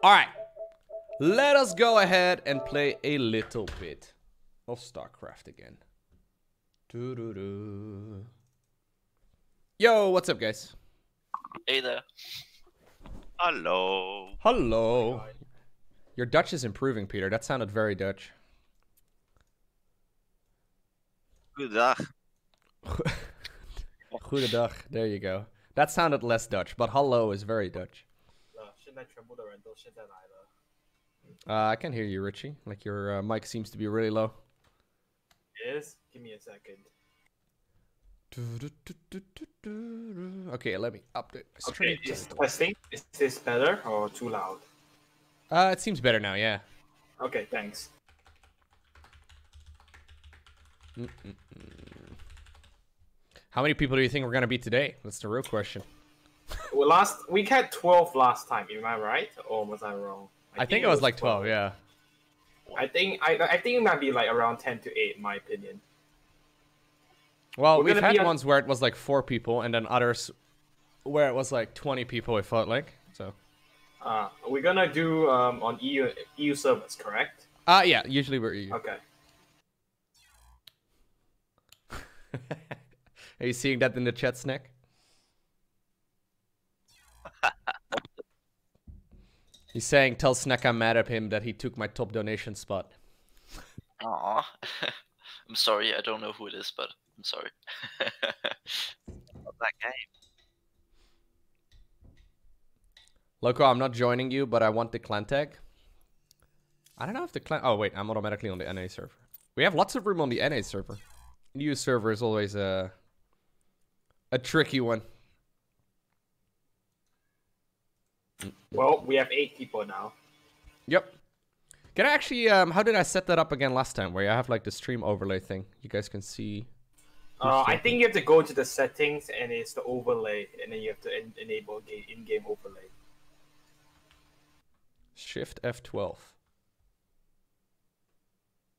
All right. Let us go ahead and play a little bit of StarCraft again. Doo-doo-doo. Yo, what's up, guys? Hey there. Hello. Hello. Your Dutch is improving, Peter. That sounded very Dutch. Goedendag. Goedendag. There you go. That sounded less Dutch, but hello is very Dutch. 了，现在全部的人都现在来了。 Uh, I can hear you, Richie. Like your uh, mic seems to be really low. Yes, give me a second. Okay, let me update my Okay, stream. is testing. Is this better or too loud? Uh, it seems better now, yeah. Okay, thanks. How many people do you think we're gonna be today? That's the real question. Well, last we had twelve last time. Am I right, or was I wrong? I, think, it was like 12, yeah. I think I I think it might be like around ten to eight, in my opinion. Well, We're we've had on- ones where it was like four people, and then others where it was like 20 people, it felt like. So, Uh, we're gonna do um on EU EU servers, correct? uh, yeah, usually we're. EU. Okay. Are you seeing that in the chat, Snack? He's saying, tell Snack I'm mad at him that he took my top donation spot. Aw. I'm sorry, I don't know who it is, but I'm sorry. Not that game. Lowko, I'm not joining you, but I want the clan tag. I don't know if the clan. Oh, wait, I'm automatically on the NA server. We have lots of room on the NA server. New server is always a, a tricky one. Well, we have eight people now. Yep. Can I actually, um, how did I set that up again last time? Where I have like the stream overlay thing. You guys can see. Uh, I think you have to go to the settings and it's the overlay, and then you have to en- enable ga- in-game overlay. Shift F12.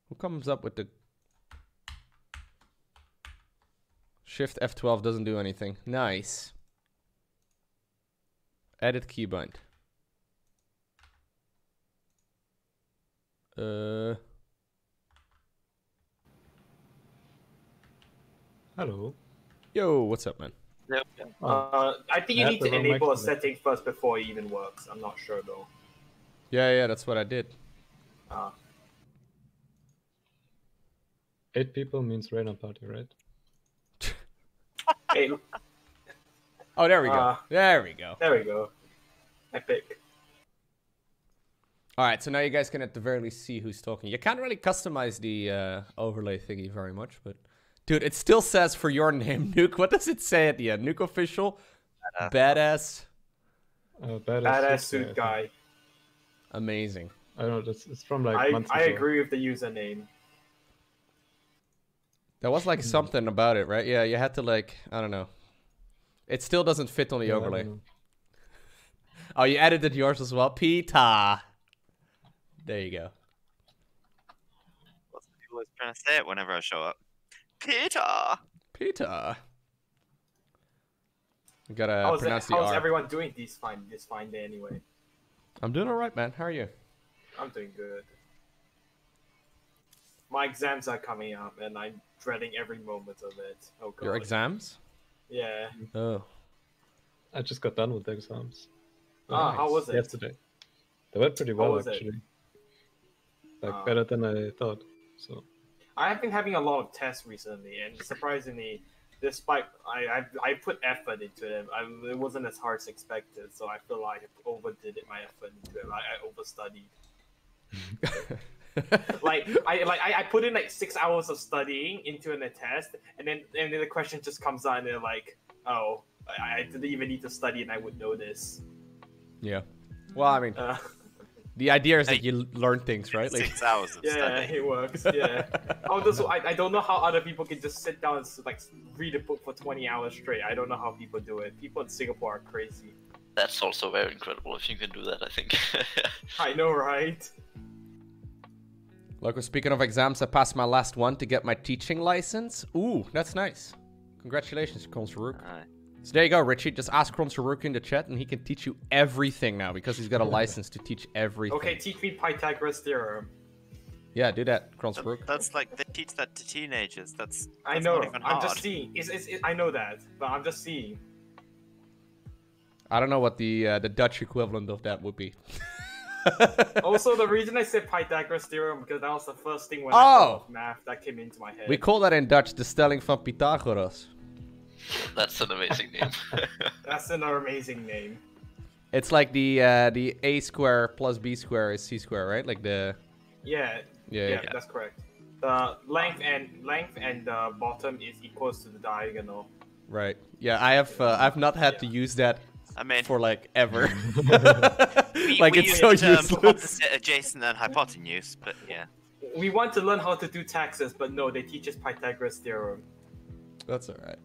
Who comes up with the. Shift F12 doesn't do anything. Nice. Edit keybind. Uh. Hello. Yo, what's up, man? Yep. Uh, I think you Yeah, need to enable a setting first before it even works. I'm not sure though. Yeah, yeah, that's what I did. Uh, Eight people means Reina party, right? hey, Oh, there we go. Uh, there we go. there we go. Epic. All right, so now you guys can at the very least see who's talking. You can't really customize the uh, overlay thingy very much, but dude, it still says for your name, Nuke. What does it say at the end? Nuke official, badass, Uh, badass, Badass suit suit guy, guy. amazing. I don't know. That's it's from like I, months I ago. agree with the username. There was Hmm. like something about it, right? Yeah, you had to like, I don't know. It still doesn't fit on the Yeah, overlay. Oh, you edited yours as well, Peter. There you go. Lots of people always trying to say it whenever I show up. Peter. Peter. You gotta how's pronounce the how's R. everyone doing this fine this fine day anyway? I'm doing all right, man. How are you? I'm doing good. My exams are coming up, and I'm dreading every moment of it. Oh god. Your exams? Yeah. Oh. I just got done with the exams Ah, how was it? yesterday. They went pretty well was it? actually. Like Ah. better than I thought. So I have been having a lot of tests recently, and surprisingly, despite I I, I put effort into them, I, it wasn't as hard as expected. So I feel like I overdid it, my effort into it. Like I overstudied. Like I like I, I put in like six hours of studying into an test, and then and then the question just comes out, and they're like, oh, I, I didn't even need to study, and I would know this. yeah. Well, I mean, Uh, the idea is that you learn things, right? Like, Six hours of yeah, studying. it works. Yeah. Oh, this, I, I don't know how other people can just sit down and like read a book for 20 hours straight. I don't know how people do it. People in Singapore are crazy. That's also very incredible if you can do that, I think. I know, right? Lowko, speaking of exams, I passed my last one to get my teaching license. Ooh, that's nice. Congratulations, Consrook. Alright. So there you go, Richie. Just ask Kronsaruka in the chat, and he can teach you everything now because he's got a license to teach everything. Okay, teach me Pythagoras theorem. Yeah, do that, That- Kronsaruka. That's like they teach that to teenagers. That's, I know. Not even I'm just seeing. It's, it's, it, I know that, but I'm just seeing. I don't know what the uh, the Dutch equivalent of that would be. Also, the reason I said Pythagoras theorem because that was the first thing when Oh! I thought of math that came into my head. we call that in Dutch the stelling van Pythagoras. That's an amazing name. That's an amazing name. It's like the uh, the a square plus b square is c square, right? Like the Yeah, yeah. yeah, yeah. that's correct. The length and length and the bottom is equals to the diagonal. Right. Yeah, I have uh, I've not had to use that I mean, for like ever. we, like we it's use so the term useless. adjacent and hypotenuse, but yeah. We want to learn how to do taxes, but no, they teach us Pythagoras theorem. That's all right.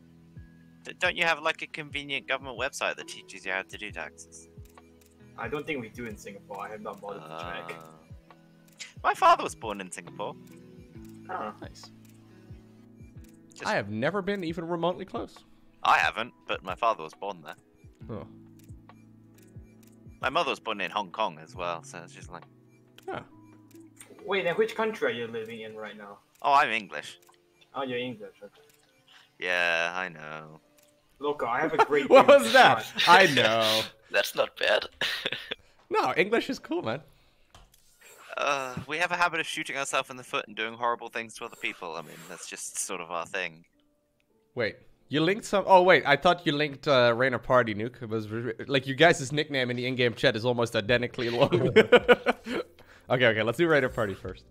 Don't you have like a convenient government website that teaches you how to do taxes? I don't think we do in Singapore. I have not bothered to check. Uh, my father was born in Singapore. Huh. Nice. Just- I have never been even remotely close. I haven't, but my father was born there. Oh. My mother was born in Hong Kong as well, so it's just like, Yeah. Wait, then which country are you living in right now? oh, I'm English. Oh, you're English. Okay. Yeah, I know. Look, I have a great. What was that? I know. That's not bad. No, English is cool, man. Uh, we have a habit of shooting ourselves in the foot and doing horrible things to other people. I mean, that's just sort of our thing. Wait, you linked some? Oh wait, I thought you linked uh, Rainer Party Nuke. It was like you guys' nickname in the in-game chat is almost identically long. okay, okay, let's do Rainer Party first.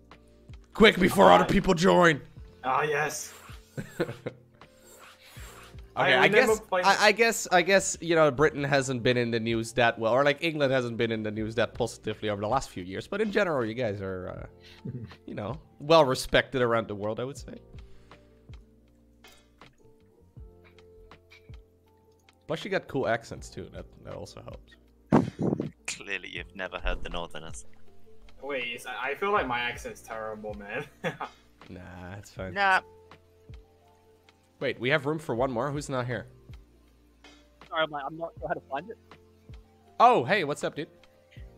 Quick before other people join. Ah, yes. Okay, I I, guess I, I guess I guess you know Britain hasn't been in the news that well, or like England hasn't been in the news that positively over the last few years. But in general, you guys are, uh, you know, well respected around the world. I would say. Plus, she got cool accents too. That that also helps. Clearly, you've never heard the Northerners. Wait, I feel like my accent's terrible, man. Nah, it's fine. Nah, Wait, we have room for one more. Who's not here? Sorry, I'm, like, I'm not sure how to find it. Oh, hey, what's up, dude?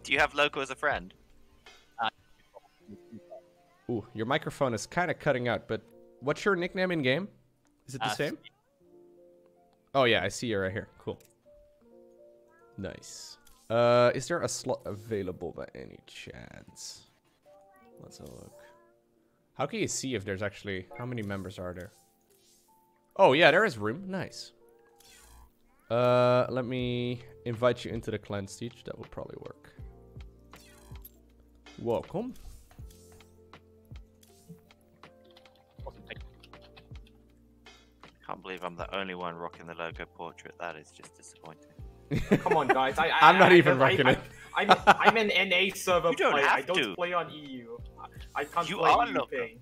do you have Lowko as a friend? Ooh, your microphone is kind of cutting out. But what's your nickname in game? Is it the Uh, same? Oh yeah, I see you right here. Cool. Nice. Uh, is there a slot available by any chance? Let's have a look. How can you see if there's actually how many members are there? Oh yeah, there is room. Nice. Uh, let me invite you into the clan stage. That will probably work. Welcome. Can't believe I'm the only one rocking the logo portrait. That is just disappointing. Come on, guys. I, I, I'm not I, even I, rocking I, it. I'm, I'm an NA server You don't player. I don't to. play on EU. I, I can't You play are EU ping.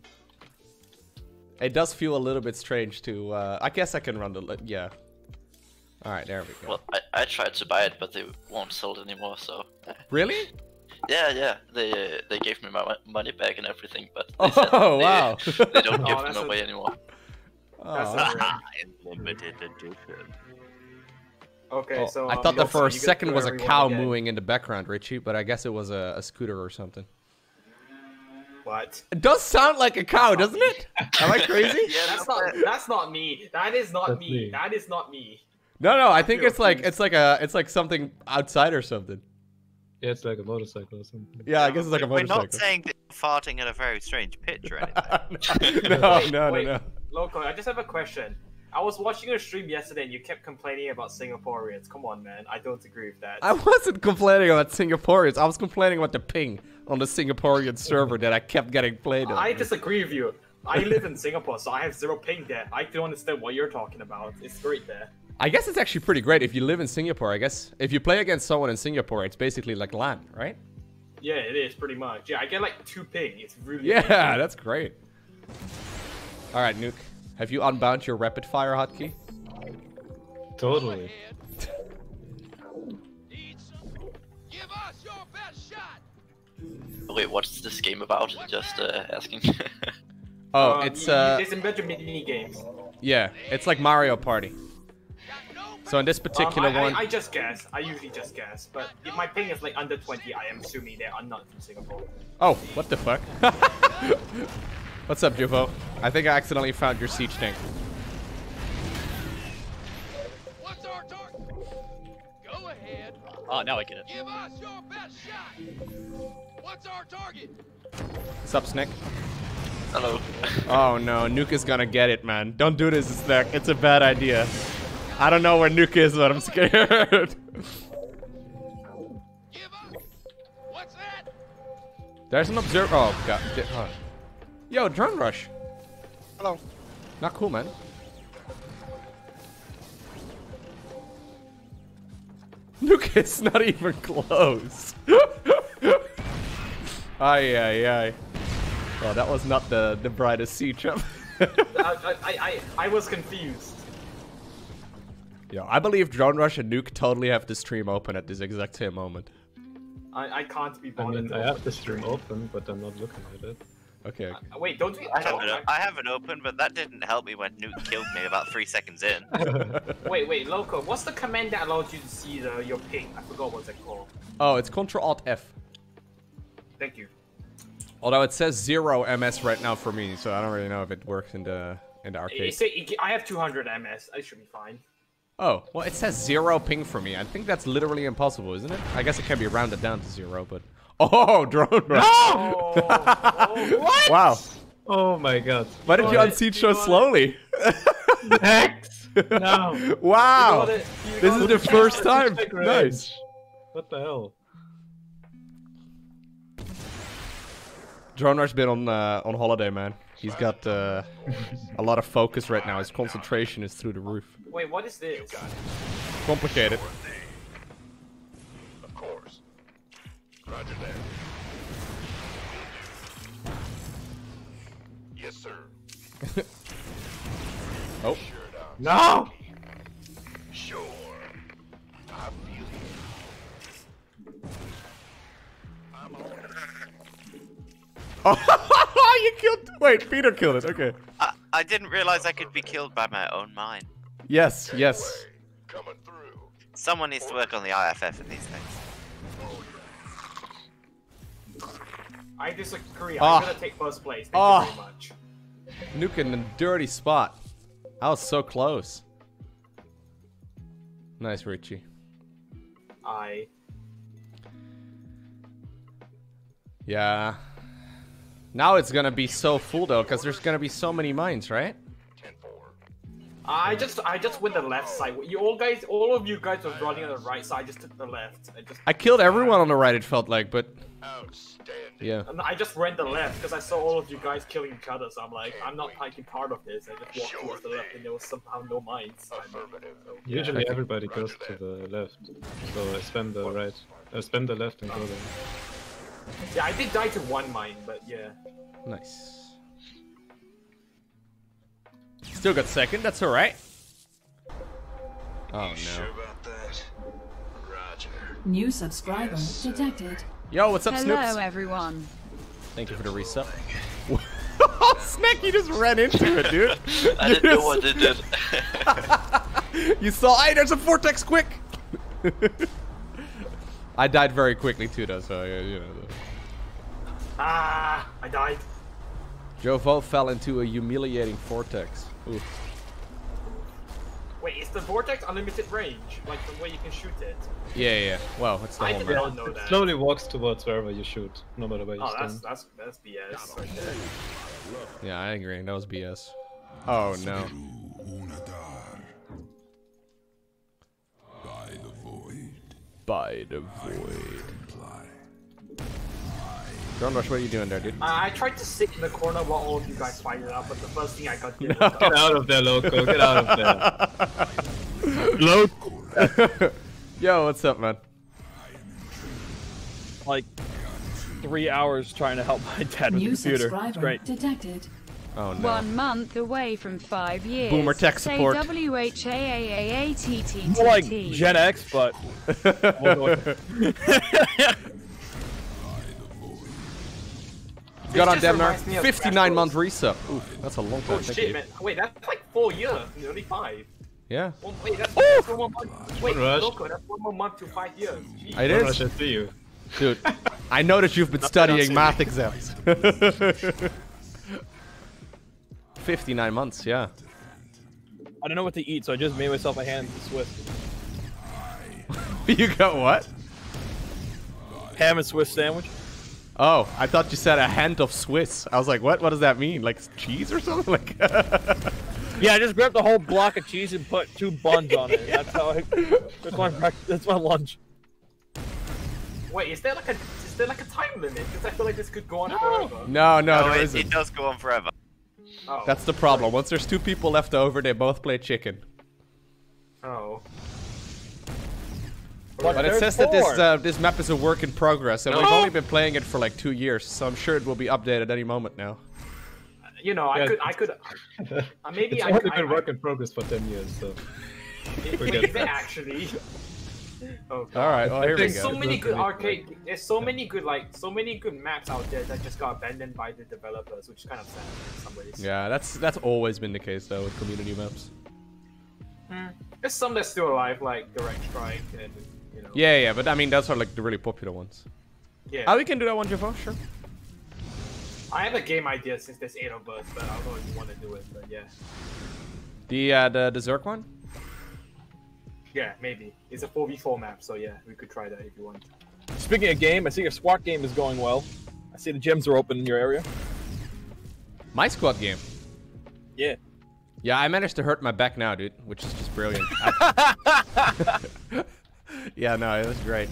It does feel a little bit strange to. Uh, I guess I can run the. li- Yeah. All right, there we go. well, I, I tried to buy it, but they won't sell it anymore. So really? yeah, yeah, they uh, they gave me my money back and everything, but they said Oh they, wow. they don't Oh, give that's them a- away anymore. That's Oh. Limited edition. Okay, Oh, so I um, thought that Yoko, for a second was a cow again. mooing in the background, Richie, but I guess it was a, a scooter or something. What? It does sound like a cow, doesn't it? Am I crazy? Yeah, That's not. That's not me. That is not me. me. That is not me. No, no. I think feel it's like it's like a it's like something outside or something. Yeah, it's like a motorcycle or something. Yeah, I guess it's like a motorcycle. We're not saying that farting at a very strange pitch or anything. no, Wait, no, no, wait. no. Lowko, I just have a question. I was watching a stream yesterday and you kept complaining about Singaporeans. Come on, man. I don't agree with that. I wasn't complaining about Singaporeans. I was complaining about the ping on the Singaporean server that I kept getting played on. I disagree with you. I live in Singapore, so I have zero ping there. I don't understand what you're talking about. It's great there. I guess it's actually pretty great if you live in Singapore. I guess if you play against someone in Singapore, it's basically like LAN, right? Yeah, it is pretty much. Yeah, I get like two ping. It's really Yeah, amazing. that's great. All right, Nuke. Have you unbound your rapid fire hotkey? Totally. Wait, what's this game about? Just uh, asking. Oh, Um, it's you- you- uh, There's a bunch of mini games. yeah, it's like Mario Party. So in this particular um, I, one, I, I just guess. I usually just guess. But if my ping is like under 20, I am assuming they are not from Singapore. oh, what the fuck? What's up, Juvo? I think I accidentally found your siege tank. What's our target? Go ahead. Oh, now I get it. Give us your best shot. What's our target? What's up, Snick? Hello. Oh no, Nuke is gonna get it, man. Don't do this, Snick. It's a bad idea. I don't know where Nuke is, but I'm scared. Give us. What's that? There's an observer. Oh god. oh. Yo, drone rush. Hello. Not cool, man. Nuke is not even close. Ay, ay, ay. Well, that was not the, the brightest siege up. I, I, I, I was confused. Yo, I believe Drone Rush and Nuke totally have the stream open at this exact same moment. I, I can't be I bothered. mean, I have the stream open, but I'm not looking at it. Okay. okay. Uh, Wait, don't we? I have, it, I have it open, but that didn't help me when Nuke killed me about three seconds in. Wait, wait, Lowko. What's the command that allows you to see the your ping? I forgot what's it called. Oh, it's Control Alt F. Thank you. Although it says zero MS right now for me, so I don't really know if it works in the in the It, arcade. it it, I have 200 MS. I should be fine. Oh, well, it says zero ping for me. I think that's literally impossible, isn't it? I guess it can be rounded down to zero, but oh, drone rush! Oh, oh, what? Wow, Oh my god. why did you unseat you so slowly? Next! No! wow, You got it, you this got is the first time. Nice. What the hell? Drone Rush been on uh, on holiday, man. He's got uh, a lot of focus right now. His concentration is through the roof. Wait, what is this? Complicated. Roger that. Yes, sir. Oh, Sure. No! Sure. I feel you. I'm on. oh, you killed. Wait, Peter killed it. Okay. I, I didn't realize I could be killed by my own mind. Yes, yes. Coming through. Someone needs to work on the IFF in these things. I disagree. Ah. I'm gonna take first place. Thank Ah. you very much. Nuke in a dirty spot. I was so close. Nice, Richie. I. Yeah. Now it's gonna be so full though, because there's gonna be so many mines, right? 10 4. I just I just went the left side. You all guys, all of you guys were running on the right side. I just took the left. I just I killed everyone on the right, it felt like, but Outstanding. yeah. and I just ran the left because I saw all of you guys killing each other. So I'm like, I'm not taking part of this. I just walked towards the left, and there was somehow no mines. So I mean, Affirmative. so, Usually Okay. everybody goes to the left. So I spend the right. I spend the left and go there. yeah, I did die to one mine, but yeah. Nice. Still got second, that's alright. Oh no. about that? Roger. New subscriber detected. Yo, what's up, Hello, Snoops? everyone. Thank you for the reset. Snack, you just ran into it, dude. I You didn't know what it did. You saw, hey, there's a vortex, quick! I died very quickly too, though, so, uh, you know. Ah, I died. Joe Vo fell into a humiliating vortex. Ooh. Wait, is the vortex unlimited range? Like the way you can shoot it? Yeah, yeah, well, it's the I whole did map. not know It slowly walks towards wherever you shoot, no matter where you Oh, that's stand. that's that's BS. Right. Yeah, I agree. That was BS. Oh, no. By the void. By the void. Drone Rush, what are you doing there, dude? I, I tried to sit in the corner while all of you guys fight it out, but the first thing I got did No. was Get out of there, Lowko. Get out of there. Lowko. Yo, what's up, man? Like three hours trying to help my dad with the New computer. It's great. detected. Oh, no. One month away from five years. Boomer tech Say support. W H A A A A T T More like T T. Gen X, but Got on just Demnar. reminds me of 59 Astros. month resub. Oof, that's a long time. Oh Thank shit, you. man! Wait, that's like four years, nearly five. Yeah. One, wait, that's, that's one more month. Wait, Rush. Lowko, that's one more month to five years. Jeez. It Don't is. rush into you. Dude, I know that you've been studying math exams. 59 months, yeah. I don't know what to eat, so I just made myself a ham and Swiss. you got what? Ham and Swiss sandwich. Oh, I thought you said a hand of Swiss. I was like, what? What does that mean? Like cheese or something? Like, Yeah, I just grabbed a whole block of cheese and put two buns on it. That's how I. That's my break- That's my lunch. Wait, is there like a is there like a time limit? Because I feel like this could go on forever. no, no, No, there it, isn't. it does go on forever. Oh. That's the problem. Once there's two people left over, they both play chicken. oh. But it there's says that this uh, this map is a work in progress, and No. we've only been playing it for like two years, so I'm sure it will be updated at any moment now. You know, I Yeah, could I could uh, maybe It's I only could been I, work in progress for 10 years, so. Forget is it that. actually? Oh, All right, well here we go. There's so many good Doesn't arcade. There's so many good like so many good maps out there that just got abandoned by the developers, which is kind of sad in some ways. Yeah, that's that's always been the case though with community maps. There's some that's still alive, like Direct Strike and you know. Yeah, yeah, but I mean those are like the really popular ones. Yeah. Oh, we can do that one, Javo. Sure. I have a game idea since there's eight of us, but I don't know if you want to do it. But yeah. The uh, the the Zerk one. Yeah, maybe. It's a 4v4 map, so yeah, we could try that if you want. Speaking of game, I see your SWAT game is going well. I see the gyms are open in your area. My squad game. Yeah. Yeah, I managed to hurt my back now, dude, which is just brilliant. I- yeah, no, it was great.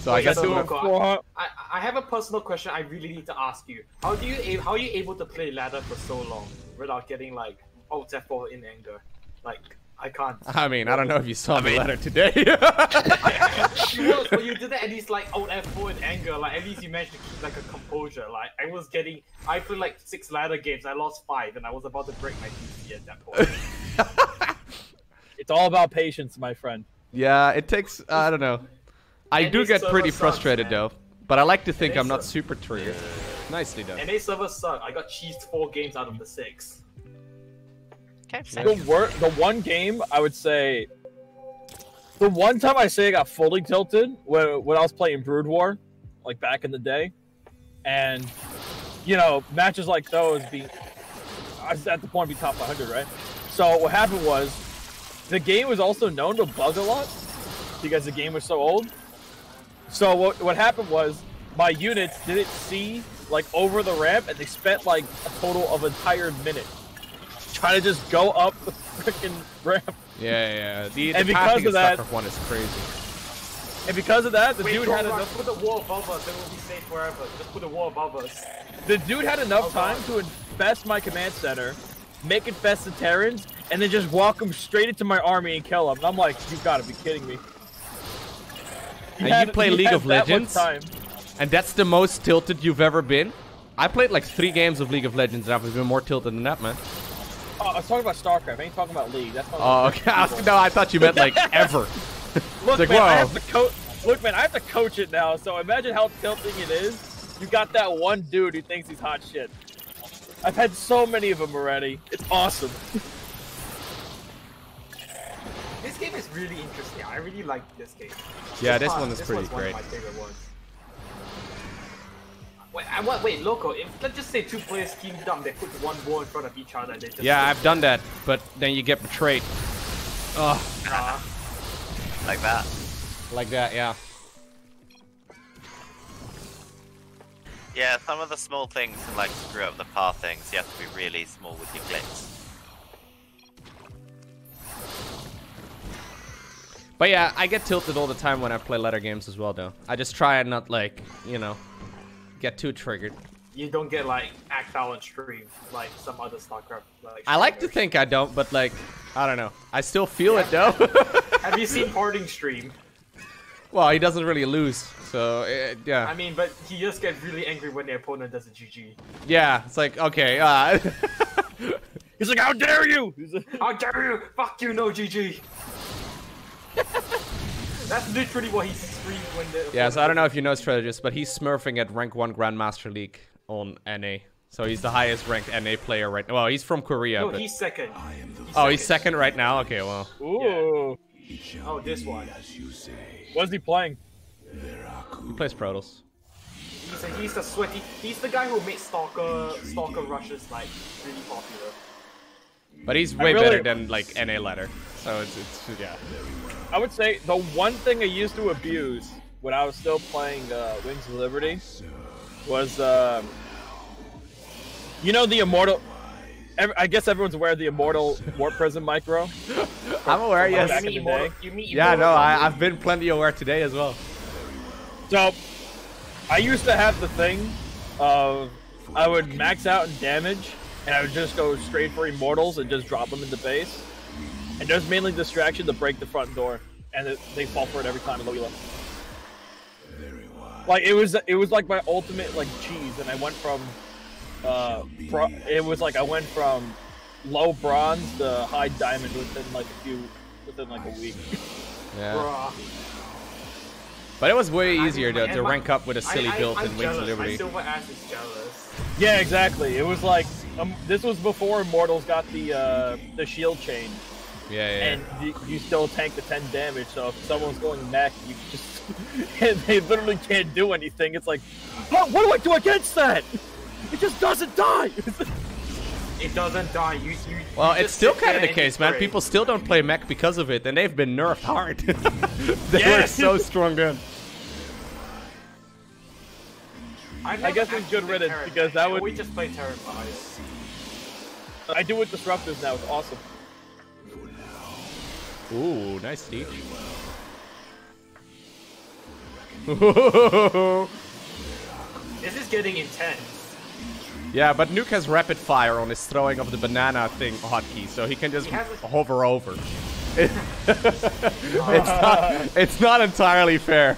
So I guess so it Lowko, will- I, I, I have a personal question I really need to ask you. How do you how are you able to play ladder for so long without getting like Alt F4 in anger? Like I can't. I mean, I don't know if you saw I the mean- letter today. you was, but you did that at least like Alt F4 in anger. Like at least you managed to keep like a composure. Like I was getting, I played like six ladder games. I lost five, and I was about to break my PC at that point. It's all about patience, my friend. Yeah, it takes. Uh, I don't know. I And do get pretty sucks, frustrated man. though, but I like to think And I'm not super triggered. Nicely done. and they servers suck. I got cheesed four games out of the six. Okay, The wor- the one game I would say, the one time I say I got fully tilted when when I was playing Brood War, like back in the day, and you know matches like those be, I was at the point to be top 100, right? So what happened was, the game was also known to bug a lot because the game was so old. So what what happened was my units didn't see like over the ramp, and they spent like a total of an entire minute trying to just go up the freaking ramp. Yeah, yeah. The, the And because of that- one is crazy. And because of that, the Wait, dude had Rock, enough. put the wall above us, then we'll be safe forever. Just put the wall above us. The dude had enough Oh, time God. to infest my command center, make it fest the Terrans, and then just walk him straight into my army and kill him. And I'm like, you gotta be kidding me. And you play League of Legends? And that's the most tilted you've ever been? I played like three games of League of Legends and I've been more tilted than that, man. Oh, I was talking about StarCraft. I ain't talking about League. That's not Oh, okay. I was, no, I thought you meant like ever. Look, like, man, I have to coach. Look, man, I have to coach it now. So imagine how tilting it is. You got that one dude who thinks he's hot shit. I've had so many of them already. It's awesome. This game is really interesting. I really like this game. Yeah, this part- one is pretty one's great. One of my favorite ones. Wait, I want wait, Lowko. If let's just say two players teamed up, they put one wall in front of each other. They just Yeah, I've done that, but then you get betrayed. Oh, Uh, like that. like that, yeah. Yeah, some of the small things can like screw up the path things. You have to be really small with your clicks. But yeah, I get tilted all the time when I play ladder games as well, though. I just try and not like, you know, get too triggered. you don't get like act out on stream like some other StarCraft. Like I like to think I don't, but like, I don't know. I still feel it though. Have you seen Parting stream? well, he doesn't really lose, so uh, yeah, I mean, but he just gets really angry when the opponent does a GG. yeah. It's like okay, uh, He's like, how dare you? He's like, How dare you? Fuck you, no GG. That's literally what he screamed when the. yeah. So I don't know if you know strategist, but he's smurfing at rank one Grandmaster League on NA. So he's the highest ranked NA player right now. Well, he's from Korea, No, but he's second. oh, he's second right now. Okay, well, Ooh. Oh, this one. What's he playing? He plays Protoss. He's a, he's the sweaty. He's the guy who made Stalker Stalker rushes like really popular. But he's way really- better than like NA letter. So it's it's yeah. I would say the one thing I used to abuse when I was still playing uh, Wings of Liberty was, uh, you know, the Immortal. I guess everyone's aware of the Immortal Warp Prism Micro. I'm aware. Yes. You meet the day. Immortal- you meet Yeah, no, I, Thunder. I've been plenty aware today as well. So, I used to have the thing of I would max out in damage, and I would just go straight for Immortals and just drop them in the base. And there's mainly distraction to break the front door, and it, they fall for it every time in Lola. Like it was, it was like my ultimate like cheese, and I went from, uh, pro, it was like I went from low bronze to high diamond within like a few, within like a week. Yeah. Bruh. But it was way easier to, to rank up with a silly I, I, build I'm in Wings of jealous. My Liberty. silver ass is jealous. Yeah, exactly. It was like um, this was before Immortals got the uh, the shield chain, Yeah, yeah. and you, you still tank the 10 damage. So if someone's going mech, you just and they literally can't do anything. It's like, oh, what do I do against that? It just doesn't die. It doesn't die. You, you, Well, you it's still kind of the case, man. pray. People still don't play mech because of it, and they've been nerfed hard. they Yeah. were so strong then. I've guess never it's good actually riddance, played because that I would- always just play Terrifies. I do with disruptors now. It's awesome. Ooh, nice Steve. This is getting intense. Yeah, but Nuke has rapid fire on his throwing of the banana thing hotkey, so he can just He hover over. It- it's, not, it's not entirely fair.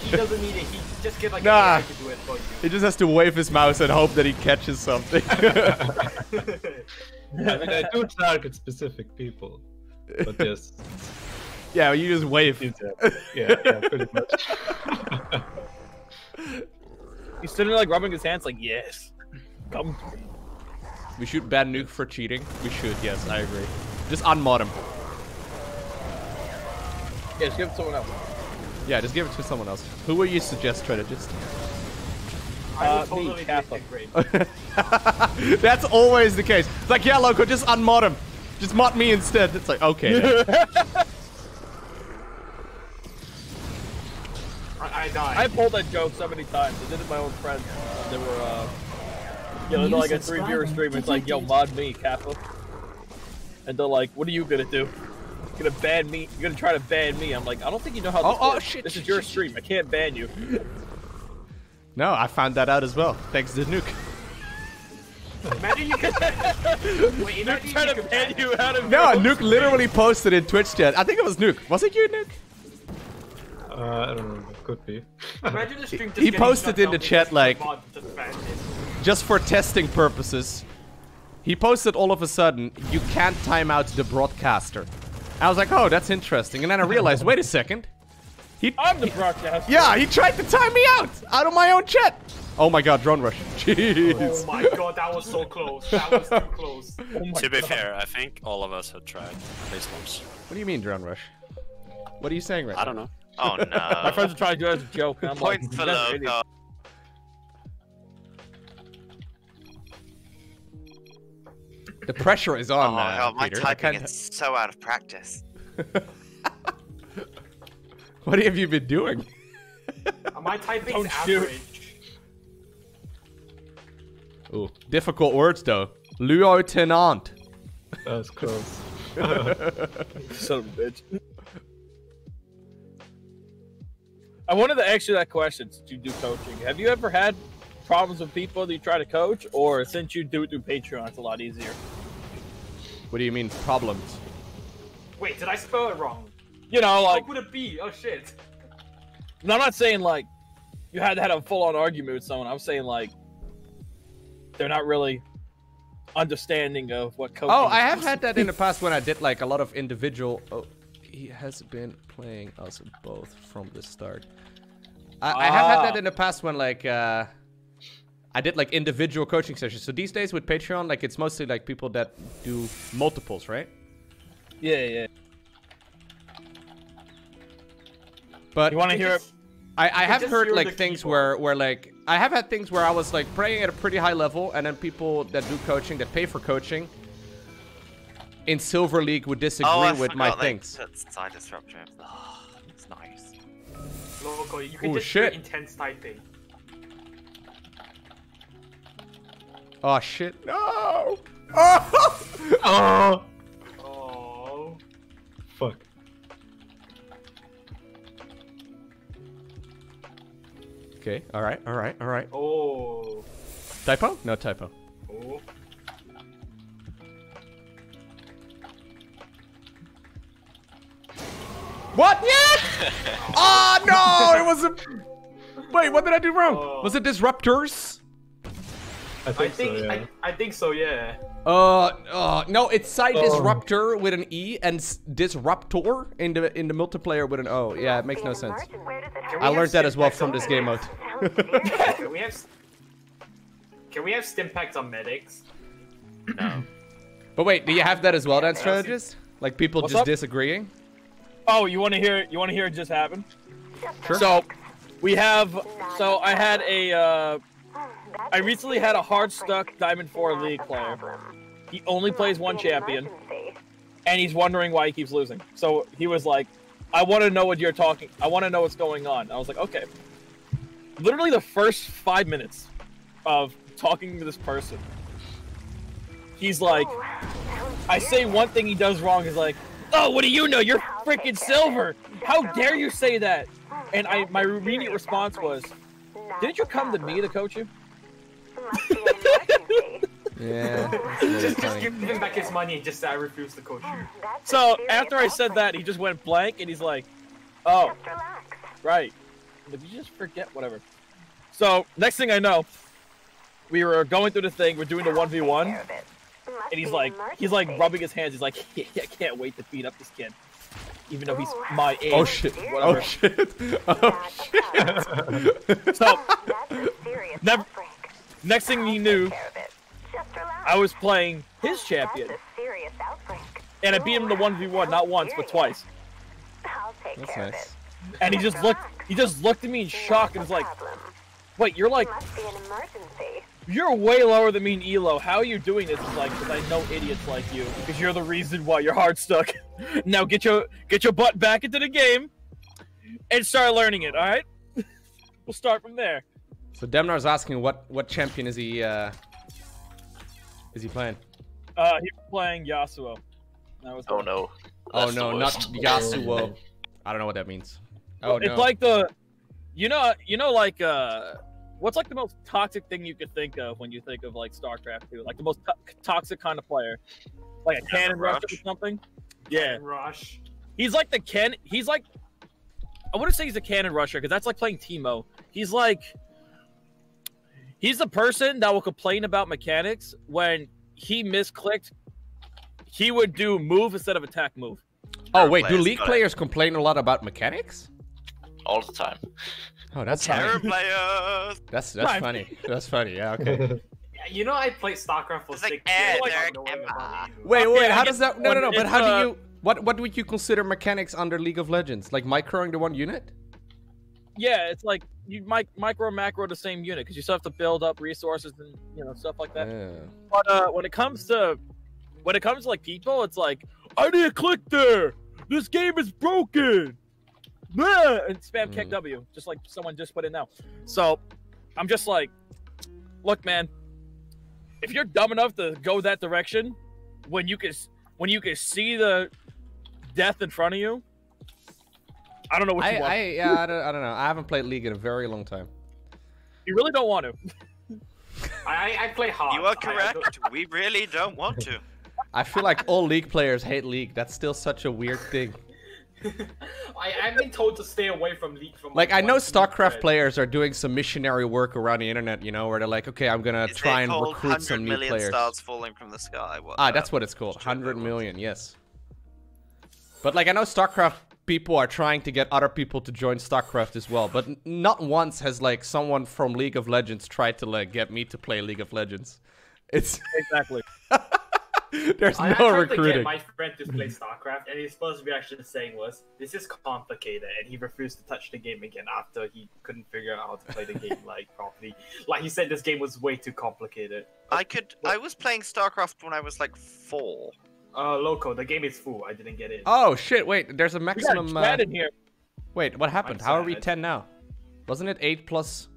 He doesn't need it. He just get like Nah. an to do it for you. He just has to wave his mouse and hope that he catches something. I mean, I do target specific people, but yes, yeah, you just wave. it's, yeah, yeah, pretty much. He's sitting there like rubbing his hands, like yes, come. We shoot Bad Nuke for cheating. We should, yes, I agree. Just unmod him. Yeah, just give it to someone else. Yeah, just give it to someone else. Who would you suggest strategist? I Uh, would totally Kappa. That's always the case. It's like, yeah, Lowko, just unmod him. Just mod me instead. It's like, okay. I, I died. I pulled that joke so many times. I did it with my own friends. They were, uh, you know, New like a three viewer stream. It's like, yo, mod me, Kappa. And they're like, what are you gonna do? You're gonna ban me? You're gonna try to ban me? I'm like, I don't think you know how Oh, this oh, works. shit, This shit, is your shit, stream. I can't ban you. no, I found that out as well. Thanks to Nuke. Imagine you could. Wait, imagine trying to ban you out of No, Nuke literally posted in Twitch chat. I think it was Nuke. Was it you, Nuke? Uh, I don't know, could be. Imagine the stream just He posted in the chat, like- just banned it. Just for testing purposes. He posted all of a sudden, you can't time out the broadcaster. I was like, oh, that's interesting. And then I realized, wait a second. He, I'm the broadcaster. yeah, he tried to time me out out of my own chat. Oh my god, drone rush. Jeez. Oh my god, that was so close. That was too close. Oh my To be God. fair, I think all of us have tried at least once. What do you mean, drone rush? What are you saying right I now? don't know. Oh no. My friends are trying to do it as a joke, and I'm Points like, for "You guys are idiots." Lowko. The pressure is Oh, on, uh, my Peter. I typing can't- is so out of practice. What have you been doing? My typing's Don't shoot. average. Ooh, difficult words though. Lieutenant. That was close. Son of a bitch. I wanted to ask you that question since you do coaching. Have you ever had problems with people that you try to coach, or since you do it through Patreon, it's a lot easier? What do you mean problems? Wait, did I spell it wrong? You know, like, what would it be? Oh shit. and I'm not saying like you had to have a full-on argument with someone. I'm saying like they're not really understanding of what oh, coaching. Oh, I have supposed had that in the past when I did like a lot of individual. Uh, He has been playing us both from the start. I, I have had that Ah. in the past when like uh, I did like individual coaching sessions. So these days with Patreon, like it's mostly like people that do multiples, right? Yeah, yeah. But You want to hear it? I, I have heard like things keyboard. where where like I have had things where I was like praying at a pretty high level, and then people that do coaching that pay for coaching in Silver League would disagree oh, I with my like, things. side disruptor. Oh, it's nice. Lowko, you can Ooh, just shit. do intense typing. Oh shit! No! Oh! Oh, Oh. fuck. okay. All right. All right. All right. Oh. Typo? No typo. Oh. What? Yeah! oh no! It was a. Wait, what did I do wrong? Oh. Was it disruptors? I I think, think so, yeah. I, I think so. Yeah. Uh, uh, no, it's side Oh. disruptor with an E and disruptor in the in the multiplayer with an O. Yeah, it makes no sense. I learned that as well from this game mode. Can we have? Can we have stimpaks on medics? No. But wait, do you have that as well, then, strategist? Like people What's just up? disagreeing? Oh, you want to hear? You want to hear it just happen? Sure. So, we have. So I had a. Uh, I recently had a hard stuck Diamond Four League player. He only plays one champion, and he's wondering why he keeps losing. So he was like, "I want to know what you're talking. I want to know what's going on." I was like, "Okay." Literally the first five minutes of talking to this person, he's like, I say one thing he does wrong. He's like, "Oh, what do you know? You're freaking silver. How dare you say that?" And I, my immediate response was, "Didn't you come to me to coach you?" Yeah. just, just give him back his money. and Just say I refuse to coach you. So after I said that, he just went blank, and he's like, "Oh, right." But you just forget whatever. So next thing I know, we were going through the thing. We're doing the one v one, and he's like, he's like rubbing his hands. He's like, "I can't wait to beat up this kid, even though he's my age." Oh shit! Whatever. Oh shit! Oh shit! So, never, next thing he knew, I was playing his champion, and I beat him to one v one, not once but twice. That's nice. And he just looked, he just looked at me in shock and was like, "Wait, you're like, you're way lower than me in Elo. How are you doing this?" It's like, "Cause I know idiots like you, because you're the reason why you're hard stuck. now get your get your butt back into the game, and start learning it. All right? we'll start from there." So Demnar's asking what what champion is he uh is he playing? Uh, he was playing Yasuo. That was Oh no. Oh That's the no, not. Yasuo. I don't know what that means. Oh it's no. It's like the, you know, you know, like uh, what's like the most toxic thing you could think of when you think of like StarCraft 2? Like the most to- toxic kind of player, like a cannon rusher or something. Yeah, Rush. he's like the can. He's like, I wouldn't say he's a cannon rusher because that's like playing Teemo. He's like, he's the person that will complain about mechanics when he misclicked. He would do move instead of attack move. oh wait, do league players complain a lot about mechanics? All the time. Oh, that's Terror funny. players. That's that's Fine. funny. That's funny. Yeah. Okay. Yeah, you know I played StarCraft for It's like, six eh, years. there without knowing it about is. it. Wait, Okay, wait. How does that? No, no, no. But how uh, do you? What what would you consider mechanics under League of Legends? Like microing the one unit? Yeah, it's like you mic- micro macro the same unit because you still have to build up resources and you know stuff like that. Yeah. But uh, when it comes to when it comes to like people, it's like I didn't click there. This game is broken. Blah! And spam kick Mm. W, just like someone just put in now. So I'm just like, look, man, if you're dumb enough to go that direction, when you can when you can see the death in front of you, I don't know what you I, want. I yeah I don't, I don't know. I haven't played League in a very long time. you really don't want to. I, I I play hard. You are I- I correct. We really don't want to. I feel like all League players hate League. That's still such a weird thing. I, I've been told to stay away from League from Like I know StarCraft players are doing some missionary work around the internet, you know, where they're like, okay, I'm gonna Is try and recruit some new million players. stars falling from the sky. What Ah, the- that's what it's called. Sure, that 100 was- million, yes. But like I know StarCraft people are trying to get other people to join StarCraft as well, but not once has like someone from League of Legends tried to like get me to play League of Legends. It's Exactly. there's I, I no tried to recruiting. get my friend to play StarCraft, and his first reaction saying was, "This is complicated," and he refused to touch the game again after he couldn't figure out how to play the game like properly. Like he said, this game was way too complicated. I could. I was playing StarCraft when I was like four. Uh, Lowko, the game is full. I didn't get it. Oh shit! Wait, there's a maximum. We got maximum. Uh, in here. wait, what happened? I'm How are we ten now? Wasn't it eight plus?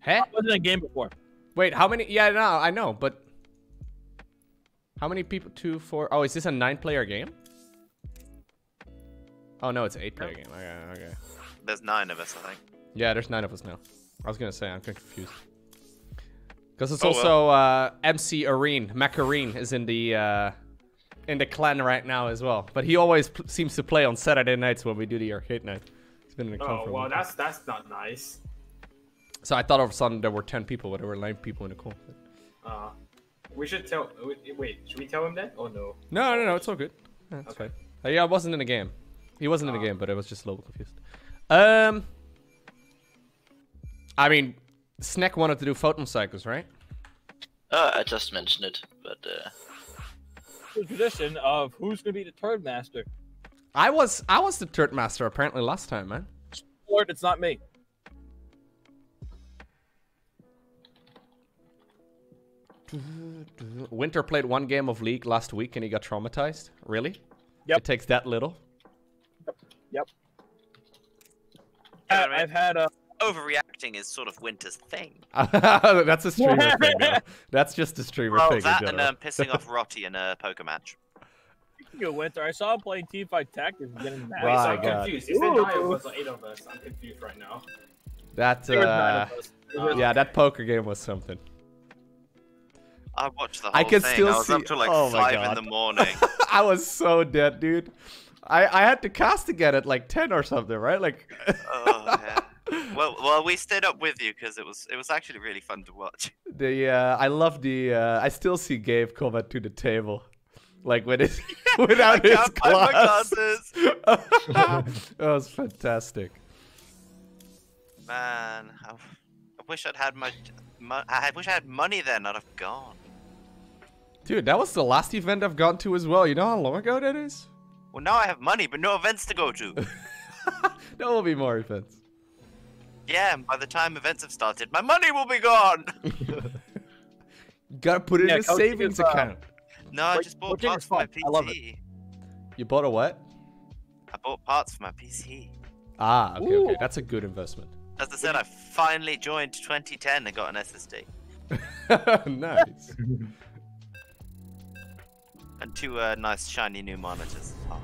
Huh? I wasn't in a game before. Wait, how many? Yeah, no, I know, but how many people? Two, four. Oh, is this a nine-player game? Oh no, it's an eight-player game. Okay, okay. There's nine of us, I think. Yeah, there's nine of us now. I was gonna say I'm kinda confused. Because it's Oh, well. also uh, MC Areen, Macarene is in the uh, in the clan right now as well. But he always p- seems to play on Saturday nights when we do the arcade night. He's been in the clan Oh well, that's that's not nice. So I thought all of a sudden there were ten people, but there were nine people in the call. Uh, we should tell. wait, Wait, should we tell him that? Oh no. No, no, no, it's all good. That's Okay. fine. Uh, yeah, I wasn't in the game. He wasn't in the Ah. game, but I was just a little confused. Um, I mean, Snack wanted to do photon cycles, right? Uh, I just mentioned it, but uh, The tradition of who's gonna be the third master. I was, I was the third master apparently last time, man. Lord, it's not me. Winter played one game of League last week and he got traumatized. Really? Yep. It takes that little. Yep. Yeah, I, I mean- I've had a. Overreacting is sort of Winter's thing. That's a streamer thing. though. That's just a streamer Well, thing. in that and general. um, pissing off Rotty in a poker match. Speaking of winter, I saw him playing Teamfight Tactics and getting mad. Wait, so My I'm God. confused. Is there nine of us or eight of us? I'm confused right now. That, There was nine uh. Uh, yeah, that poker game was something. I watched the whole I can thing. still I was up see- till like oh five in the morning. I was so dead, dude. I I had to cast again at like ten or something, right? Like, oh, yeah. Well, well, we stayed up with you because it was it was actually really fun to watch. the uh, I love the uh, I still see Gabe come up to the table, like with his without I his can't find my glasses. glasses. that was fantastic. Man, I, I wish I'd had my, my. I wish I had money then. I'd have gone. Dude, that was the last event I've gone to as well. You know how long ago that is? Well, now I have money, but no events to go to. There will be more events. yeah, and by the time events have started, my money will be gone. Gotta put it Yeah, in a savings is, uh, account. No, I just bought coaching parts for my fun. I love PC. You bought a what? I bought parts for my PC. Ah, okay, okay. That's a good investment. As I said, I finally joined 2010 and got an SSD nice. And two uh, nice shiny new monitors. Oh,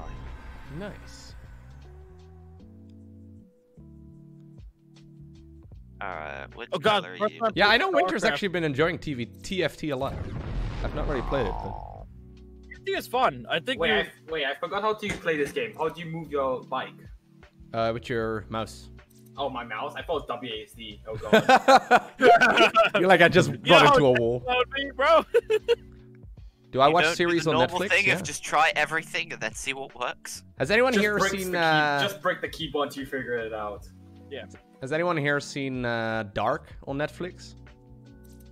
nice. Alright, what Oh god, are you? Yeah, I know Winter's StarCraft. actually been enjoying TV TFT a lot. I've not really played it, but I think it's fun. I think Wait, we. I, wait, I forgot how to play this game. How do you move your bike? uh, with your mouse. Oh, my mouse. I thought it was WASD. Oh god. You're like I just You run how into a that wall. would be, bro. Do I You watch don't do series the on normal Netflix? thing Yeah. of just try everything and then see what works. Has anyone just here seen? key- Uh, Just break the keyboard until you figure it out. Yeah. Has anyone here seen uh, Dark on Netflix?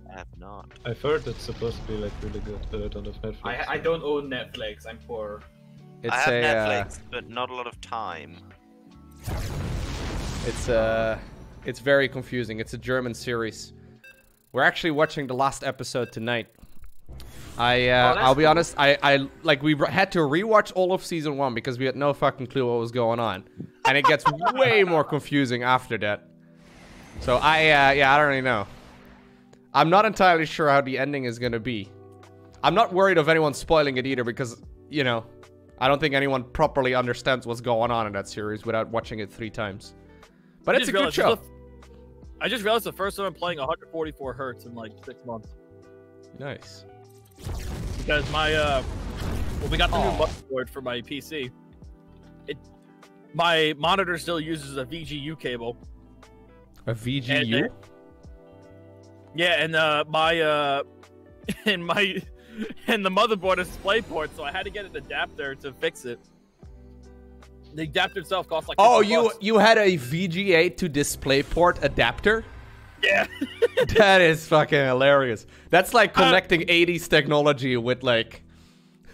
I have not. I've heard it's supposed to be like really good, but I don't have Netflix. I, I don't own Netflix. I'm poor. It's I have a. Uh, Netflix, but not a lot of time. it's uh, it's very confusing. It's a German series. We're actually watching the last episode tonight. I uh, Oh, I'll be cool. honest. I I like we had to rewatch all of season one because we had no fucking clue what was going on, and it gets way more confusing after that. So I uh, yeah I don't really know. I'm not entirely sure how the ending is gonna be. I'm not worried of anyone spoiling it either because you know I don't think anyone properly understands what's going on in that series without watching it three times. But I it's a good show. I just realized the first time I'm playing 144 hertz in like six months Nice. Because my uh, well, we got the Aw. new motherboard for my PC. It, my monitor still uses a VGU cable. A And VGU? it- Yeah, and uh, my uh, and my and the motherboard is DisplayPort, so I had to get an adapter to fix it. The adapter itself cost like. Oh, you bucks. you had a VGA to DisplayPort adapter? Yeah. that is fucking hilarious. That's like Uh, connecting 80s technology with like.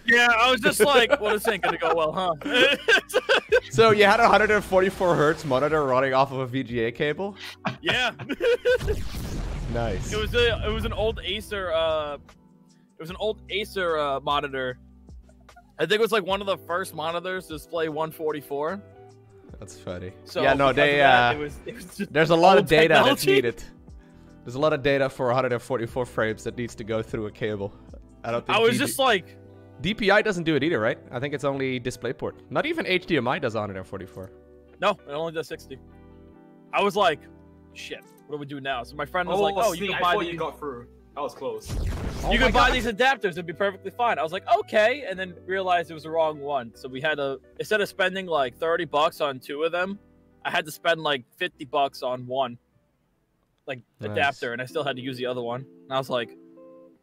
Yeah, I was just like, well, this ain't gonna go well, huh? So you had a 144 hertz monitor running off of a VGA cable? yeah. Nice. It was a, it was an old Acer uh it was an old Acer uh, monitor. I think it was like one of the first monitors to display 144. That's funny. So yeah, no, they. that, uh, it was, it was just there's a lot of data that's needed. There's a lot of data for 144 frames that needs to go through a cable. I don't think. I was DP just like DVI doesn't do it either, right? I think it's only DisplayPort. Not even HDMI does 144. no, it only does 60. I was like, shit, what do we do now? So my friend was Oh, like, oh, see, you can buy thought these you got through. That was close. Oh you my can buy God. these adapters, it'd be perfectly fine. I was like, okay, and then realized it was the wrong one. So we had to instead of spending like 30 bucks on two of them, I had to spend like 50 bucks on one. Like Nice. adapter, and I still had to use the other one. And I was like,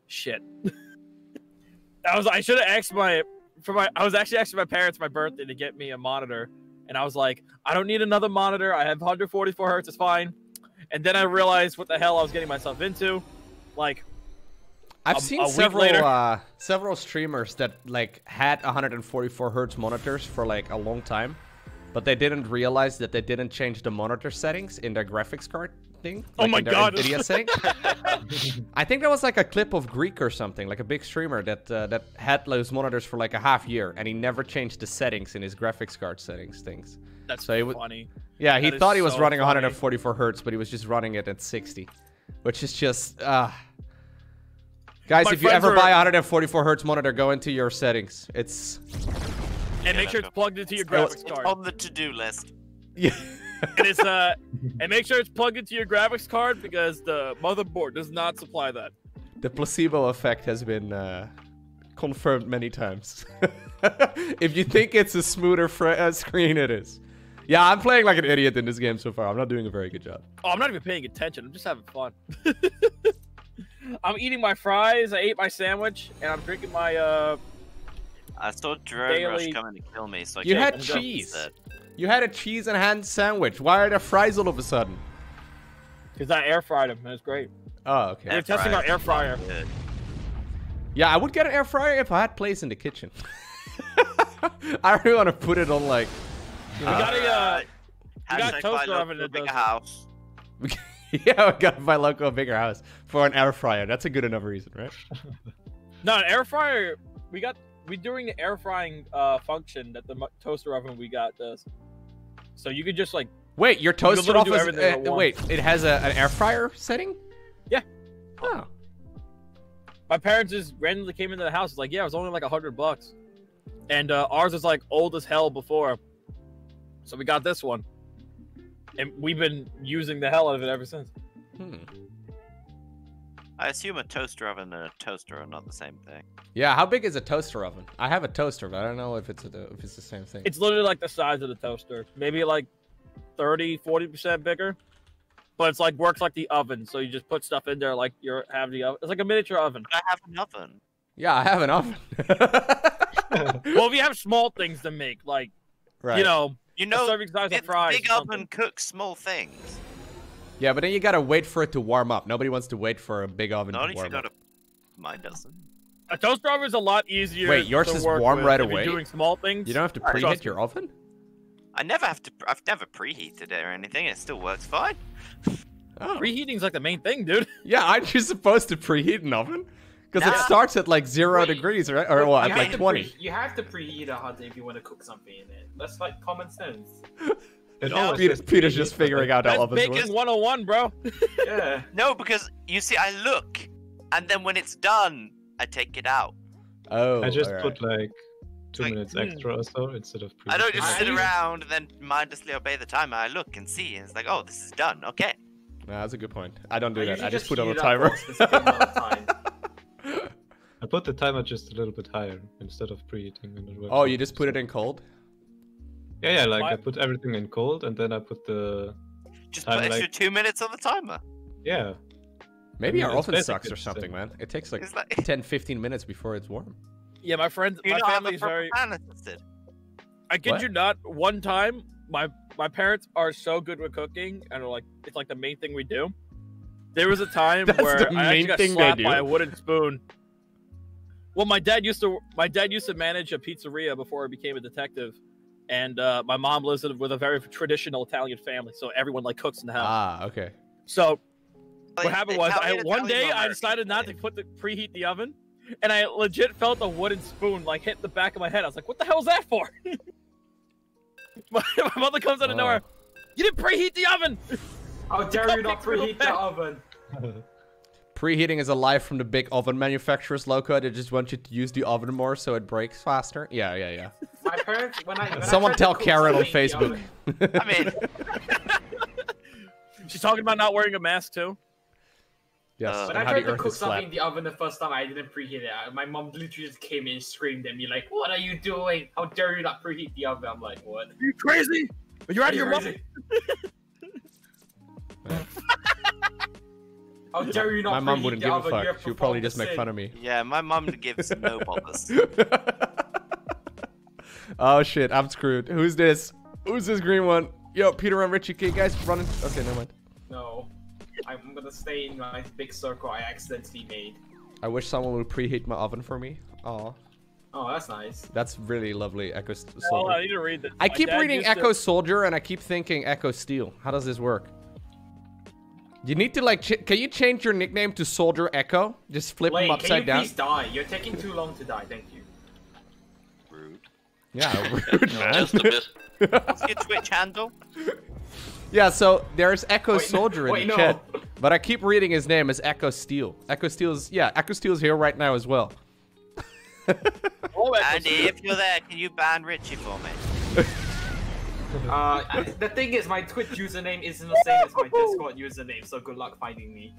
shit. I was I should have asked my for my I was actually asking my parents my birthday to get me a monitor. And I was like, I don't need another monitor. I have 144 hertz, it's fine. And then I realized what the hell I was getting myself into. Like I've a- seen a several uh, several streamers that like had 144 hertz monitors for like a long time, but they didn't realize that they didn't change the monitor settings in their graphics card thing. Oh like my God. Nvidia settings. I think that was like a clip of Greek or something, like a big streamer that uh, that had those monitors for like a half year, and he never changed the settings in his graphics card settings things. That's So he would- funny. Yeah, he That is thought he was so running funny. 144 hertz, but he was just running it at 60, which is just uh Guys, My if you ever are- buy a 144 hertz monitor, go into your settings. It's And make sure it's plugged into your graphics card. On the to-do list. yeah. And it's uh and make sure it's plugged into your graphics card because the motherboard does not supply that. the placebo effect has been uh, confirmed many times. if you think it's a smoother fr- uh, screen, it is. Yeah, I'm playing like an idiot in this game so far. I'm not doing a very good job. Oh, I'm not even paying attention. I'm just having fun. I'm eating my fries. I ate my sandwich, and I'm drinking my uh. I saw Drone Rush Daily- coming to kill me, so I You had cheese. Instead. You had a cheese and ham sandwich. Why are there fries all of a sudden? Because I air fried them. and It's great. Oh, okay. We're testing our air fryer. Yeah, I would get an air fryer if I had place in the kitchen. I really want to put it on like. You know, We got a uh, Alright. we got a toaster oven local, that bigger house. yeah, we got my local bigger house for an air fryer. That's a good enough reason, right? no an air fryer. We got we're doing the air frying uh function that the toaster oven we got does. So you could just like Wait, your toaster off is, uh, wait, it has a, an air fryer setting? Yeah. Oh. my parents just randomly came into the house. It's like, yeah, it was only like a hundred bucks, and uh, ours was like old as hell before, so we got this one, and we've been using the hell out of it ever since. Hmm. I assume a toaster oven and a toaster are not the same thing. Yeah, how big is a toaster oven? I have a toaster, but I don't know if it's a, if it's the same thing. It's literally like the size of the toaster, maybe like 30, 40 percent bigger, but it's like works like the oven. So you just put stuff in there, like you're have the oven. It's like a miniature oven. But I have an oven. yeah, I have an oven. well, if you have small things to make, like right. you know, You a know, serving size of it- fries. big or something. oven cooks small things. Yeah, but then you gotta wait for it to warm up. Nobody wants to wait for a big oven Not to if you warm got up. a. Mine doesn't. A toaster oven is a lot easier. Wait, yours to is work warm with right if you're away? Doing small things. You don't have to preheat me. your oven? I never have to. I've never preheated it or anything. It still works fine. Oh. Reheating's like the main thing, dude. Yeah, aren't you supposed to preheat an oven? Because it starts at like zero Wait, degrees, right? Or But what, you at like 20? You have to preheat a hot day if you want to cook something in it. That's like common sense. It Yeah, always Peter, Peter's just figuring out how That's ovens work. baking 101, bro. Yeah. No, because you see, I look, and then when it's done, I take it out. Oh, I just alright. put like two Like, minutes hmm. extra or so instead of. I don't just sit around and then mindlessly obey the timer. I look and see, and it's like, oh, this is done. Okay. Nah, that's a good point. I don't do I that. I just just put on a heat it up timer. for a specific amount of time. I put the timer just a little bit higher instead of preheating, and oh, you just put it in cold? Yeah, yeah. Like I put everything in cold, and then I put the Just put extra like- two minutes on the timer. yeah. Maybe mean, our oven sucks or something, man. It takes like It's like- 10, 15 minutes before it's warm. Yeah, my friends, You my not family's very. assisted. I kid What? you not. One time, my my parents are so good with cooking, and are like it's like the main thing we do. There was a time where the I actually main got thing they slapped do? by a wooden spoon. Well, my dad used to my dad used to manage a pizzeria before he became a detective, and uh, my mom lives in- with a very traditional Italian family, so everyone like cooks in the house. Ah, okay. So Like, what happened was, I, one day I decided not to put the preheat the oven, and I legit felt a wooden spoon like hit the back of my head. I was like, "What the hell is that for?" my, my mother comes out of Oh. nowhere. You didn't preheat the oven. How dare you not preheat the oven? Preheating is a lie from the big oven manufacturers, Lowko. They just want you to use the oven more so it breaks faster. Yeah, yeah, yeah. My parents, when I when Someone tried to tell Karen on something in the Facebook. I mean, She's talking about not wearing a mask too. yes, Uh, When I how the tried to cook something flat. in the oven the first time, I didn't preheat it. I- My mom literally just came in and screamed at me like, "What are you doing? How dare you not preheat the oven?" I'm like, "What? Are you crazy? Are you out of your mind? crazy? How dare you not My mom wouldn't give a fuck. She would probably just make fun of me. yeah, my mum gives no bothers. oh shit, I'm screwed. Who's this? Who's this green one? Yo, Peter and Richie, can you guys running? Okay, never mind. No, I'm gonna stay in my big circle I accidentally made. I wish someone would preheat my oven for me. Oh, Oh, that's nice. that's really lovely, Echo S- Oh, Soldier. I need to read this. I My keep reading used to- Echo Soldier and I keep thinking Echo Steel. How does this work? You need to like, ch- can you change your nickname to Soldier Echo? Just flip Lane, him can upside you down. please die? You're taking too long to die. Thank you. Rude. Yeah, rude man. Just a bit. What's your Twitch handle? yeah, so there's Echo Wait, Soldier in wait, the no. chat, but I keep reading his name as Echo Steel. Echo Steel's yeah, Echo Steel's here right now as well. Oh, Andy, if you're there, can you ban Richie for me? Uh, I- the thing is, my Twitch username isn't the same as my Discord username, so good luck finding me.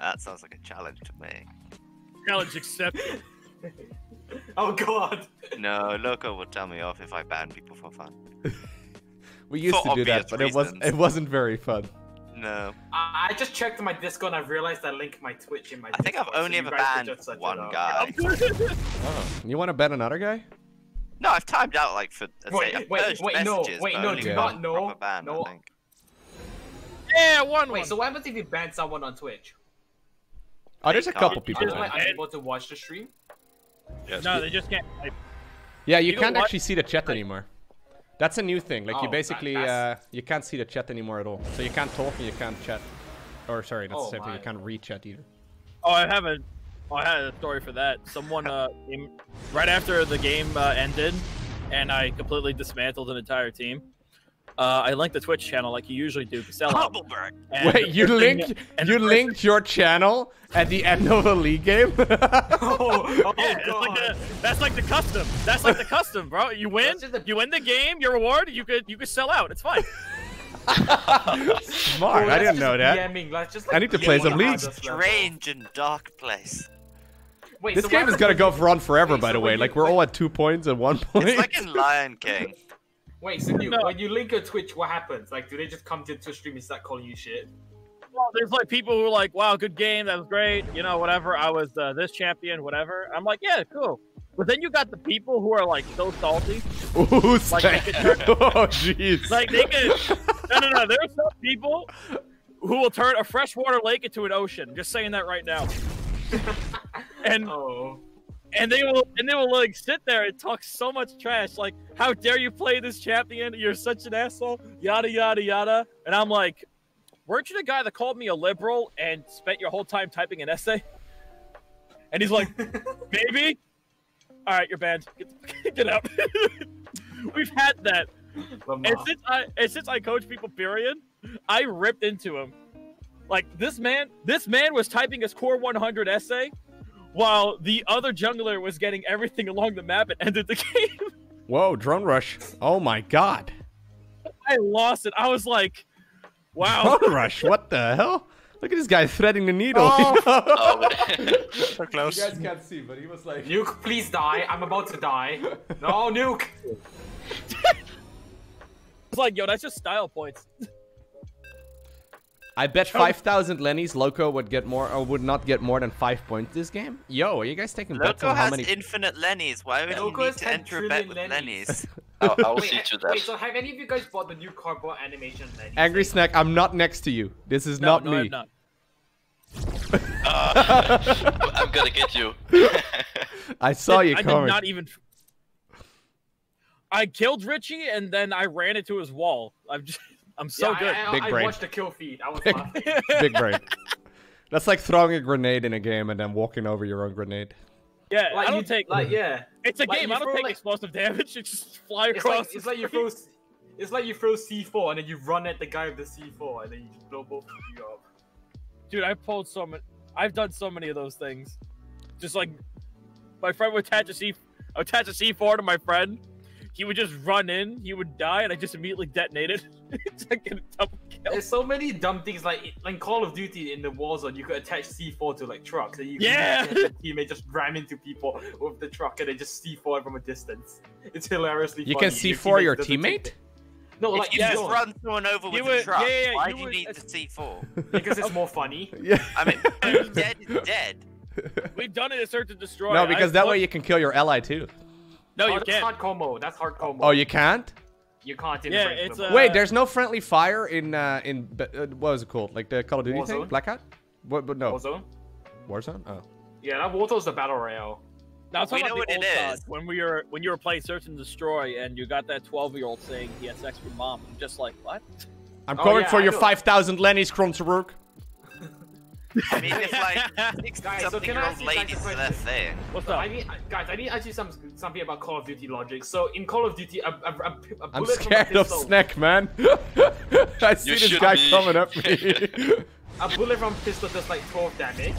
That sounds like a challenge to me. challenge accepted. Oh god. No, Lowko would tell me off if I ban people for fun. We used For to do that, obvious but it was reasons. it wasn't very fun. No. I I just checked my Discord and I realized I linked my Twitch in my I think I've Discord, so only you ever banned just search one guy. Oh, you want to bet another guy? No, I've timed out like for let's Wait, say, wait, wait, no, wait, no, do not- no, ban, no. Yeah, one Wait, one. so what happens if you ban someone on Twitch? Oh, there's a couple people. Just banned. like unable to watch the stream? Yes. no, they just can't. Like, Yeah, you, You can't actually see the chat anymore. That's a new thing. Like you Oh, basically, uh, you can't see the chat anymore at all. So you can't talk and you can't chat. Or sorry, that's Oh, the same thing. You can't read chat either. oh, I have a. Oh, I had a story for that. Someone, uh, came, right after the game uh, ended, and I completely dismantled an entire team. Uh, I linked the Twitch channel like you usually do to sell out. Hubbleberg! And Wait, you the thing- linked you person- linked your channel at the end of a league game? oh, oh Yeah, it's like god. the, that's like the custom. That's like the custom, bro. You win, That's just the- you win the game. Your reward, you could you could sell out. It's fine. Smart. Bro, I didn't know that. DMing, like, just, I need to play some leagues. this level. Strange and dark place. Wait, This so game is gonna go for on forever, Wait, by so the way. you- Like we're all at two points at one point. It's like in Lion King. Wait, so you, No. when you link a Twitch, what happens? Like, do they just come to to stream and start calling you shit? Well, there's like people who are like, "Wow, good game. That was great." You know, whatever. I was uh, this champion, whatever. I'm like, "Yeah, cool." But then you got the people who are like so salty, Ooh, Like, Stan- they could turn- oh jeez. like they can. no, no, no. There's some people who will turn a freshwater lake into an ocean. Just saying that right now. And Oh. and they will and they will like sit there and talk so much trash like how dare you play this champion? You're such an asshole yada yada yada. And i'm like weren't you the guy that called me a liberal and spent your whole time typing an essay? And he's like maybe. All right you're banned. Get, get out. We've had that. Lamar. and since i and since i coach people period i ripped into him like this man this man was typing his core 100 essay while the other jungler was getting everything along the map and ended the game. Whoa, drone rush. Oh my god. I lost it. I was like, wow. Drone rush. What the hell? Look at this guy threading the needle. Oh, So close. You guys can't see, but he was like. Nuke, please die. I'm about to die. No, Nuke. It's like, yo, that's just style points. I bet 5,000 Lennies Lowko would get more or would not get more than 5 points this game. Yo, are you guys taking bets Lowko on how many... Lowko has infinite Lennies. Why would Lowko you has need to enter a bet with Lennies. Lennies? I'll, I'll Wait, see to that. wait, so have any of you guys bought the new cardboard animation Lenny? Angry Snack, I'm not next to you. This is No, not no, me. I'm not. Uh, I'm gonna get you. I saw you coming. I did not even. I killed Richie and then I ran into his wall. I'm just, I'm so yeah, good. I, I, Big I brain. watched the kill feed. I was Big- laughing. Big brain. That's like throwing a grenade in a game and then walking over your own grenade. yeah, Like I don't you, take. like yeah. it's a like game. I don't take like- explosive damage. It just fly It's across. like it's like you throw it's like you throw C4 and then you run at the guy with the C4 and then you just blow both of you up. Dude, I've pulled so many. I've done so many of those things. Just like my friend would attach a C, attach a C4 to my friend. He would just run in. He would die, and I just immediately detonated. to get a double kill. There's so many dumb things like in Call of Duty in the Warzone, you could attach C4 to like trucks, and you Yeah! can your teammate just ram into people with the truck and they just C4 from a distance. It's hilariously You funny. can C4 your doesn't take teammate? No, If like you you just don't, run someone over You with would- a truck, yeah, yeah, why you do you would- need the C4? because it's more funny. Yeah. I mean, dead is dead. We've done it at Search and Destroy. No, because I've that put- way you can kill your ally too. No, oh, you that's can't. hardcore mode. That's hardcore mode. Oh, you can't? You can't in Yeah, it's, mode. uh, Wait, there's no friendly fire in uh, in uh, what was it called? Like the Call of Duty thing? Warzone? Black Hat? What? But no, Warzone. Warzone. Oh, Yeah, that Warzone's the battle royale. Now, I'm We know what it is. it when we were when you were playing Search and Destroy, and you got that 12 year old saying he has sex with mom. I'm just like, what? I'm Oh, coming yeah, for I your know. 5,000 Lenny's Kronzerberg. I mean, if like Guys, so something can year I old ask you guys a ladies are their question? thing. What's up? I need, guys, I need to ask you some something about Call of Duty logic. So in Call of Duty, a, a, a, a I'm bullet from a scared of pistol, Snack, man. I see this guy be. coming at me. a bullet from pistol does like 12 damage.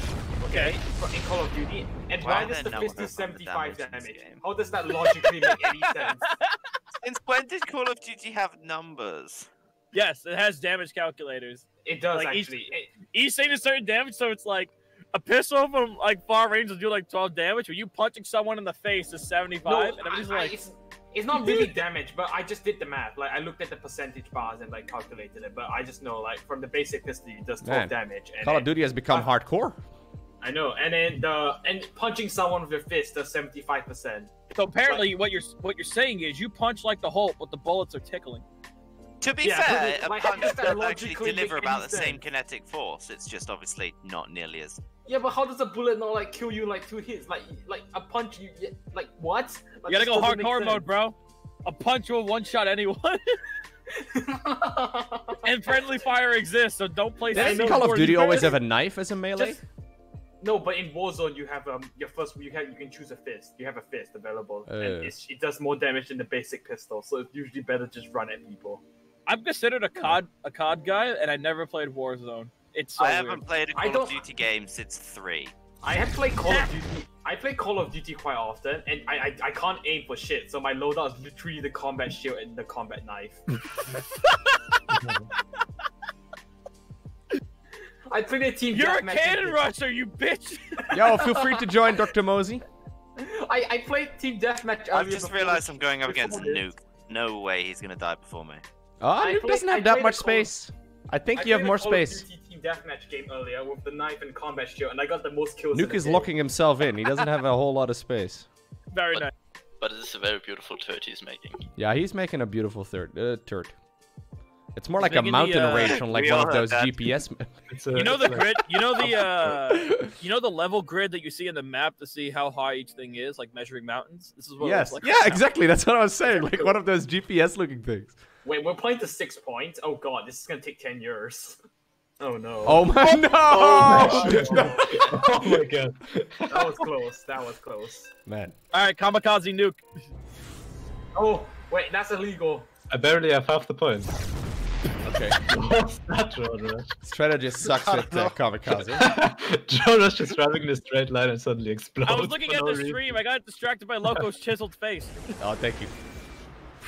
Okay, Okay. in Call of Duty, and Why why does the no fist one do has done the 75 damage in damage? How does that logically make any sense? Since when did Call of Duty have numbers? Yes, it has damage calculators. It does Like, each- actually. It- Each thing is certain damage, so it's like a pistol from like far range will do like 12 damage, but you punching someone in the face is 75, no, and everybody's I- I- like, it's, it's not really damage, but I just did the math. Like I looked at the percentage bars and like calculated it. But I just know like from the basic pistol, you does 12 Man, damage. And Call of Duty has become Uh, hardcore. I know, and then the and punching someone with your fist does 75 percent. so apparently what you're what you're saying is you punch like the Hulk, but the bullets are tickling. To be Yeah, fair, a punch does actually deliver about any the same kinetic force. It's just obviously not nearly as. Yeah, but how does a bullet not like kill you in like two hits? Like like a punch you yeah, like what? Like, You gotta go hardcore mode, bro. A punch will one shot anyone, and friendly fire exists, so don't play. Yeah, I Doesn't Call of Duty you always have a knife as a melee? Just- no, but in Warzone you have um your first you can you can choose a fist. You have a fist available, Uh. and it's, it does more damage than the basic pistol. So it's usually better just run at people. I'm considered a COD a COD guy, and I never played Warzone. It's so I haven't played a I Call don't- of Duty game since three. I have played Call of Duty. I play Call of Duty quite often, and I, I I can't aim for shit. So my loadout is literally the combat shield and the combat knife. I played a team. You're a cannon rusher, you bitch. Yo, feel free to join Dr. Mosey. I, I played team deathmatch. I've just realised I'm going up against this. Nuke. No way he's gonna die before me. Oh, Nuke doesn't I have that much space. I think I you have more Call of space. Duty team deathmatch game earlier with the knife and combat shield, and I got the most kills. Nuke is game. locking himself in. He doesn't have a whole lot of space. Very But- nice. But it is a very beautiful turret he's making. Yeah, he's making a beautiful third uh, turd. It's more like a making the, mountain uh, range on like one of those that. GPS. a, You know the grid. You know the uh, you know the level grid that you see in the map to see how high each thing is, like measuring mountains. This is what yes. it like. Yeah, exactly. That's what I was saying. Like one of those GPS looking things. Wait, we're playing to six points. Oh god, this is gonna take ten years. Oh no. Oh my no! oh my god. that was close. That was close. Man. All right, kamikaze nuke. Oh wait, that's illegal. I barely have half the points. Okay. What's that, Jonas? Strategist sucks at uh, kamikaze. Jonas just driving in a straight line and suddenly explodes. I was looking for at no the reason. stream. I got distracted by Lowko's chiseled face. Oh, thank you.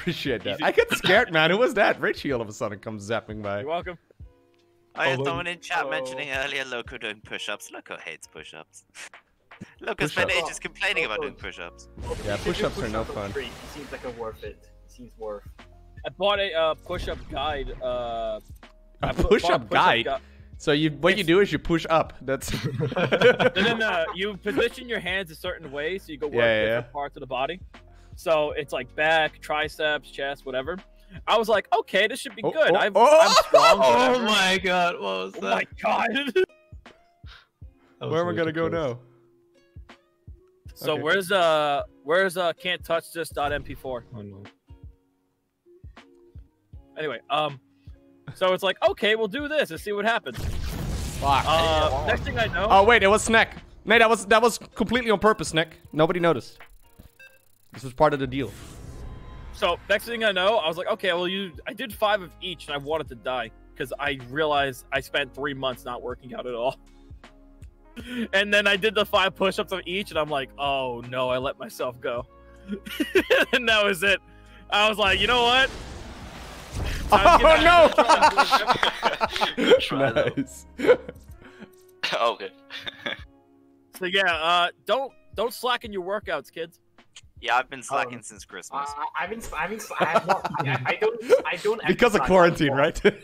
Appreciate that. I get scared, man. Who was that? Richie all of a sudden comes zapping by. You're welcome. I had Oh, well- someone in chat Oh. mentioning earlier Lowko doing push-ups. Lowko hates push-ups. Lowko spent Push-ups. ages complaining about doing push-ups. Yeah, You should do push-ups are no push-up fun. free. It seems like a worth it. It seems worth. I bought a uh, push-up guide. Uh, A I put- bought push-up push-up guide. gui- So you what you do is you push up. That's and then uh, you position your hands a certain way, so you go work Yeah, yeah, different yeah. parts of the body. So it's like back, triceps, chest, whatever. I was like, okay, this should be Oh, good. oh, I've, oh! I'm strong. Oh whatever. my god, what was Oh that? my god. Where am I gonna go close. now? so Okay. where's uh where's uh can't touch this dot mp4? Oh no. Anyway, um, so it's like, okay, we'll do this and see what happens. Fuck. Uh, next thing I know, Oh wait, it was Snack. Nay, that was that was completely on purpose, Nick. Nobody noticed. This was part of the deal. so next thing I know, I was like, okay, well, you, I did five of each, and I wanted to die because I realized I spent three months not working out at all. And then I did the five push-ups of each, and I'm like, oh no, I let myself go. and that was it. I was like, you know what? Time to get Oh back no! Try though. nice. okay. So yeah, uh, don't don't slacken your workouts, kids. Yeah, I've been slacking Um, since Christmas. I, I mean, I mean, I have not. I, I don't. I don't. because of quarantine, anymore. right?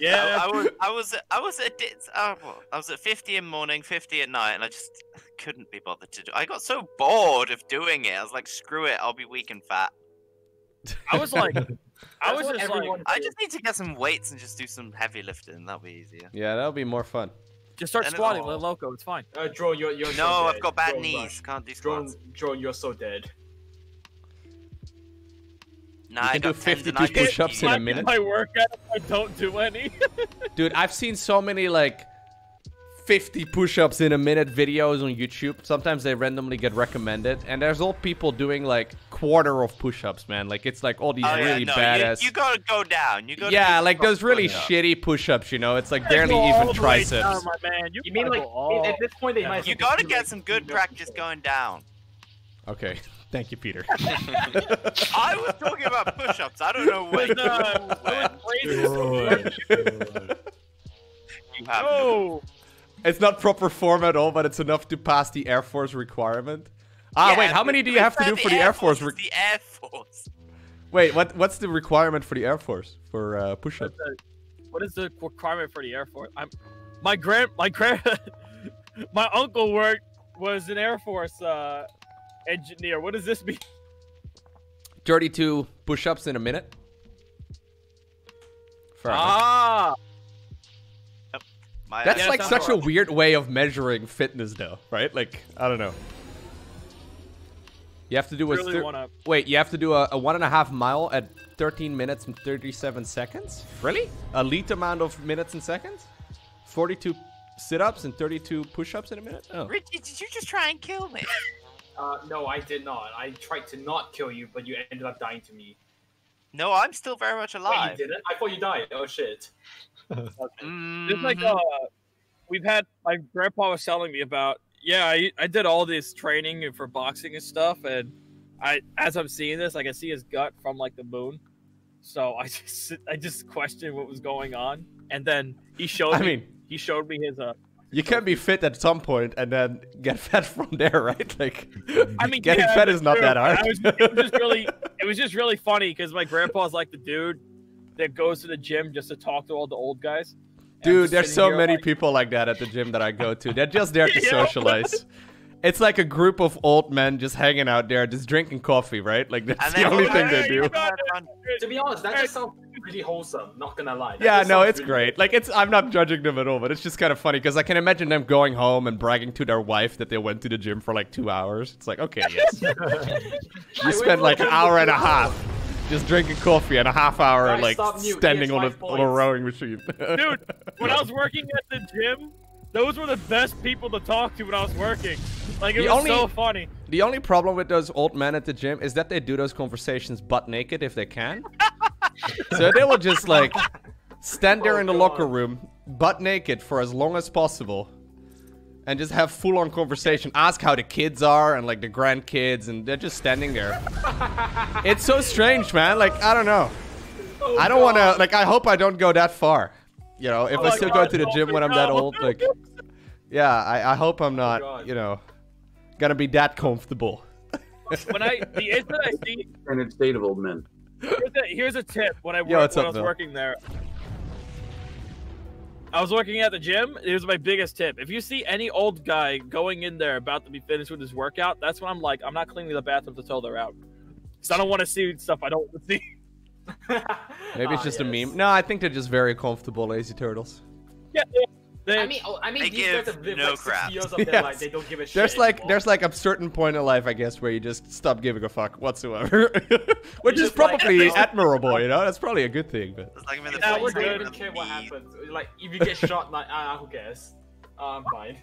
Yeah, I, I was I was I was at uh, I was at 50 in morning, 50 at night, and I just couldn't be bothered to do. I got so bored of doing it. I was like, screw it, I'll be weak and fat. I was like, I was just like, everyone I just need to get some weights and just do some heavy lifting. That'll be easier. yeah, that'll be more fun. Just start squatting, little Lowko. It's fine. Uh, Drone, you're you're. so No, I've dead. got bad Drone, knees. rush. Can't do Drone, squats. drone, you're so dead. Nah, You I can do 52 push-ups in a Slacken minute. My workout, I don't do any. Dude, I've seen so many like 50 push-ups in a minute videos on YouTube. Sometimes they randomly get recommended, and there's all people doing like quarter of push-ups, man. Like it's like all these Oh, yeah, really no, badass. You, you gotta go down. You gotta yeah, like those really push-ups. shitty push-ups. You know, it's like barely go even the triceps. down, my man. You, You mean gotta like go all- at this point they might. You gotta get like, some good practice going down. Okay, thank you, Peter. I was talking about push-ups. I don't know what With, uh, you went. with braces. You have No. It's not proper form at all, but it's enough to pass the Air Force requirement. Ah, Yeah, wait, how many do you have to do for the Air Force? is re- the Air Force. Wait, what? What's the requirement for the Air Force for uh, push-ups? What is the requirement for the Air Force? I'm my grand my grand my uncle worked was an Air Force uh, engineer. What does this mean? 32 push-ups in a minute. Fair enough. My That's Yeah, like sounds such a weird way of measuring fitness, though, right? Like, I don't know. You have to do a really thir- wanna. wait. You have to do a, a one and a half mile at 13 minutes and 37 seconds. Really? A least amount of minutes and seconds? 42 sit-ups and 32 push-ups in a minute? Oh. Richie, did you just try and kill me? Uh, no, I did not. I tried to not kill you, but you ended up dying to me. No, I'm still very much Wait, alive. you didn't? I thought you died. Oh shit. It's like Mhm. uh, we've had my grandpa was telling me about. Yeah, I, I did all this training for boxing and stuff, and I as I'm seeing this, I can see his gut from like the moon. So I just I just questioned what was going on, and then he showed I me mean, he showed me his uh. you can be fit at some point and then get fat from there, right? Like, I mean, getting yeah, fat that's is not true, that hard. I was, it was just really it was just really funny because my grandpa's like the dude that goes to the gym just to talk to all the old guys. Dude, there's so many like, people like that at the gym that I go to. They're just there to socialize. It's like a group of old men just hanging out there, just drinking coffee, right? Like that's the only thing they do. To be honest, that just sounds pretty wholesome. Not gonna lie. That Yeah, no, it's really great. Like it's I'm not judging them at all, but it's just kind of funny because I can imagine them going home and bragging to their wife that they went to the gym for like two hours. It's like, okay, yes. I you spent like an hour and a half hours. Just drinking coffee and a half hour Guys, like standing on a, on a rowing machine. Dude, when I was working at the gym, those were the best people to talk to when I was working. Like it The was only- so funny. The only problem with those old men at the gym is that they do those conversations butt naked if they can. so they will just like stand there Oh, in the God. locker room butt naked for as long as possible and just have full on conversation. Ask how the kids are and like the grandkids and they're just standing there. it's so strange, man. Like I don't know. Oh, I don't want to like I hope I don't go that far. You know, if Oh I still God, go to the gym when I'm no. that old, like yeah, I, I hope I'm oh not, God. you know, gonna be that comfortable. When I the instant I see And it's state of old men. here's a, here's a tip when I, work, Yo, what's when up, I was Bill? working there. I was working at the gym. It was my biggest tip. If you see any old guy going in there about to be finished with his workout, that's when I'm like, I'm not cleaning the bathroom until they're out. Because I don't want to see stuff I don't want to see. Maybe it's Ah, just a meme. No, I think they're just very comfortable, lazy turtles. Yeah, yeah. They, I mean, oh, I mean, They these guys give have lived no like crap. years of their life. They don't give a shit. There's like anymore. there's like a certain point in life, I guess, where you just stop giving a fuck whatsoever, which is just like- probably admirable. You know, that's probably a good thing. But It's like I'm in the Yeah, I we're face don't even care what happens. Like, if you get shot, like, ah, who cares? Uh, I'm fine.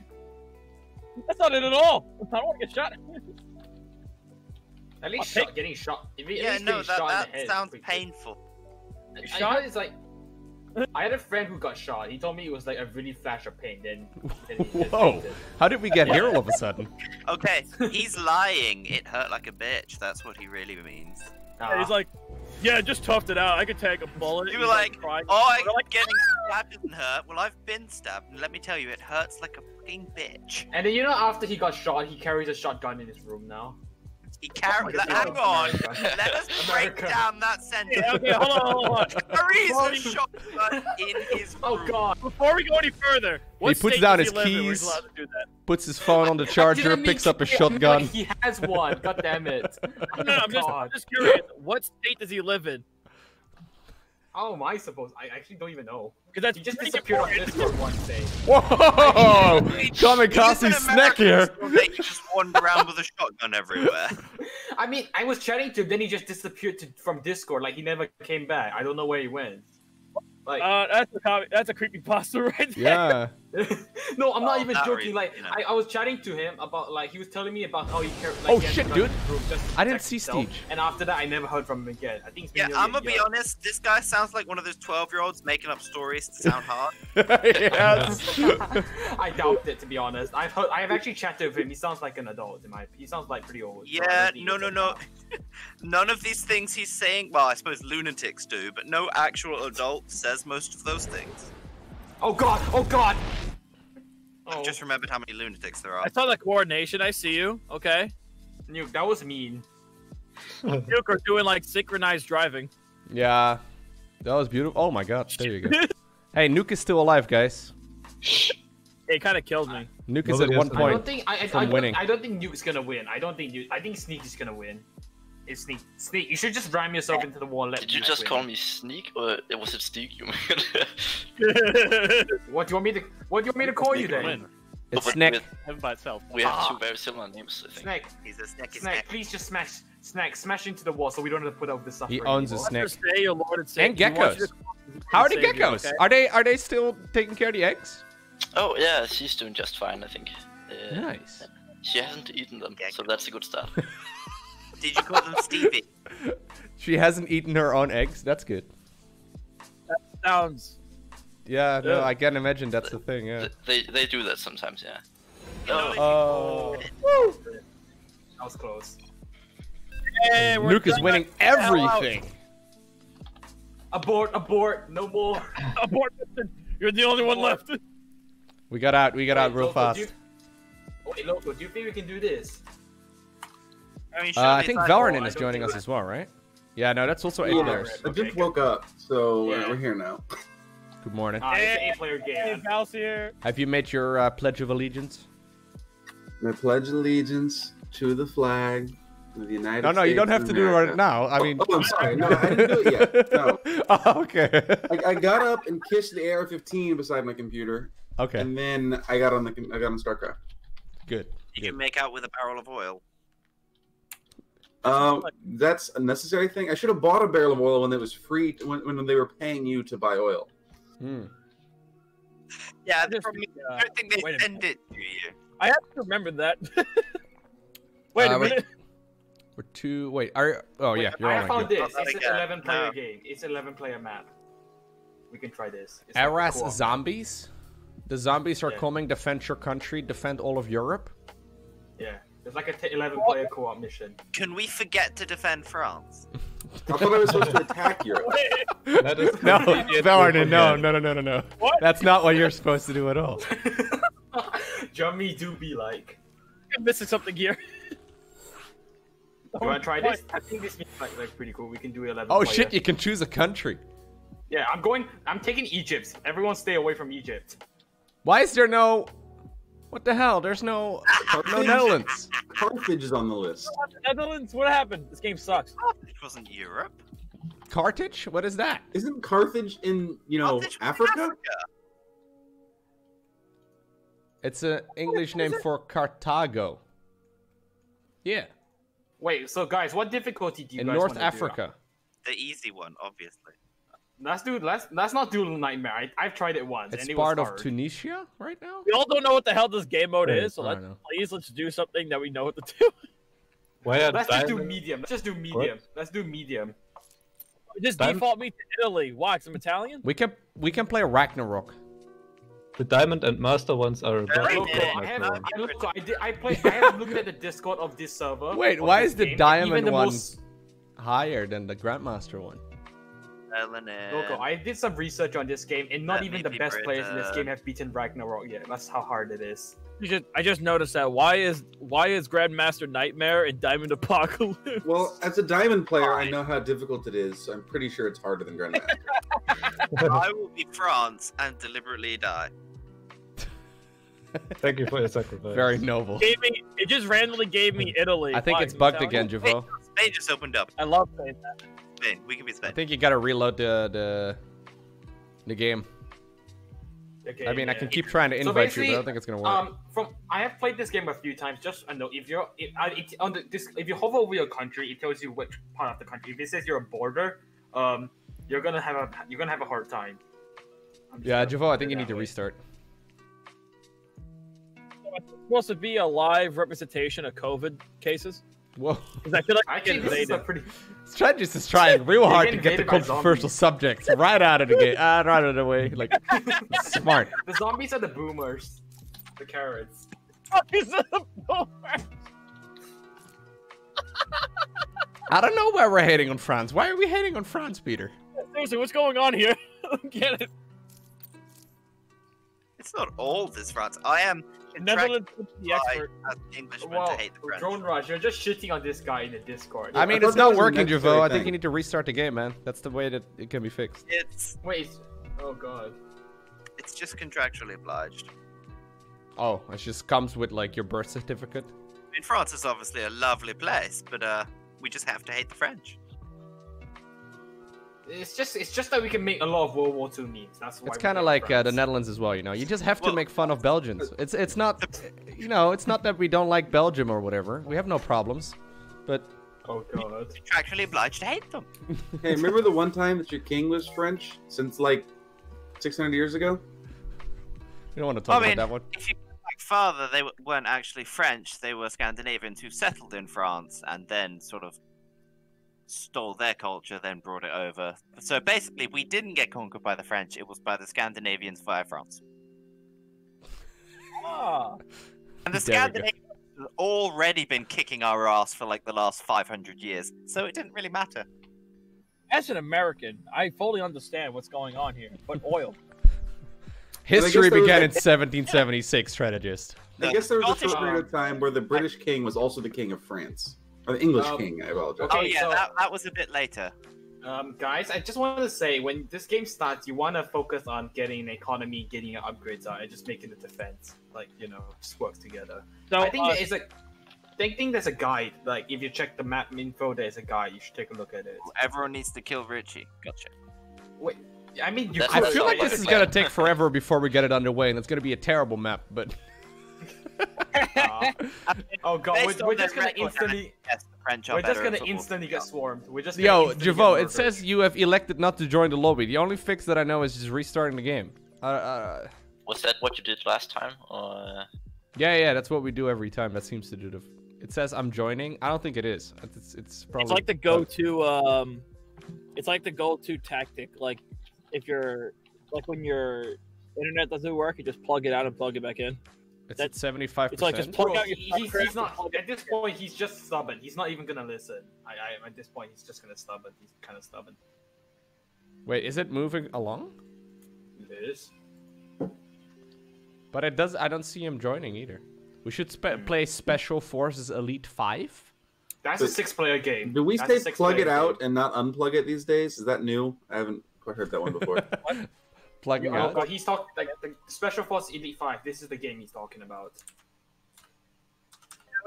that's not it at all. I don't want to get shot. At least shot, getting shot. If you, at Yeah, least no, that, shot in that the head sounds painful. Shot? heard it's like. I had a friend who got shot. He told me it was like a really flash of pain. Then, then whoa, how did we get here all of a sudden? Okay, he's lying. It hurt like a bitch. That's what he really means. And he's Ah. like, yeah, just toughed it out. I could take a bullet. You He's were like, crying. Oh, I We're like, getting stabbed doesn't hurt. Well, I've been stabbed, and let me tell you, it hurts like a fucking bitch. And then you know, after he got shot, he carries a shotgun in his room now. He carried. Because he Hang on. Let us break America. down that sentence. okay, okay, hold on, hold on, hold on. Carries in his Oh room. god. Before we go any further, what puts down his he live in where he's keys. allowed to do that? Puts his phone on the charger, picks up a to- shotgun. He has one. God damn it. No, oh, no, I'm just, I'm just curious. What state does he live in? How am I supposed? I actually don't even know. Because that's He just pretty disappeared on important. Discord one day. Whoa! He's Kamikaze an snack American, here. He just wander around with a shotgun everywhere. I mean, I was chatting to him, then he just disappeared to, from Discord. Like he never came back. I don't know where he went. Like, Uh, that's a that's a creepy pasta right there. Yeah. no, I'm not Oh, even not joking. really, like, you know. I, I was chatting to him about like he was telling me about how he car- like, Oh, he shit, dude. his room just to I didn't see himself. Steve. And after that, I never heard from him again. I think Yeah, I'm gonna be honest. This guy sounds like one of those 12 year olds making up stories to sound hard. yes. I doubt it, to be honest. I've heard, I've actually chatted with him. He sounds like an adult. In my, he sounds like pretty old. Yeah, don't no, no, no. None of these things he's saying. Well, I suppose lunatics do, but no actual adult says most of those things. Oh god! Oh god! I've Oh, just remembered how many lunatics there are. I saw the coordination. I see you. Okay. Nuke, that was mean. Duke are doing like synchronized driving. Yeah. That was beautiful. Oh my god. There you go. hey, Nuke is still alive, guys. It kind of killed me. Nuke is Nobody at one has to I don't point. think I, I, from I, don't, winning. I don't think Nuke's gonna win. I don't think Nuke. I think Sneak is gonna win. It's Sneak. Sneak. You should just ram yourself into the wall. And let Did you just win. call me Sneak, or was it Steak you meant? What do you want me to? What do you want me to call you then? Win. It's But Snack. we- by itself. We have Ah. two very similar names, I think. Snack. He's a Snack. snack. Please just smash. Snack. Smash into the wall so we don't have to put up with this suffering. He owns a anymore. snake. Just say your Lord and Savior. And He wants you geckos. to- How are the Savior, geckos? okay? Are they are they still taking care of the eggs? Oh yeah, she's doing just fine, I think. Uh, Nice. She hasn't eaten them, so that's a good start. Did you call them Stevie? She hasn't eaten her own eggs. That's good. That sounds. Yeah, no, Yeah. I can't imagine that's the thing. Yeah. They they do that sometimes, yeah. Oh. That was close. Hey, we're Nuke is winning Get the hell out. everything. Abort. Abort. No more. Abort. You're the only one left. We got out. We got out real Lowko, fast. do you- Wait, Lowko, do you think we can do this? I mean, Uh, I think it's like- Valorant is joining us that. as well, right? Yeah, no, that's also eight Yeah, players. I Okay, just woke up, so uh, Yeah. we're here now. Good morning. Ah, it's an eight-player Hey, game. Val's here. Have you made your uh, pledge of allegiance? I pledge allegiance to the flag of the United States. No, no, you don't have of to do it right now. I mean, Oh, I'm sorry. No, I didn't do it yet. No. oh, okay. I, I got up and kissed the AR-15 beside my computer, okay, and then I got on the I got on StarCraft. good. You can make out with a barrel of oil. Um, that's a necessary thing. I should have bought a barrel of oil when it was free, to, when, when they were paying you to buy oil. Hmm. Yeah, Just, from, uh, I don't think they send it to you. I have to remember that. Wait Uh, a minute. We're two. Wait, are oh Wait, yeah, you're I on. found Good. this. It's an 11-player No. game. It's an 11-player map. We can try this. It's like a zombies. The zombies are Yeah. coming. Defend your country. Defend all of Europe. Yeah, it's like a t- 11-player co-op mission. Can we forget to defend France? I thought I was supposed to attack Europe. That is No, completely Valorant, no, inappropriate. no, no, no, no, no. What? That's not what you're supposed to do at all. Jummy do be like. I'm missing something here. You wanna try this? Oh I think this means like, like pretty cool. We can do 11 Oh player. shit, you can choose a country. Yeah, I'm going. I'm taking Egypt. Everyone, stay away from Egypt. Why is there no? What the hell? There's no no Netherlands. Carthage is on the list. Netherlands, what happened? This game sucks. It wasn't Europe. Carthage? What is that? Isn't Carthage in you know Carthage was Africa? It's an English name for Carthago. Yeah, Wait, so guys, what difficulty do you in guys North wanna do? Africa. The easy one, obviously. Let's do. Let's let's not do a Nightmare. I, I've tried it once. It's and it part was of. Tunisia right now. We all don't know what the hell this game mode Wait, is, so let's know. please let's do something that we know what to do. Why are Let's just do medium. Let's just do medium. Let's do medium. Just Diamond- default me to Italy. Why? 'Cause I'm Italian. We can we can play Ragnarok. The diamond and master ones are above Wait, Look, the yeah, I have. micro I, look, I, did, I play. I have looked at the Discord of this server. Wait, why is the game, diamond one most- higher than the Grandmaster one? Eleanor. Lowko, I did some research on this game, and not Let even the be best players in this game have beaten Ragnarok yet. That's how hard it is. You just, I just noticed that. Why is why is Grandmaster Nightmare and Diamond Apocalypse? Well, as a diamond player, I know how difficult it is. So I'm pretty sure it's harder than Grandmaster. I will be France and deliberately die. Thank you for your sacrifice. Very noble. gave me, it just randomly gave me Italy. I think Why? it's 'Cause I'm bugged Italian? again, Javo. Spain just opened up. I love saying that. Spain, we can be I think you gotta reload the the the game. Okay, I mean, I can keep trying to So invite you, but I don't think it's gonna work. Um, from I have played this game a few times. Just I know if you're it, uh, it, on the, this, if you hover over your country, it tells you which part of the country. If it says you're a border, um, you're gonna have a you're gonna have a hard time. Yeah, gonna Javo, I think you need that to way. restart. It's supposed to be a live representation of COVID cases. Whoa. 'Cause I feel like I Actually, get this is a invaded. pretty. Strategist is trying real hard to get the controversial zombies. subjects right out of the game, uh, right out of the way. Like, smart. The zombies are the boomers, the carrots. Fuck is a boomer? I don't know why we're hating on France. Why are we hating on France, Peter? Seriously, what's going on here? I don't get it. It's not all this France. I am Netherlands is the by expert. as an Englishman Well, to hate the French. Drone Rush, you're just shitting on this guy in the Discord. I mean, thought it's not working, necessary Javo. I think you need to restart the game, man. That's the way that it can be fixed. It's Wait. Oh god. it's just contractually obliged. Oh, it just comes with like your birth certificate. I mean, France is obviously a lovely place, but uh, we just have to hate the French. It's just it's just that we can make a lot of World War II memes. That's why. It's kind of like uh, the Netherlands as well, you know. You just have to Well- make fun of Belgians. It's it's not, you know, it's not that we don't like Belgium or whatever. We have no problems, but Oh god. You're actually obliged to hate them. hey, remember the one time that your king was French since like 600 years ago? we don't want to talk I mean, about that one. if you go back farther, they weren't actually French. They were Scandinavians who settled in France and then sort of stole their culture, then brought it over. So basically, we didn't get conquered by the French. It was by the Scandinavians via France. Ah, And the There. Scandinavians had already been kicking our ass for like the last 500 years, so it didn't really matter. as an American, I fully understand what's going on here. But oil. History began in 1776, strategist. I guess there was a Scottish- short period of time where the British king was also the king of France. Or the English Um, king, I apologize. Oh Okay, yeah, so- that, that was a bit later. Um, guys, I just wanted to say when this game starts, you want to focus on getting an economy, getting your upgrades out, and just making the defense. Like you know, just work together. So I think uh, there is a. I think there's a guide. Like if you check the map info, there's a guide. You should take a look at it. Everyone needs to kill Richie. Gotcha. Wait, I mean, you. That's I feel like this is gonna take forever before we get it underway, and it's gonna be a terrible map. But Aw. oh god, we're, we're just gonna instantly. French We're just gonna instantly get swarmed. We're just. yo, gonna instantly get Javo, it says you have elected not to join the lobby. The only fix that I know is just restarting the game. Uh, uh, Was that what you did last time? Or yeah, yeah, that's what we do every time. That seems to do the. It says I'm joining. I don't think it is. It's it's probably. it's like the go-to. Um, it's like the go-to tactic. Like if you're like when your internet doesn't work, you just plug it out and plug it back in. It's that- at 75. it's like just plug Bro, out your he's, he's not at this point. He's just stubborn. He's not even gonna listen. I, I at this point he's just gonna stubborn. He's kind of stubborn. Wait, is it moving along? It is. But it does. I don't see him joining either. We should spe- Hmm. play Special Forces Elite Five. That's a six-player game. Do we That's say plug it player out game. and not unplug it these days? Is that new? I haven't quite heard that one before. Plugging Oh, out. but he's talking like the Special Force Elite Five. This is the game he's talking about.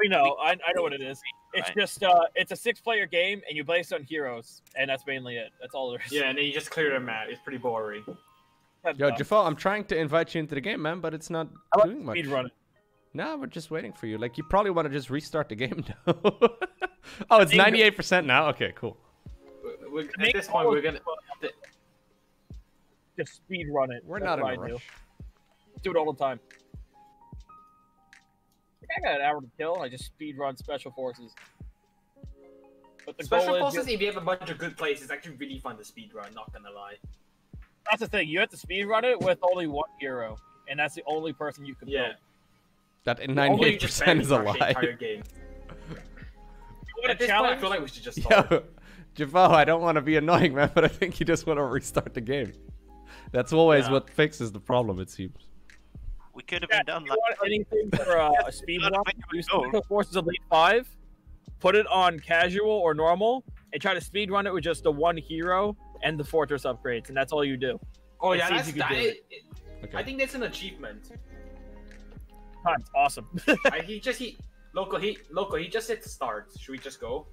We know. I, I know what it is. It's Right. just uh, it's a six-player game, and you base it on heroes, and that's mainly it. That's all there is. Yeah, and then you just clear the map. It's pretty boring. Yo, Jafal, I'm trying to invite you into the game, man, but it's not How about doing much. speed run it? No, we're just waiting for you. Like, you probably want to just restart the game now. oh, it's 98% now? Okay, cool. We- we- at this point, we're gonna. The- Just speed run it. We're That's not in what a I do. rush. Do it all the time. I got an hour to kill. and I just speed run special forces. But the Special goal is Forces, if you have a bunch of good plays, it's actually really fun to speedrun, not gonna lie. that's the thing. You have to speed run it with only one hero, and that's the only person you can Yeah. build. That Or 98% is a bandit rush the lie. entire game. You want At a this point, I challenge? feel like we should just start. Yo, Jafal, I don't want to be annoying, man, but I think you just want to restart the game. That's always Yeah. what fixes the problem, it seems. We could have Yeah, been done you like want anything for uh, a speed Gotta run? make it Use. Special Forces Elite Five, put it on casual or normal, and try to speed run it with just the one hero and the fortress upgrades, and that's all you do. Oh Let's yeah, that's you that. do it. it- it- Okay. I think that's an achievement. Times awesome. I, he just he local he local he just hit start. Should we just go?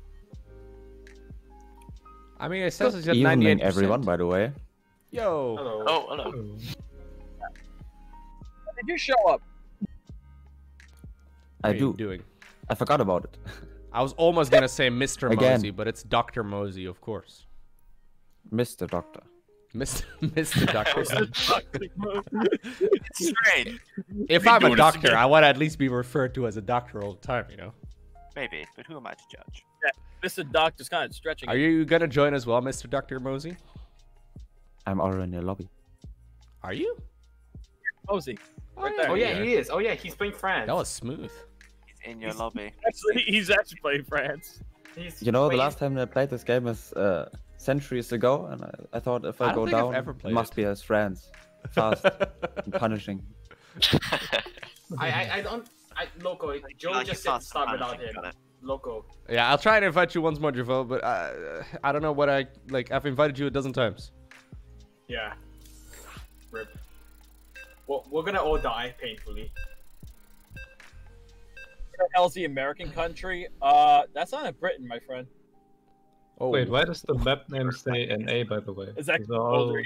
I mean, it says it's at Evening, 98%. everyone, by the way. Yo. Hello. Oh, hello. Did you show up? I What are you do. doing? I forgot about it. I was almost going to say Mr. Again. Mosey, but it's Dr. Mosey, of course. Mr. Doctor. Mr. Mr. Doctor. it's strange. if Been I'm a doctor. I want to at least be referred to as a doctor all the time, you know? Maybe, but who am I to judge? Mr. Doctor's kind of stretching. Are it. you going to join as well, Mr. Dr. Mosey? I'm already in the lobby. Are you? Mosey? Right there. Oh yeah, he is. Oh yeah, he's playing France. That was smooth. He's in your lobby. Actually, he's actually playing France. He's You know, the last time I played this game is uh, centuries ago, and I, I thought if I, I go down, ever it must it. be as France. Fast and punishing. I, I I don't. I local. Joe Like just you said can't start without him. got it. Local. Yeah, I'll try and invite you once more, Javel, but uh, I don't know what I like. I've invited you a dozen times. Yeah. Rip. Well, we're gonna all die painfully. Where the hell's the American country? Uh, that's not in Britain, my friend. Oh, Wait, why does the map name say NA, by the way? Is that all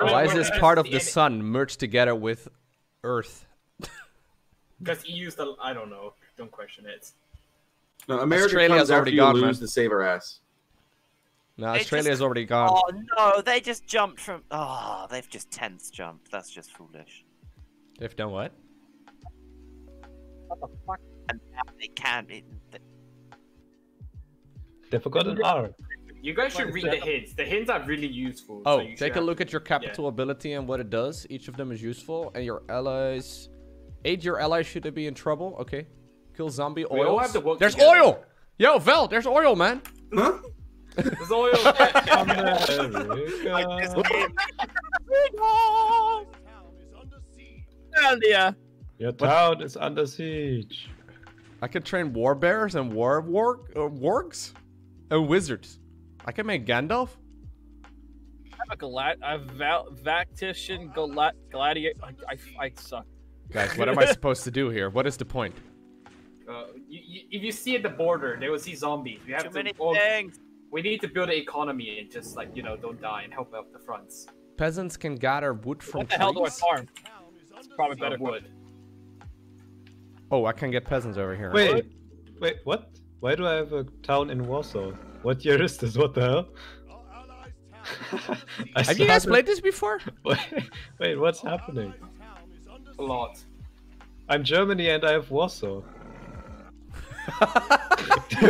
why is this part of the the sun merged together with Earth? Because he used the. I don't know. Don't question it. No, America Australia's comes after already you gone, lose man. to save our ass. No, They Australia's just- already gone. Oh no, they just jumped from. Oh, they've just tense jumped. That's just foolish. They've done what? What the fuck? And now they can. It, th- They forgot an R. You guys should read the hints. The hints are really useful. Oh, so take should a have- look at your capital ability and what it does. Each of them is useful, and your allies. Aid your allies should they be in trouble. Okay. Kill zombie oil. have to work There's together. oil. Yo, Vel, there's oil, man. Huh? There's oil. America. Hell yeah. Your town is under siege. I can train war bears and war warg, uh, wargs and wizards. I can make Gandalf. I'm a galat, a val- Vactician galat, gladiator. I, I, I suck. Guys, what am I supposed to do here? What is the point? Uh, you, you, if you see at the border, they will see zombies. We have too to. many things. We need to build an economy and just like you know, don't die and help out the fronts. Peasants can gather wood from What the hell do I farm? It's probably better. wood. Oh, I can get peasants over here. Wait, wait, what? Why do I have a town in Warsaw? What year is this? What the hell? I Have you guys started- played this before? Wait, wait, what's happening? A lot. I'm Germany and I have Warsaw.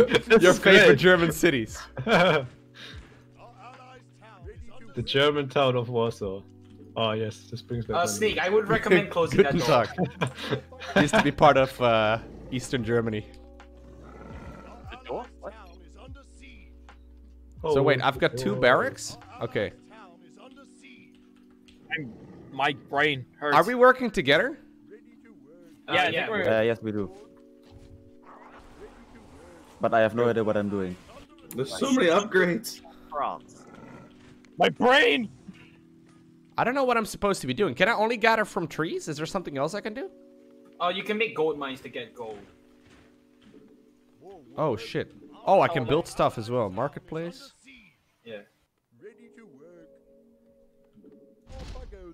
Your is favorite great. German cities. the German town of Warsaw. Oh yes, this brings back. Uh. Sneak, I would recommend closing that Guten door. Tag. Used to be part of uh, Eastern Germany. The door? What? So wait, Oh, I've got two barracks. Okay. I'm, my brain hurts. Are we working together? Uh, Yeah, yeah. Uh, yes, we do. But I have no idea what I'm doing. There's so many upgrades. France. My brain. I don't know what I'm supposed to be doing. Can I only gather from trees? Is there something else I can do? Oh, you can make gold mines to get gold. Oh shit. Oh, I can build stuff as well. Marketplace. Yeah. Ready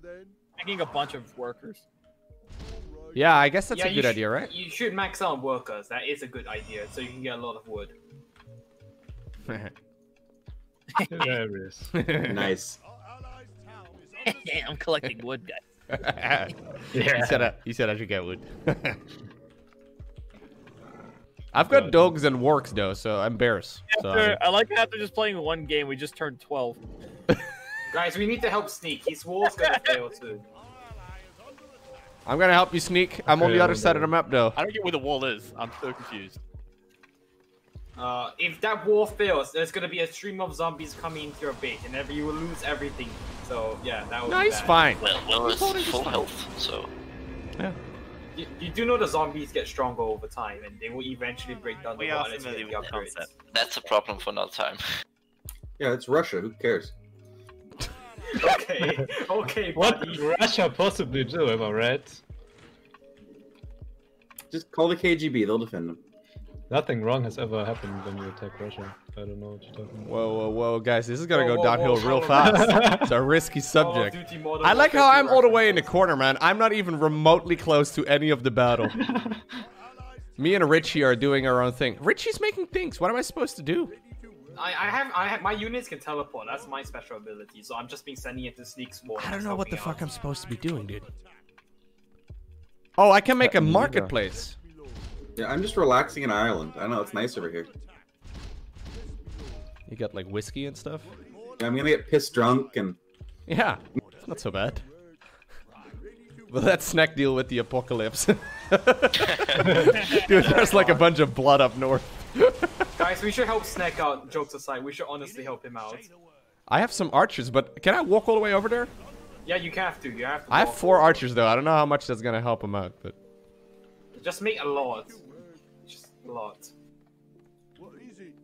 I'm making a bunch of workers. Yeah, I guess that's Yeah, a good idea, right? You should max out workers. That is a good idea, so you can get a lot of wood. Hilarious. nice. I'm collecting wood, guys. He said I, he said I should get wood. I've got dogs and works though, so I'm bears. So I After, mean- I like after just playing one game, we just turned 12. Guys, we need to help Sneak. His wall's gonna fail soon. I'm gonna help you sneak. I'm on the other side of the map though. I don't get where the wall is. I'm so confused. Uh, if that wall fails, there's gonna be a stream of zombies coming into your base, and every, you will lose everything. So yeah, that would No, be he's bad. fine. Well, well, He's it's holding full his- health, so Yeah. You, you do know the zombies get stronger over time, and they will eventually break down the We wall are unless you familiar the with the concept. that's a problem for another time. Yeah, it's Russia. Who cares? okay, okay, What buddy. could Russia possibly do, am I right? Just call the KGB. They'll defend them. Nothing wrong has ever happened when you attack Russia. I don't know what you're talking about. Whoa, whoa, whoa, guys! This is gonna Whoa, go whoa, downhill whoa, real whoa. fast. it's a risky subject. Duty I like how I'm 2 all the way in the corner, man. I'm not even remotely close to any of the battle. Me and Richie are doing our own thing. Richie's making things. What am I supposed to do? I, I have, I have, my units can teleport. That's my special ability. So I'm just being sending it to Sneak's wall. I don't know what the helping fuck out. I'm supposed to be doing, dude. Oh, I can make a marketplace. Yeah, I'm just relaxing in Ireland. I know it's nice over here. You got like whiskey and stuff. Yeah, I'm gonna get pissed drunk and Yeah, it's not so bad. Will that snack deal with the apocalypse? Dude, there's like a bunch of blood up north. Guys, we should help Snack out. Jokes aside, we should honestly help him out. I have some archers, but can I walk all the way over there? Yeah, you have to. You have to. I have four archers though. I don't know how much that's gonna help him out, but Just make a lot. Just a lot. What is it?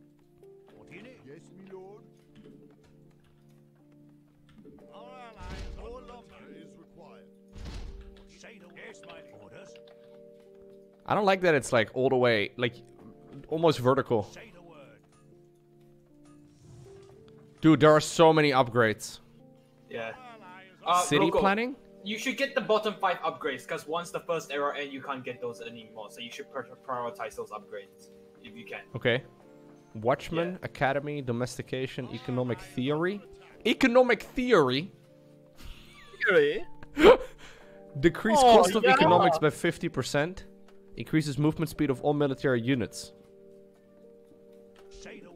What in it? Yes, me lord. All allies, all lumber is required. Say the yes, my orders. I don't like that it's like all the way, like almost vertical. Say the word. Dude, there are so many upgrades. Yeah. Uh, City Rocco, planning? You should get the bottom five upgrades because once the first era end, you can't get those anymore. So you should prioritize those upgrades if you can. Okay. Watchman, Academy, Domestication, Economic Theory. Economic Theory? Decrease Oh, cost of yeah. economics by 50%. Increases movement speed of all military units.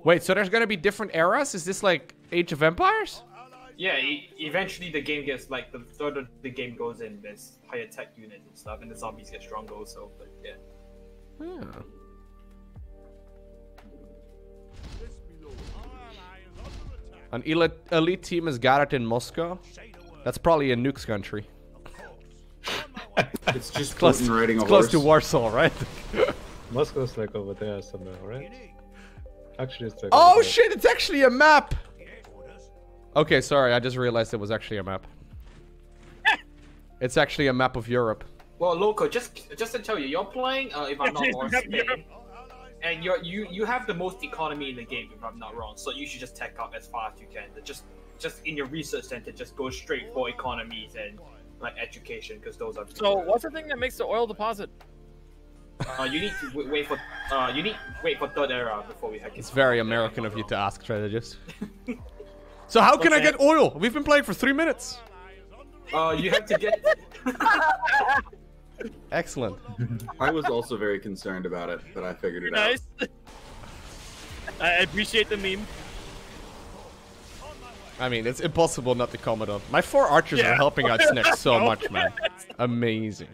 Say the word. Wait, so there's gonna be different eras? Is this like Age of Empires? Yeah, e- eventually the game gets like the further the game goes in, there's higher tech units and stuff, and the zombies get stronger also. But yeah. Hmm. Yes, me lord. All allies under attack. An elite, elite team is gathered in Moscow. Say the word. That's probably a nuke's country. Of course. On my way. it's just Close, Putin riding a it's close to Warsaw, right? Moscow's like over there somewhere, right? Actually, it's like. oh over shit, it's actually a map! Okay, sorry, I just realized it was actually a map. it's actually a map of Europe. Well, Lowko, just just to tell you, you're playing, uh, if I'm not wrong, Spain, and you're you you have the most economy in the game, if I'm not wrong. So you should just tech up as far as you can. Just just in your research center, just go straight for economies and like education, because those are. So, what's the thing that makes the oil deposit? Uh, you need to w- wait for uh you need wait for third era before we hack it. It's very American of you to ask, strategist. so how can I get oil? We've been playing for three minutes. Uh, you have to get. Excellent. I was also very concerned about it, but I figured it out. Nice. I appreciate the meme. I mean, it's impossible not to comment on. My four archers are helping out Snick so much, man. Amazing.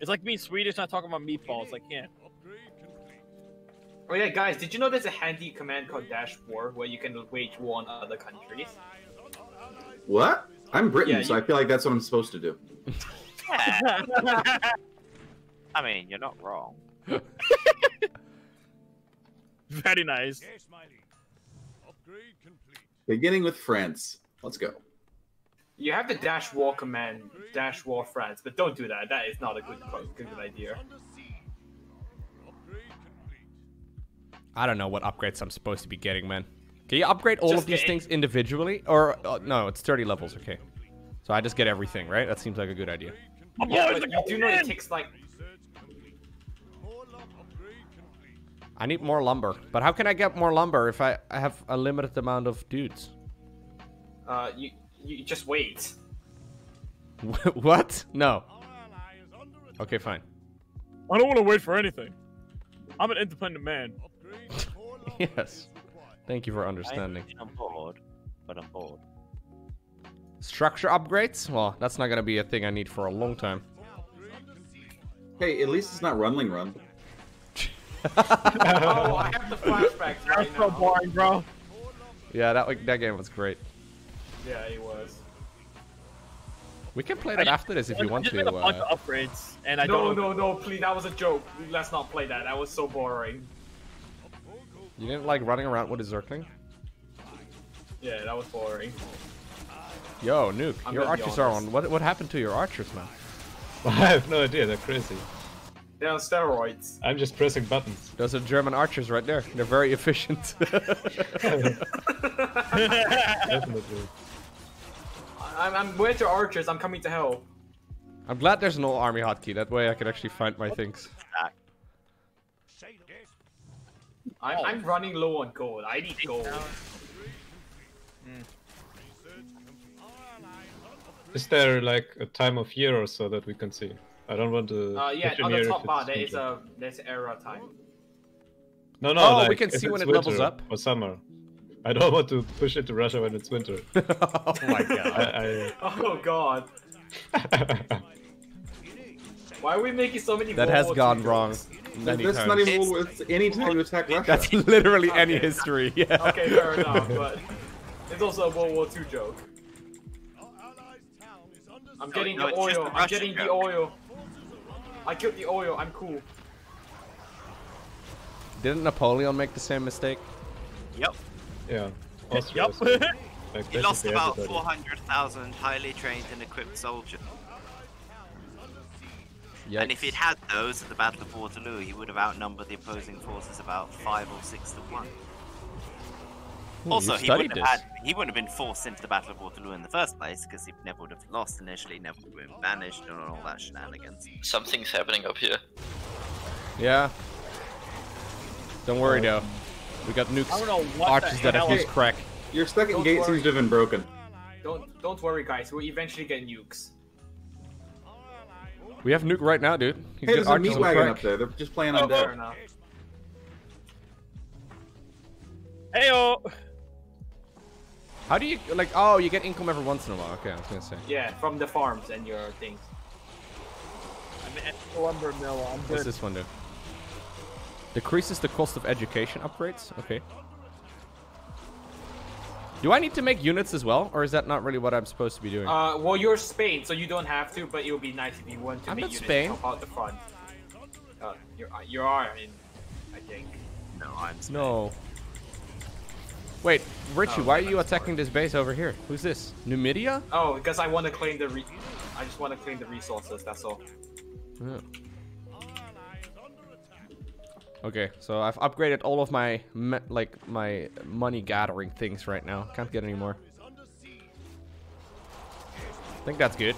It's like being Swedish not talking about meatballs. I can't. Oh yeah, guys, did you know there's a handy command called Dash War where you can wage war on other countries? What? I'm Britain, Yeah, so you- I feel like that's what I'm supposed to do. I mean, you're not wrong. Very nice. Yes, my liege. Beginning with France. Let's go. You have the dash war command, dash war France, but don't do that. That is not a good good idea. I don't know what upgrades I'm supposed to be getting, man. Can you upgrade all Just of these get- things individually? Or, uh, no, it's 30 levels, okay. So I just get everything, right? That seems like a good idea. Yeah, but you do know it takes like I need more lumber. But how can I get more lumber if I, I have a limited amount of dudes? uh you you just wait. what? No. Okay, fine. I don't want to wait for anything. I'm an independent man. yes. Thank you for understanding. I'm bored, but I'm bored. Structure upgrades? Well, that's not gonna be a thing I need for a long time. Hey, at least it's not Runling Run. oh, I have the flashbacks right That's so boring, bro. Yeah, that that game was great. Yeah, it was. We can play that I- after this if you want just to. made a bunch uh, of upgrades, and I no, don't. no, no, please, that was a joke. Let's not play that. That was so boring. You didn't like running around with a Zergling? Yeah, that was boring. Yo, Nuke, I'm your archers are on. What what happened to your archers, man? I have no idea. They're crazy. They're on steroids. I'm just pressing buttons. Those are German archers right there. They're very efficient. Definitely. I'm, I'm with your archers. I'm coming to help. I'm glad there's no army hotkey. That way I can actually find my things. I'm, I'm running low on gold. I need gold. Is there like a time of year or so that we can see? I don't want to. Uh, yeah, put in on the top bar there is a there's era time. No, no. Oh, we can see when it levels up. Or summer. I don't want to push it to Russia when it's winter. oh my god. I, Oh god. Why are we making so many? That has gone wrong. Many That's times. not even World War- it's any time you attack Russia. That's literally any history. Yeah. Okay, fair enough, but it's also a World War II joke. I'm getting no, the oil. I'm Russian getting the oil. I killed the oil. I'm cool. Didn't Napoleon make the same mistake? Yep. Yeah. Austria Yep. was good. Like, He lost about 400,000 highly trained and equipped soldiers. And if he'd had those at the Battle of Waterloo, he would have outnumbered the opposing forces about five or six to one. Ooh, also, he wouldn't, have had, he wouldn't have been forced into the Battle of Waterloo in the first place because he never would have lost initially, never would have been banished, and all that shenanigans. Something's happening up here. Yeah. Don't worry, though. We got nukes. I don't know what archers that have hell- used crack. Your second Don't gate worry. seems to have been broken. Don't don't worry, guys. We'll eventually get nukes. We have nuke right now, dude. He's Hey, got there's a meat wagon crack. up there. They're just playing Oh, on Fair deck. enough. Heyo. How do you like? Oh, you get income every once in a while. Okay, I was gonna say. Yeah, from the farms and your things. I'm at the lumber mill. I'm good. What's this one do? Decreases the cost of education upgrades. Okay. Do I need to make units as well, or is that not really what I'm supposed to be doing? Uh, well, you're Spain, so you don't have to, but it would be nice if you want to I'm make not units Spain. help out the front. Uh, you are, you are in, I think. No, I'm no. Wait, Richie, Oh, why are you attacking this base over here? Who's this? Numidia? Oh, because I want to claim the re- I just want to claim the resources. That's all. Yeah. Okay, so I've upgraded all of my me- like my money gathering things right now. Can't get any more. I think that's good.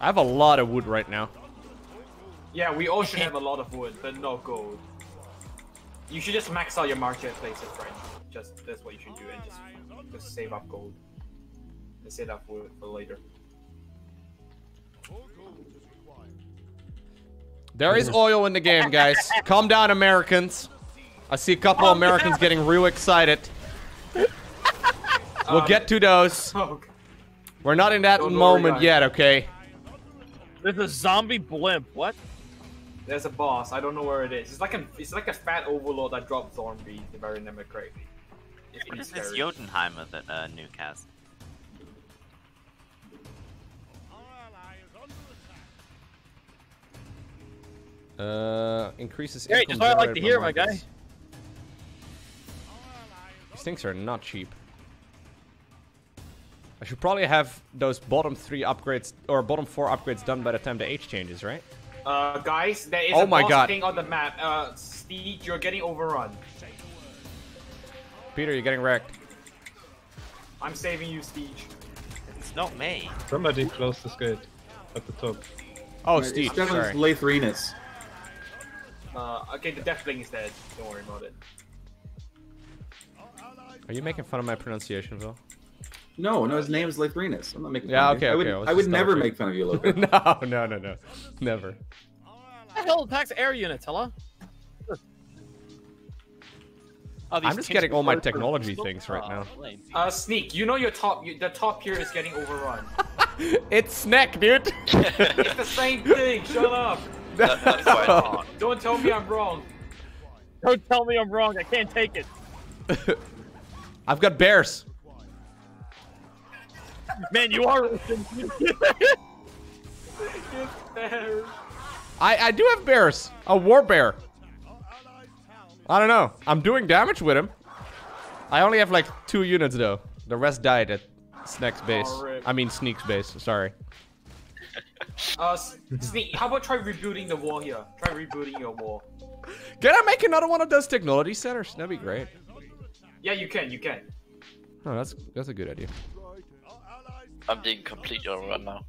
I have a lot of wood right now. Yeah, we all should have a lot of wood, but no gold. You should just max out your marketplaces, right? Just that's what you should do, and just just save up gold. And save up wood for later. There is oil in the game, guys. Calm down, Americans. I see a couple Americans getting real excited. We'll Um, get to those. Oh, We're not in that Don't moment yet, okay? There's a zombie blimp. What? there's a boss. I don't know where it is. It's like a it's like a fat overlord that drops zombies. If I remember correctly. It's What pretty is this scary. Jotunheimer that uh, Nuke Uh, increases Great, income just what I like to hear, my guy. These things are not cheap. I should probably have those bottom three upgrades or bottom four upgrades done by the time the H changes, right? Uh, guys, there is Oh a my boss God. thing on the map. Uh, Steve, you're getting overrun. Peter, you're getting wrecked. I'm saving you, Steve. It's not me. Somebody close this gate at the top. Oh, It's Steve, definitely sorry. Lathrinus. Uh, okay, the Deathling is dead. Don't worry about it. Are you making fun of my pronunciation, Phil? No, no, his name is Lathrinus. I'm not making Yeah, fun okay, of you. okay, I I would, was I would never double make fun of you, Lowko. no, no, no, no. Never. the hell attacks air units, hello? Oh, I'm just getting all my prefer to- technology things right Oh, now. Uh, Sneak, you know your top, you, the top here is getting overrun. It's snack, dude. it's the same thing. Shut up. Not, not quite. Don't tell me I'm wrong. Don't tell me I'm wrong. I can't take it. I've got bears. Man, you are. I I do have bears. A war bear. I don't know. I'm doing damage with him. I only have like two units though. The rest died at Snack's base. I mean Sneak's base. Sorry. Uh, Sneak, how about try rebooting the wall here? Try rebooting your wall. Can I make another one of those technology centers? That'd be great. Yeah, you can, you can. Oh, that's that's a good idea. I'm being completely overrun now.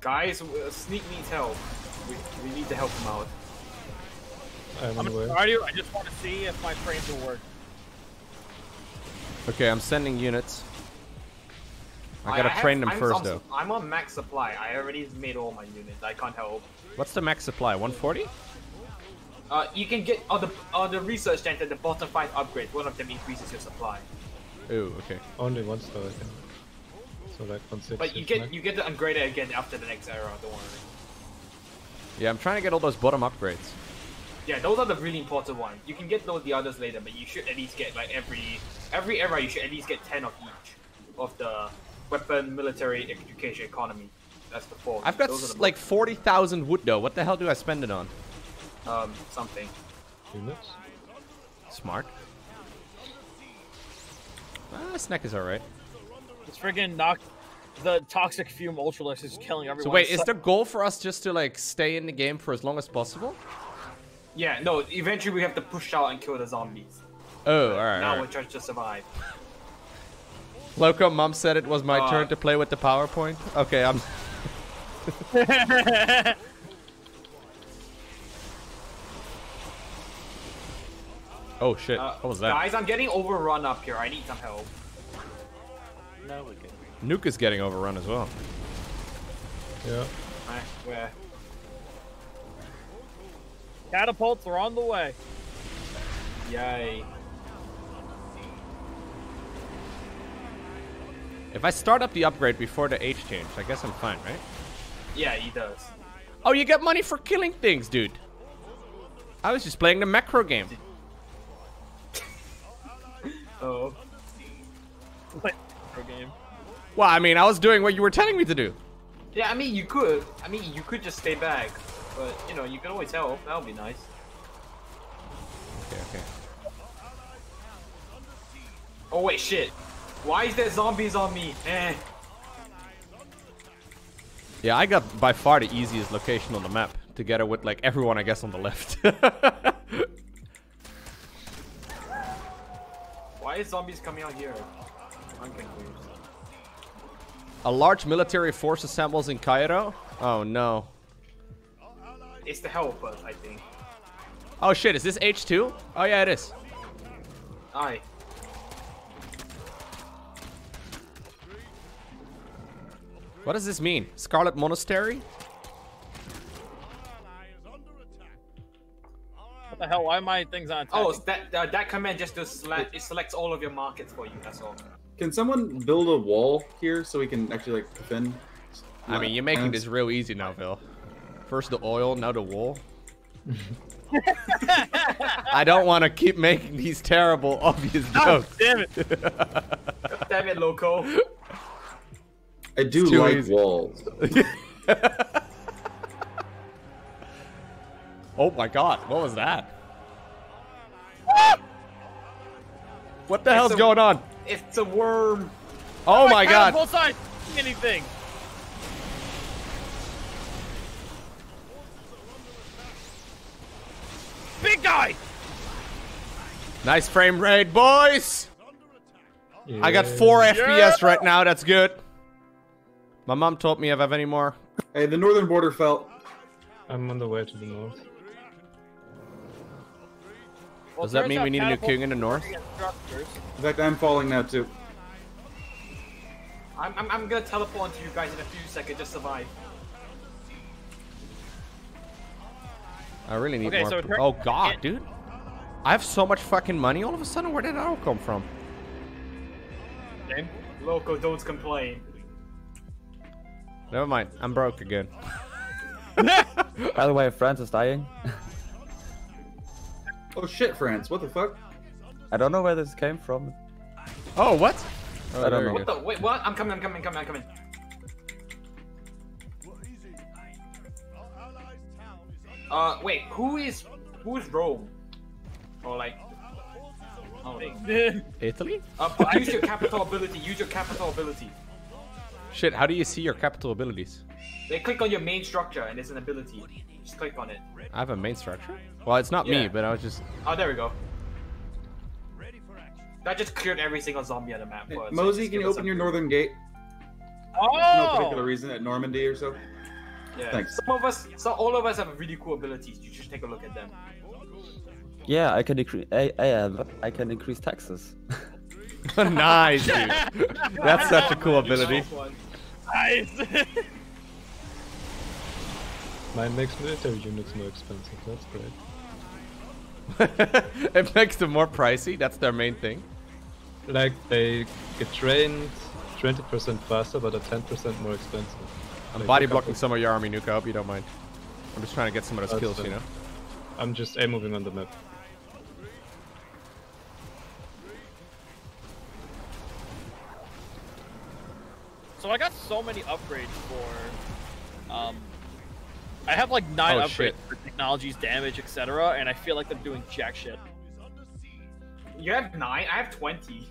Guys, uh, Sneak needs help. We, we need to help him out. I'm I'm on the way. sorry, I just want to see if my frames will work. Okay, I'm sending units. I gotta have- train them I'm first on, though. I'm on max supply. I already made all my units. I can't help. What's the max supply? 140? Uh, you can get on the on the research center the bottom five upgrades. One of them increases your supply. Ooh, okay. Only one star, I think. So like one six. But you get max. you get the upgrader again after the next era. Don't worry. Yeah, I'm trying to get all those bottom upgrades. Yeah, those are the really important ones. You can get those the others later, but you should at least get like every every era. You should at least get ten of each of the weapon, military, education, economy. That's the four. I've got those are s- the like 40,000 wood though. What the hell do I spend it on? um something. Units? Smart. Ah, snack is alright. It's friggin' knock. The toxic fume ultralisk is killing everyone. So wait, is the goal for us just to like stay in the game for as long as possible? Yeah, no. Eventually, we have to push out and kill the zombies. Oh, alright. now alright. we're trying to survive. Lowko, mom said it was my Uh, turn to play with the PowerPoint. Okay, I'm. oh shit! Uh, what was that? Guys, I'm getting overrun up here. I need some help. No, we're good. Nuke is getting overrun as well. Yeah. Eh, where? Catapults are on the way. Yay. If I start up the upgrade before the age change, I guess I'm fine, right? Yeah, he does. Oh, you get money for killing things, dude. I was just playing the macro game. Oh. What pro game? Well, I mean, I was doing what you were telling me to do. Yeah, I mean, you could. I mean, you could just stay back. But, you know, you can always help. That would be nice. Okay, okay. Oh, wait, shit. Why is there zombies on me? Eh. Yeah, I got by far the easiest location on the map, together with like everyone, I guess, on the left. Why is zombies coming out here? I'm confused. A large military force assembles in Cairo. Oh no. It's the helpers, I think. Oh shit, is this H2? Oh yeah, it is. Aye. What does this mean? Scarlet Monastery? What the hell? Why are my things on? Oh, that uh, that command just does select, it selects all of your markets for you. That's all. Can someone build a wall here so we can actually like defend? I mean, you're making this real easy now, Phil. First the oil, now the wool. I don't want to keep making these terrible, obvious God jokes. damn it! Damn it, Lowko. I do like easy. walls. Oh my god, what was that? What the hell's a- going on? It's a worm. Oh my god. Both sides. Anything. Big guy. Nice frame rate, boys! I got 4 FPS right now, that's good. My mom told me if I have any more. Hey, the northern border fell. I'm on the way to the north. Well, Does that mean we need a new king in the north? In fact, I'm falling now too. I'm, I'm, I'm gonna teleport to you guys in a few seconds. Just survive. I really need Okay, more. so it pr- turn- oh god, it- dude. I have so much fucking money all of a sudden. Where did that all come from? Game. Lowko, don't complain. Never mind. I'm broke again. By the way, France is dying. Oh shit, France! What the fuck? I don't know where this came from. Oh, what? Oh, I don't know. What the? Wait, what? I'm coming. I'm coming. I'm coming. I'm coming. Uh, wait. Who is who is Rome? Or like? Oh. Italy? Uh, use your capital ability. Use your capital ability. Shit, how do you see your capital abilities? They click on your main structure and it's an ability. Just click on it. I have a main structure? Well, it's not me, but I was just. Oh, there we go. That just cleared every single zombie on the map. Hey. Mosey, Just can you open your food. northern gate? Oh. No particular reason at Normandy or so. Yeah. Thanks. Some of us, so all of us have really cool abilities. You should take a look at them. Yeah, I can increase. I, I, uh, I can increase taxes. nice, dude. That's such a cool ability. Nice. Mine makes military units more expensive. That's great. it makes them more pricey. That's their main thing. Like they get trained 20% faster, but are 10% more expensive. I'm Like, body blocking some of your army, Nuke. I hope you don't mind. I'm just trying to get some of those That's kills, fine. you know? I'm just a moving on the map. So I got so many upgrades for, um, I have like nine Oh, upgrades shit. for technologies, damage, etc., and I feel like I'm doing jack shit. You have nine. I have twenty.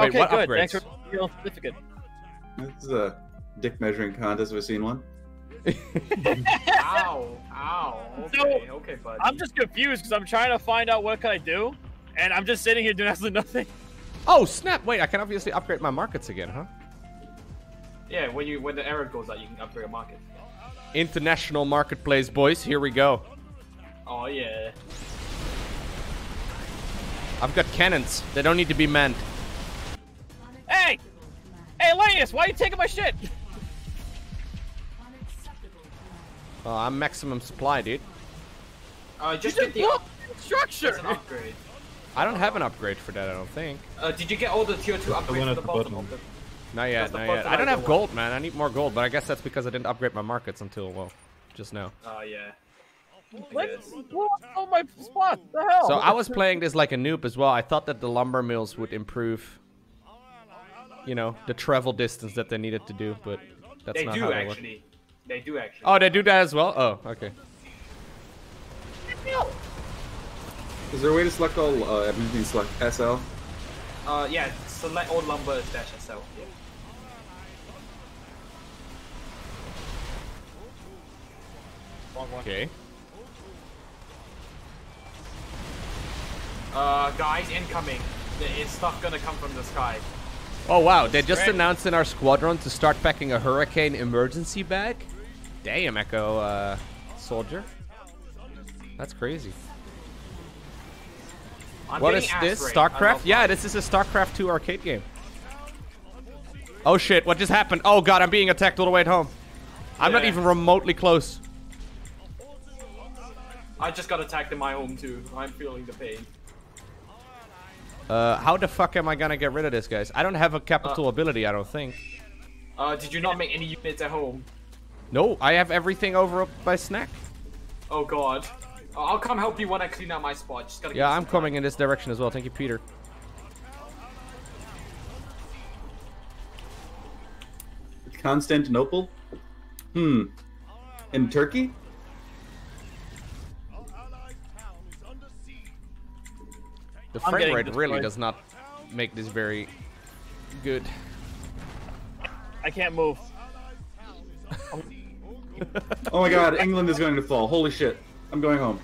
Wait, okay, what good. upgrades? Thanks for the certificate. This is a dick measuring contest. We've seen one. Ow! Ow! Okay, okay, buddy. I'm just confused because I'm trying to find out what can I do, and I'm just sitting here doing absolutely nothing. Oh, snap. Wait, I can obviously upgrade my markets again, huh? Yeah, when you when the error goes out, you can upgrade your market. International marketplace, boys. Here we go. Oh yeah. I've got cannons. They don't need to be manned. Hey! Hey, Linus, why are you taking my shit? Oh, I'm maximum supply, dude. Uh, just You get the structure. That's an upgrade. I don't have an upgrade for that, I don't think. Uh, did you get all the tier two upgrades at at the the bottom? bottom. of the- Not yet, not yet. I I don't don't have want. gold, man. I need more gold, but I guess that's because I didn't upgrade my markets until, well, just now. Oh yeah. Let's blow up all my spots. The hell? So I was playing this like a noob as well. I thought that the lumber mills would improve, you know, the travel distance that they needed to do, but that's They not do how they work. actually. They do actually. Oh, they do that as well? Oh, okay. Is there a way to select all? Uh, I mean, select SL. Uh, yeah. Select all lumber dash SL. Yeah. Okay. Uh, guys, incoming. The- It's stuff gonna come from the sky. Oh, wow. They just Great. announced in our squadron to start packing a hurricane emergency bag? Damn, Echo uh, Soldier. That's crazy. I'm What is this? StarCraft? Yeah, this is a StarCraft 2 arcade game. Oh shit, what just happened? Oh god, I'm being attacked all the way at home. I'm not even remotely close. I just got attacked in my home too. I'm feeling the pain. Uh, how the fuck am I gonna get rid of this, guys? I don't have a capital ability, I don't think. Uh, did you not make any units at home? No, I have everything over up by Snack. Oh god. I'll come help you when I clean out my spot. Just gotta Yeah, I'm coming in this direction as well. Thank you, Peter. Constantinople. Hmm. In Turkey? The I'm frame rate really destroyed. does not make this very good. I can't move. Oh my god, England is going to fall. Holy shit. I'm going home.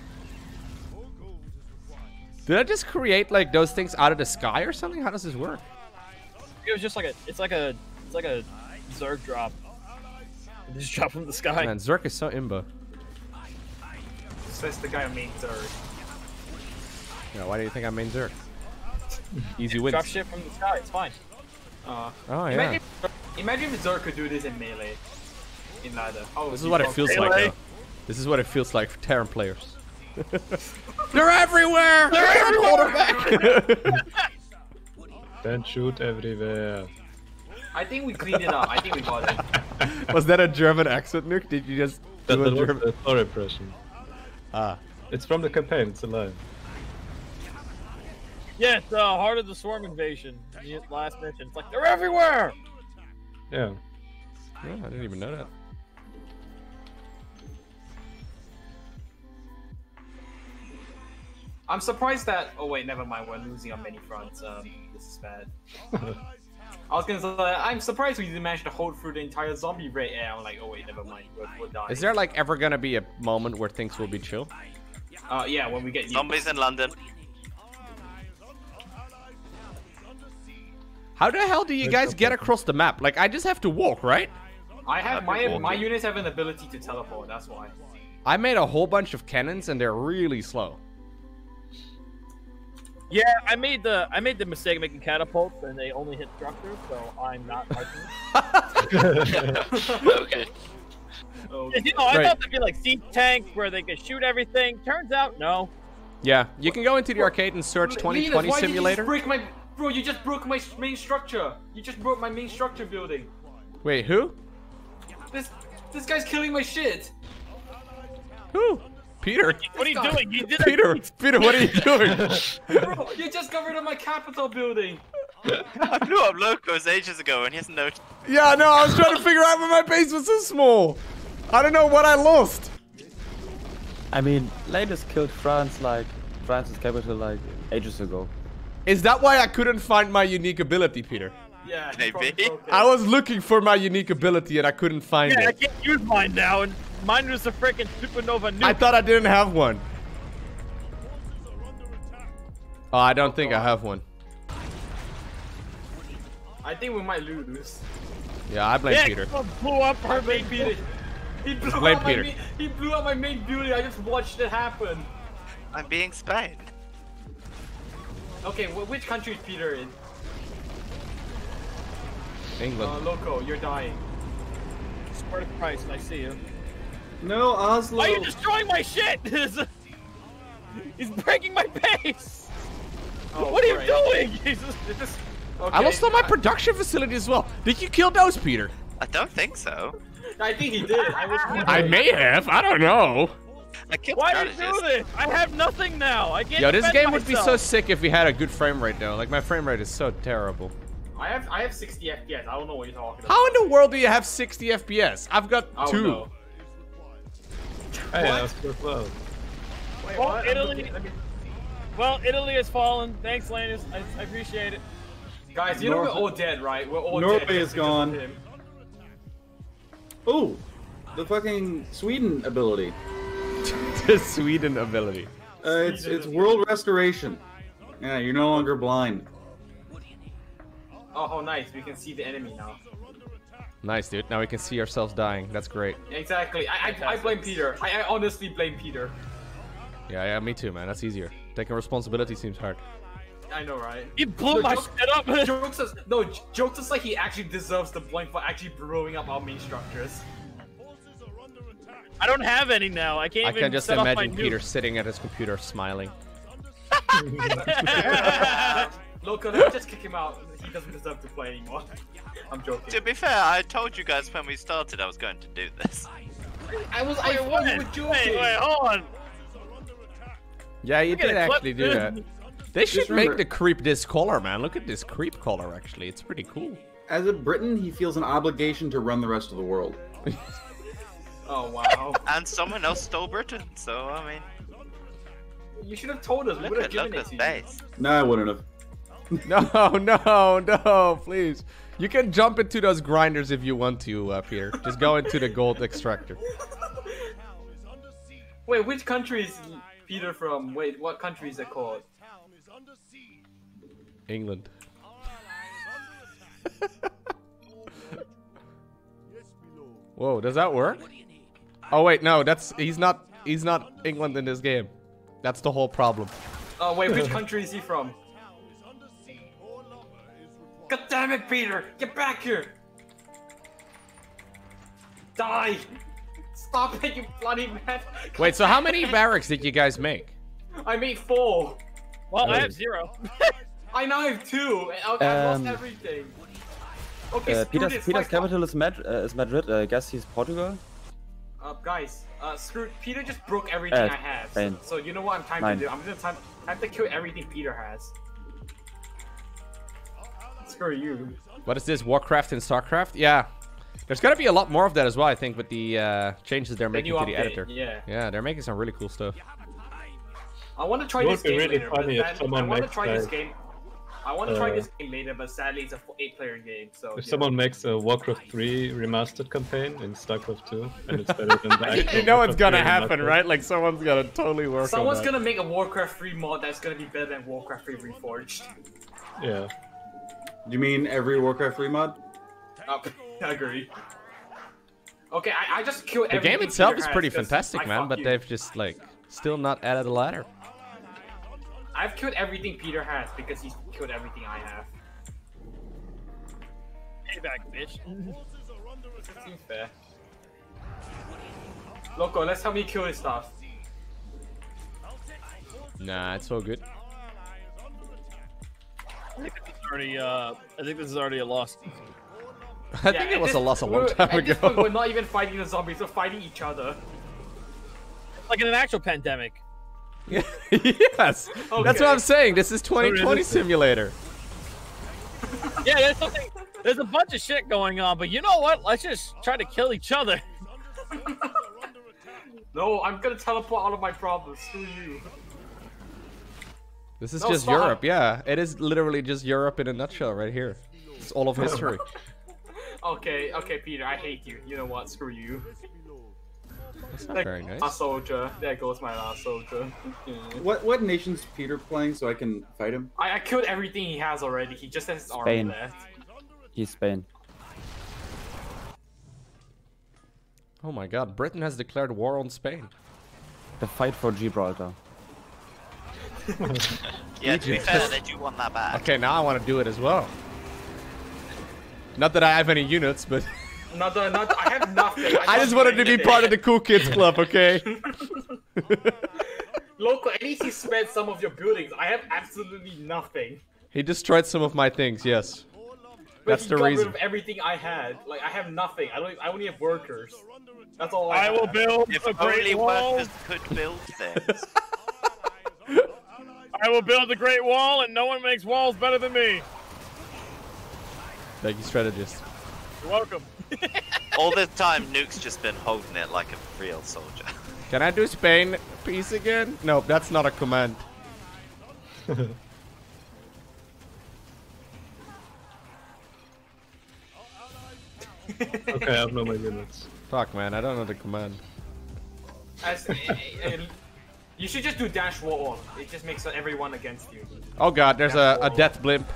Did I just create like those things out of the sky or something? How does this work? It was just like a. It's like a. It's like a Zerg drop. It just dropped from the sky. Man, Zerg is so imba. Says the guy who made third. Yeah, why do you think I main Zerg? Easy wins. Drop shit from the sky. It's fine. Uh, Oh, yeah. Imagine, imagine if Zerg could do this in melee. In ladder. Oh, This is what it feels like, though. This is what it feels like for Terran players. They're everywhere! They're everywhere! Don't shoot everywhere. I think we cleaned it up. I think we got it. Was that a German accent, Nick? Did you just That, do a that was German? the Thor impression. Ah. It's from the campaign, it's a alive. Yes, uh, Heart of the Swarm invasion. Last mention. It's like they're everywhere. Yeah. Oh, I didn't even know that. I'm surprised that. Oh wait, never mind. We're losing on many fronts. Um, this is bad. I was gonna say I'm surprised we didn't manage to hold through the entire zombie raid. Yeah, I'm like, oh wait, never mind. We're, we're dying. Is there like ever gonna be a moment where things will be chill? Uh, yeah, when we get Zombies in London. How the hell do you guys get across the map? Like, I just have to walk, right? I have my my units have an ability to teleport. That's why. I made a whole bunch of cannons and they're really slow. Yeah, I made the I made the mistake of making catapults and they only hit structures, so I'm not liking okay. it. You know, I Right. thought there'd be like siege tanks where they could shoot everything. Turns out, no. Yeah, you can go into the arcade and search Linus, 2020 why Did you simulator. just break my bro? You just broke my main structure. You just broke my main structure building. Wait, who? This this guy's killing my shit. Who? Peter. What are you doing? You did Peter, Peter, what are you doing? Bro, you just got rid of my capital building. I blew up Lowko's ages ago and he hasn't noticed. yeah, no, I was trying to figure out why my base was so small. I don't know what I lost. I mean, Latest killed France like France's capital like ages ago. Is that why I couldn't find my unique ability, Peter? Yeah, Maybe. I was looking for my unique ability and I couldn't find it. Yeah, I can't use mine now, and mine was a freaking supernova nuke. I thought I didn't have one. Oh, I don't think I have one. I think we might lose. Yeah, I blame yeah, Peter. Peter. blew up I her main Peter. He blew Blame up my Peter. main, he blew up my main building. I just watched it happen. I'm being Spain. Okay, wh- which country is Peter in? England. Uh, Lowko, you're dying. Swear to Christ, I see you. No, Oslo. Why are you destroying my shit? He's breaking my base. Oh, what are you doing? Jesus. This- I lost all my production facility as well. Did you kill those, Peter? I don't think so. I think he did. I was. I may have. I don't know. I killed Why do you strategist. do this? I have nothing now. I can't. Yo, this defend game would be so sick if we had a good frame rate though. Like my frame rate is so terrible. I have I have 60 FPS. I don't know what you're talking about. How in the world do you have 60 FPS? I've got I don't two. know. Hey, What? that's good well. Wait, Well, what? Italy- Let me- Well, Italy has fallen. Thanks, Lanus. I, I appreciate it. Guys, you know we're all dead, right? We're all Norway dead. is gone. of him. Oh, the fucking Sweden ability. the Sweden ability. Uh, it's it's world restoration. Yeah, you're no longer blind. Oh, oh, nice. We can see the enemy now. Nice, dude. Now we can see ourselves dying. That's great. Exactly. I I, I blame Peter. I, I honestly blame Peter. Yeah, yeah, me too, man. That's easier. Taking responsibility seems hard. I know, right? He blew No, my joke- shit up. Jokes is, no, jokes is like he actually deserves the blame for actually blowing up our main structures. I don't have any now. I can't I even can just set off my imagine Peter nuke. sitting at his computer smiling. Lowko, let's just kick him out. He doesn't deserve to play anymore. I'm joking. To be fair, I told you guys when we started I was going to do this. I was. I Wait, thought what? you were joking. Wait, wait, hold on. Yeah, you did actually do that. They should remember- make the creep this color, man. Look at this creep color, actually. It's pretty cool. As a Briton, he feels an obligation to run the rest of the world. Oh wow! And someone else stole Britain, so I mean, You should have told us. We look would have at given look it to you. space. No, I wouldn't have. No, no, no, please. You can jump into those grinders if you want to, uh, Peter. Just go into the gold extractor. Wait, which country is Peter from? Wait, what country is it called? England. Whoa, does that work? Oh wait, no, that's he's not he's not England in this game. That's the whole problem. Oh wait, which country is he from? God damn it, Peter! Get back here! Die! Stop it, you bloody man! Wait, so how many barracks did you guys make? I made four. Well, I Oh. have zero. I now have two. I, I've Um, lost everything. Okay, Uh, screw Peter's, this. Peter's capital is, Mad- uh, is Madrid. I guess he's Portugal. Uh, guys, uh, screw. Peter just broke everything Uh, I have. So, so you know what I'm time Nine. to do? I'm gonna time. I have to kill everything Peter has. Screw you. What is this? Warcraft and Starcraft? Yeah. There's gonna be a lot more of that as well, I think, with the uh, changes they're The making new to the editor. yeah. Yeah, they're making some really cool stuff. I want to try It this game really later, funny but if then someone I want to makes, try this game. I want to try uh, this game later, but sadly it's a f- eight-player game. So If yeah. someone makes a Warcraft 3 remastered campaign in StarCraft 2, and it's better than the you actual know it's gonna happen, remastered- right? Like someone's gonna totally work someone's on that. gonna make a Warcraft 3 mod that's gonna be better than Warcraft 3 Reforged. Yeah. Do you mean every Warcraft 3 mod? Oh, I agree. Okay, I, I just killed The game itself is pretty fantastic, I man, but you. they've just like still not added a ladder. I've killed everything Peter has because he's killed everything I have. Payback, bitch. Seems fair. Loco, let's help me kill his stuff. Nah, it's all good. I think this is already. Uh, I think this is already a loss. I think it was a loss a long we're- time at this point, ago. we're not even fighting the zombies, we're fighting each other. Like in an actual pandemic. yes, that's what I'm saying. This is 2020 realistic. simulator. Yeah, there's something. There's a bunch of shit going on, but you know what? Let's just try to kill each other. No, I'm gonna teleport all of my problems. Screw you. This is No, just stop. Europe. Yeah, it is literally just Europe in a nutshell right here. It's all of history. Okay, okay, Peter, I hate you. You know what? Screw you. That's not Like, very nice. Last soldier. There goes my last soldier. Yeah. What what nation's Peter playing so I can fight him? I, I killed everything he has already. He just has his army Spain. left. He's Spain. Oh my god, Britain has declared war on Spain. The fight for Gibraltar. Yeah, to be fair, they do want that back. Okay, now I want to do it as well. Not that I have any units, but Not, the- not, I have nothing. I just wanted to be part of the cool kids club, okay? Lowko, at least you spared some of your buildings. I have absolutely nothing. He destroyed some of my things, yes. But That's he the got reason. Rid of everything I had. Like I have nothing. I don't. I only have workers. That's all I, I have. will build If a great only wall. workers could build things. I will build a great wall, and no one makes walls better than me. Thank you, strategist. You're welcome. All this time, Nuke's just been holding it like a real soldier. Can I do Spain peace again? No, that's not a command. Okay, I have no more units. Fuck, man, I don't know the command. As, you should just do dash war. It just makes everyone against you. Oh god, there's a, a death blimp.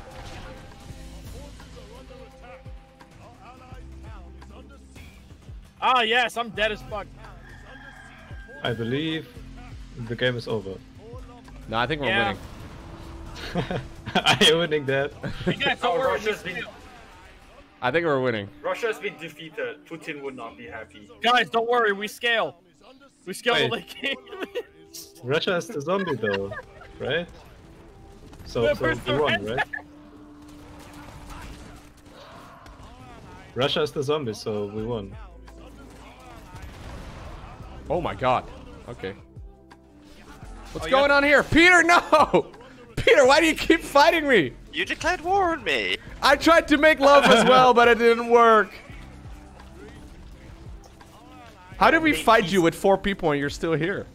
Ah, yes, I'm dead as fuck. I believe the game is over. No, I think we're Yeah. winning. I am winning that. Yeah, Oh, don't worry. Russia's been I think we're winning. Russia's been defeated. Putin would not be happy. Guys, don't worry. We scale. We scale the Wait. late game. Russia is the zombie though, right? So, so first we won, right? Russia is the zombie, so we won. Oh my god. Okay. What's Oh, going yeah. on here? Peter, no! Peter, why do you keep fighting me? You declared war on me. I tried to make love as well, but it didn't work. How did we fight you with four people and you're still here?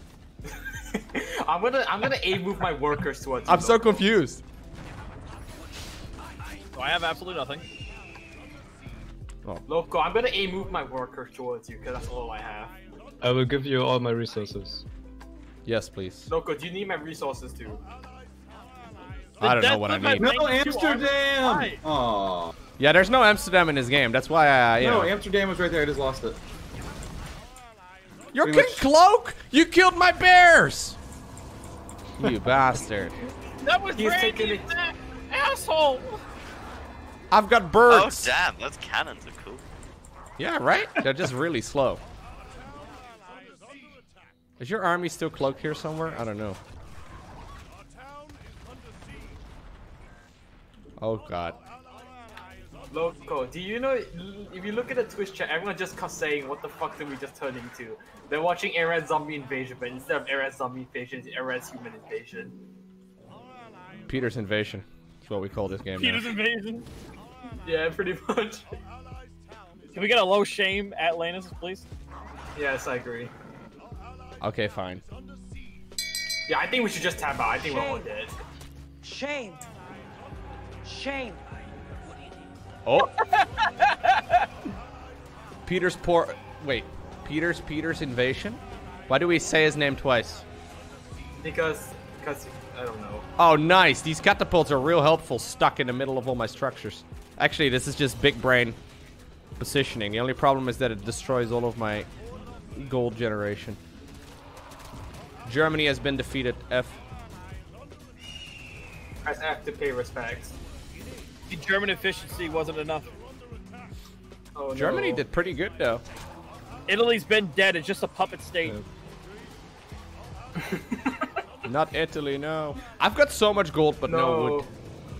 I'm gonna I'm gonna a move my workers towards. You. I'm so Lowko. confused. So I have absolutely nothing. Oh. Lowko, I'm gonna a move my workers towards you because that's all I have. I will give you all my resources. Yes, please. Lowko, do you need my resources too? I don't know what I need. No Amsterdam. Aw. Yeah, there's no Amsterdam in this game. That's why I, you No, know. Amsterdam was right there. I just lost it. You're pretty getting cloak. You killed my bears. You bastard. That was He's Randy, taking that asshole. I've got birds! Oh damn, those cannons are cool. Yeah, right? They're just really slow. Is your army still cloaked here somewhere? I don't know. Oh god. Lowko, do you know if you look at the Twitch chat, everyone just kept saying, "What the fuck did we just turn into?" They're watching Ares Zombie Invasion, but instead of Ares Zombie Invasion, it's Ares Human Invasion. Peter's invasion. That's what we call this game Peter's now. invasion. Yeah, pretty much. Can we get a low shame at Lannis, please? Yes, I agree. Okay, fine. Yeah, I think we should just tap out. I think we're all dead. Shame. Shame. Oh. Peter's poor. Wait. Peter's Peter's invasion. Why do we say his name twice? Because, because I don't know. Oh, nice. These catapults are real helpful stuck in the middle of all my structures. Actually, this is just big brain positioning. The only problem is that it destroys all of my gold generation. Germany has been defeated. F. F. I have to pay respects. The German efficiency wasn't enough. Oh no. Germany did pretty good though. Italy's been dead. It's just a puppet state. Not Italy, no. I've got so much gold, but no, wood.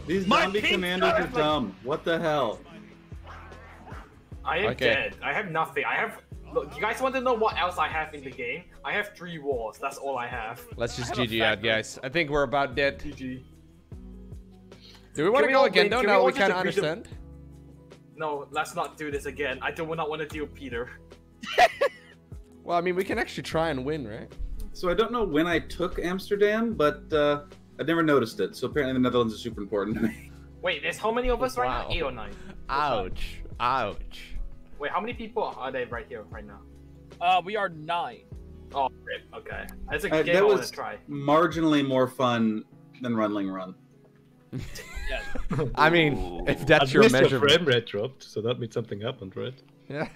These My zombie commanders are like- dumb. What the hell? I am Okay. dead. I have nothing. I have. Look, you guys want to know what else I have in the game? I have three wars. That's all I have. Let's just I GG out, guys. I think we're about dead. GG. Do we want to go all again? win? No, Can we no, all we just kind of agree to- understand. No, let's not do this again. I do not want to deal with Peter. Well, I mean, we can actually try and win, right? So I don't know when I took Amsterdam, but uh, I never noticed it. So apparently the Netherlands is super important to me. Wait, there's how many of us right now? Eight or nine? Ouch. Ouch. Wait, how many people are they right here right now? Uh, we are nine. Oh, rip. Okay. That's a Uh, game that I want was to try. marginally more fun than Runling Run. Yeah. I mean, if that's At your least measurement. frame rate dropped, so that means something happened, right? Yeah.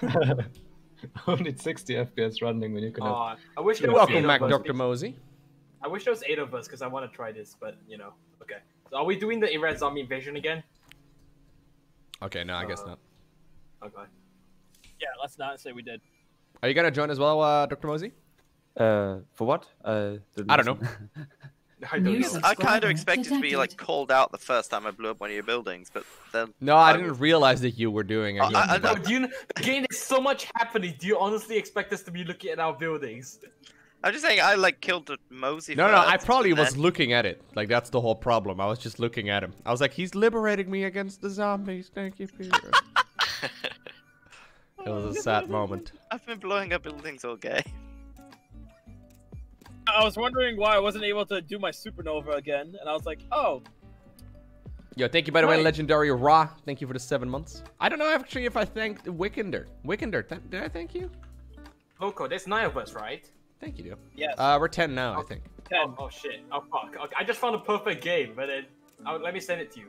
Only 60 FPS running when you can have. Aw, I wish there You're was welcome eight back, of us. Dr. Mosey. I wish there was eight of us because I want to try this, but you know. Okay. So are we doing the Irad zombie invasion again? Okay, no, I guess Uh, not. Okay. Yeah, let's not say we did. Are you gonna join as well, uh, Dr. Mosey? Uh, for what? I, didn't I don't know. listen. I don't New know. I kind of expected to be like called out the first time I blew up one of your buildings, but then No, I I didn't realize that you were doing it. Oh, I- I No, know. do you, again, there's so much happening. Do you honestly expect us to be looking at our buildings? I'm just saying I like killed the Mosey. No, no, I probably was then- looking at it. Like that's the whole problem. I was just looking at him. I was like, he's liberating me against the zombies. Thank you, Peter. it was a sad moment. I've been blowing up buildings all game. I was wondering why I wasn't able to do my supernova again, and I was like, oh, Yo, thank you by the way, legendary Ra. Thank you for the seven months. I don't know actually if I thanked Wickender. Wickender, th- did I thank you? Lowko, there's nine of us, right? Thank you, dude. yes, Uh, we're ten now, I think. ten. Oh, oh shit. Oh fuck. Okay, I just found a perfect game, but then oh, let me send it to you.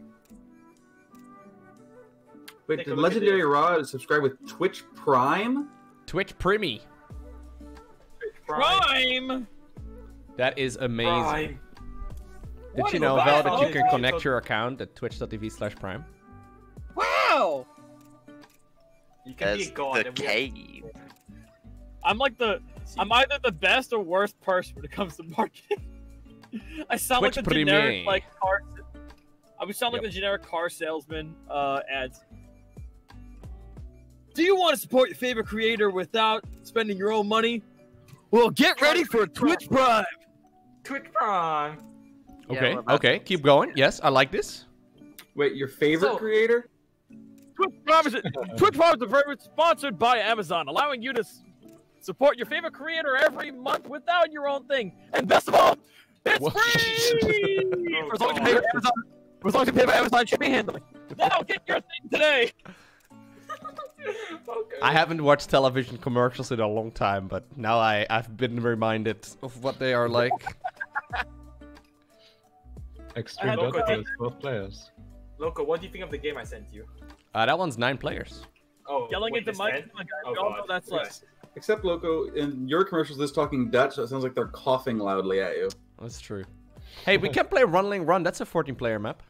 Wait, Take did Legendary this. Raw subscribe with Twitch Prime? Twitch Primy. Prime. That is amazing. Prime. Did What you know, that? Val, that you can connect your account at twitch.tv slash prime? Wow. You can be a god. the and we have- cave. I'm like the. I'm either the best or worst person when it comes to marketing. I sound Twitch like the generic Premier. like car. I would sound like Yep. the generic car salesman uh, ads. Do you want to support your favorite creator without spending your own money? Well, get ready for Twitch Prime. Twitch Prime. Yeah, Okay, well, okay, keep going. Yes, I like this. Wait, your favorite So- creator? Twitch Prime is Twitch Prime is very sponsored by Amazon, allowing you to support your favorite creator every month without your own thing. And best of all, it's What? free for as long as you pay for oh, Amazon. For as long as you pay for Amazon shipping handling. Now get your thing today. I haven't watched television commercials in a long time, but now I, I've been reminded of what they are like. Extreme Loco, Dota is 12 players. Lowko, what do you think of the game I sent you? Uh, that one's nine players. Oh, Yelling wait, into it's mic, 10? my guy, Oh, we all God. know that's like Except Lowko, in your commercials, this talking Dutch, so it sounds like they're coughing loudly at you. That's true. Hey, we can play Runling Run. That's a 14-player map.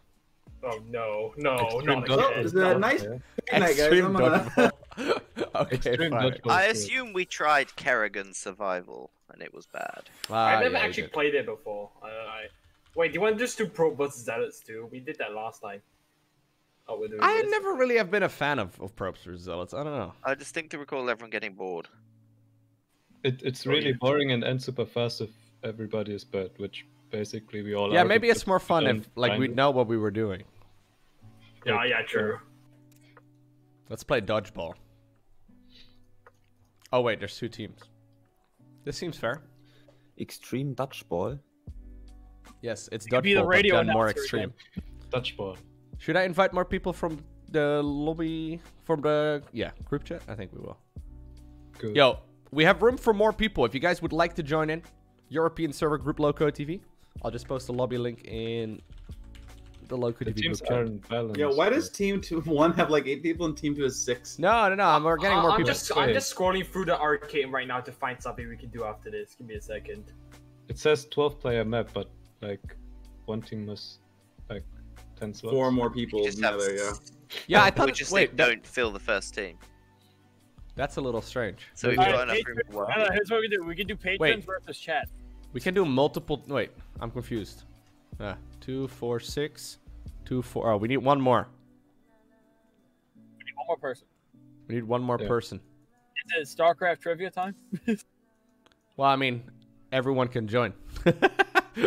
Oh no, no, Extreme not again. Is that No. nice? Yeah. Good night, guys. Extreme I'm gonna- dodgeball. okay, Extreme I assume we tried Kerrigan Survival and it was bad. Ah, I've never yeah, actually played it before. I, I... Wait, do you want to just do Pro versus Zealots too? We did that last time. Oh, we're doing I this? never really have been a fan of, of Probes or Zealots. I don't know. I distinctly recall everyone getting bored. It, it's Oh, really yeah. boring and ends super fast if everybody is bad, which basically we all Yeah, are. maybe it's more fun and if like we know what we were doing. Yeah, yeah, true. Let's play dodgeball. Oh wait, there's two teams. This seems fair. Extreme Dutchball. Yes, it's could be the dodgeball, but radio then more announcer extreme. Dutchball. Should I invite more people from the lobby from the yeah group chat? I think we will. Good. Yo, we have room for more people. If you guys would like to join in, European server group Lowko TV. I'll just post the lobby link in the Lowko the TV teams group chat. balanced. Yeah, why does Team Two One have like eight people and Team Two has six? No, no, no. I'm, we're getting I- more I'm people. just, I'm just scrolling through the arcade right now to find something we can do after this. Give me a second. It says 12 player map, but like one team was like 10 slots. Four more people just have together, yeah. Yeah, I we thought. just Wait, that- don't fill the first team. that's a little strange. So we've Alright, got enough room for one. no, no, here's what we do. We can do patrons Wait. versus chat. We can do multiple. Wait, I'm confused. Ah, two, four, six, two, four. Oh, we need one more. We need one more person. We need one more Yeah. person. Is it StarCraft trivia time? Well, I mean, everyone can join.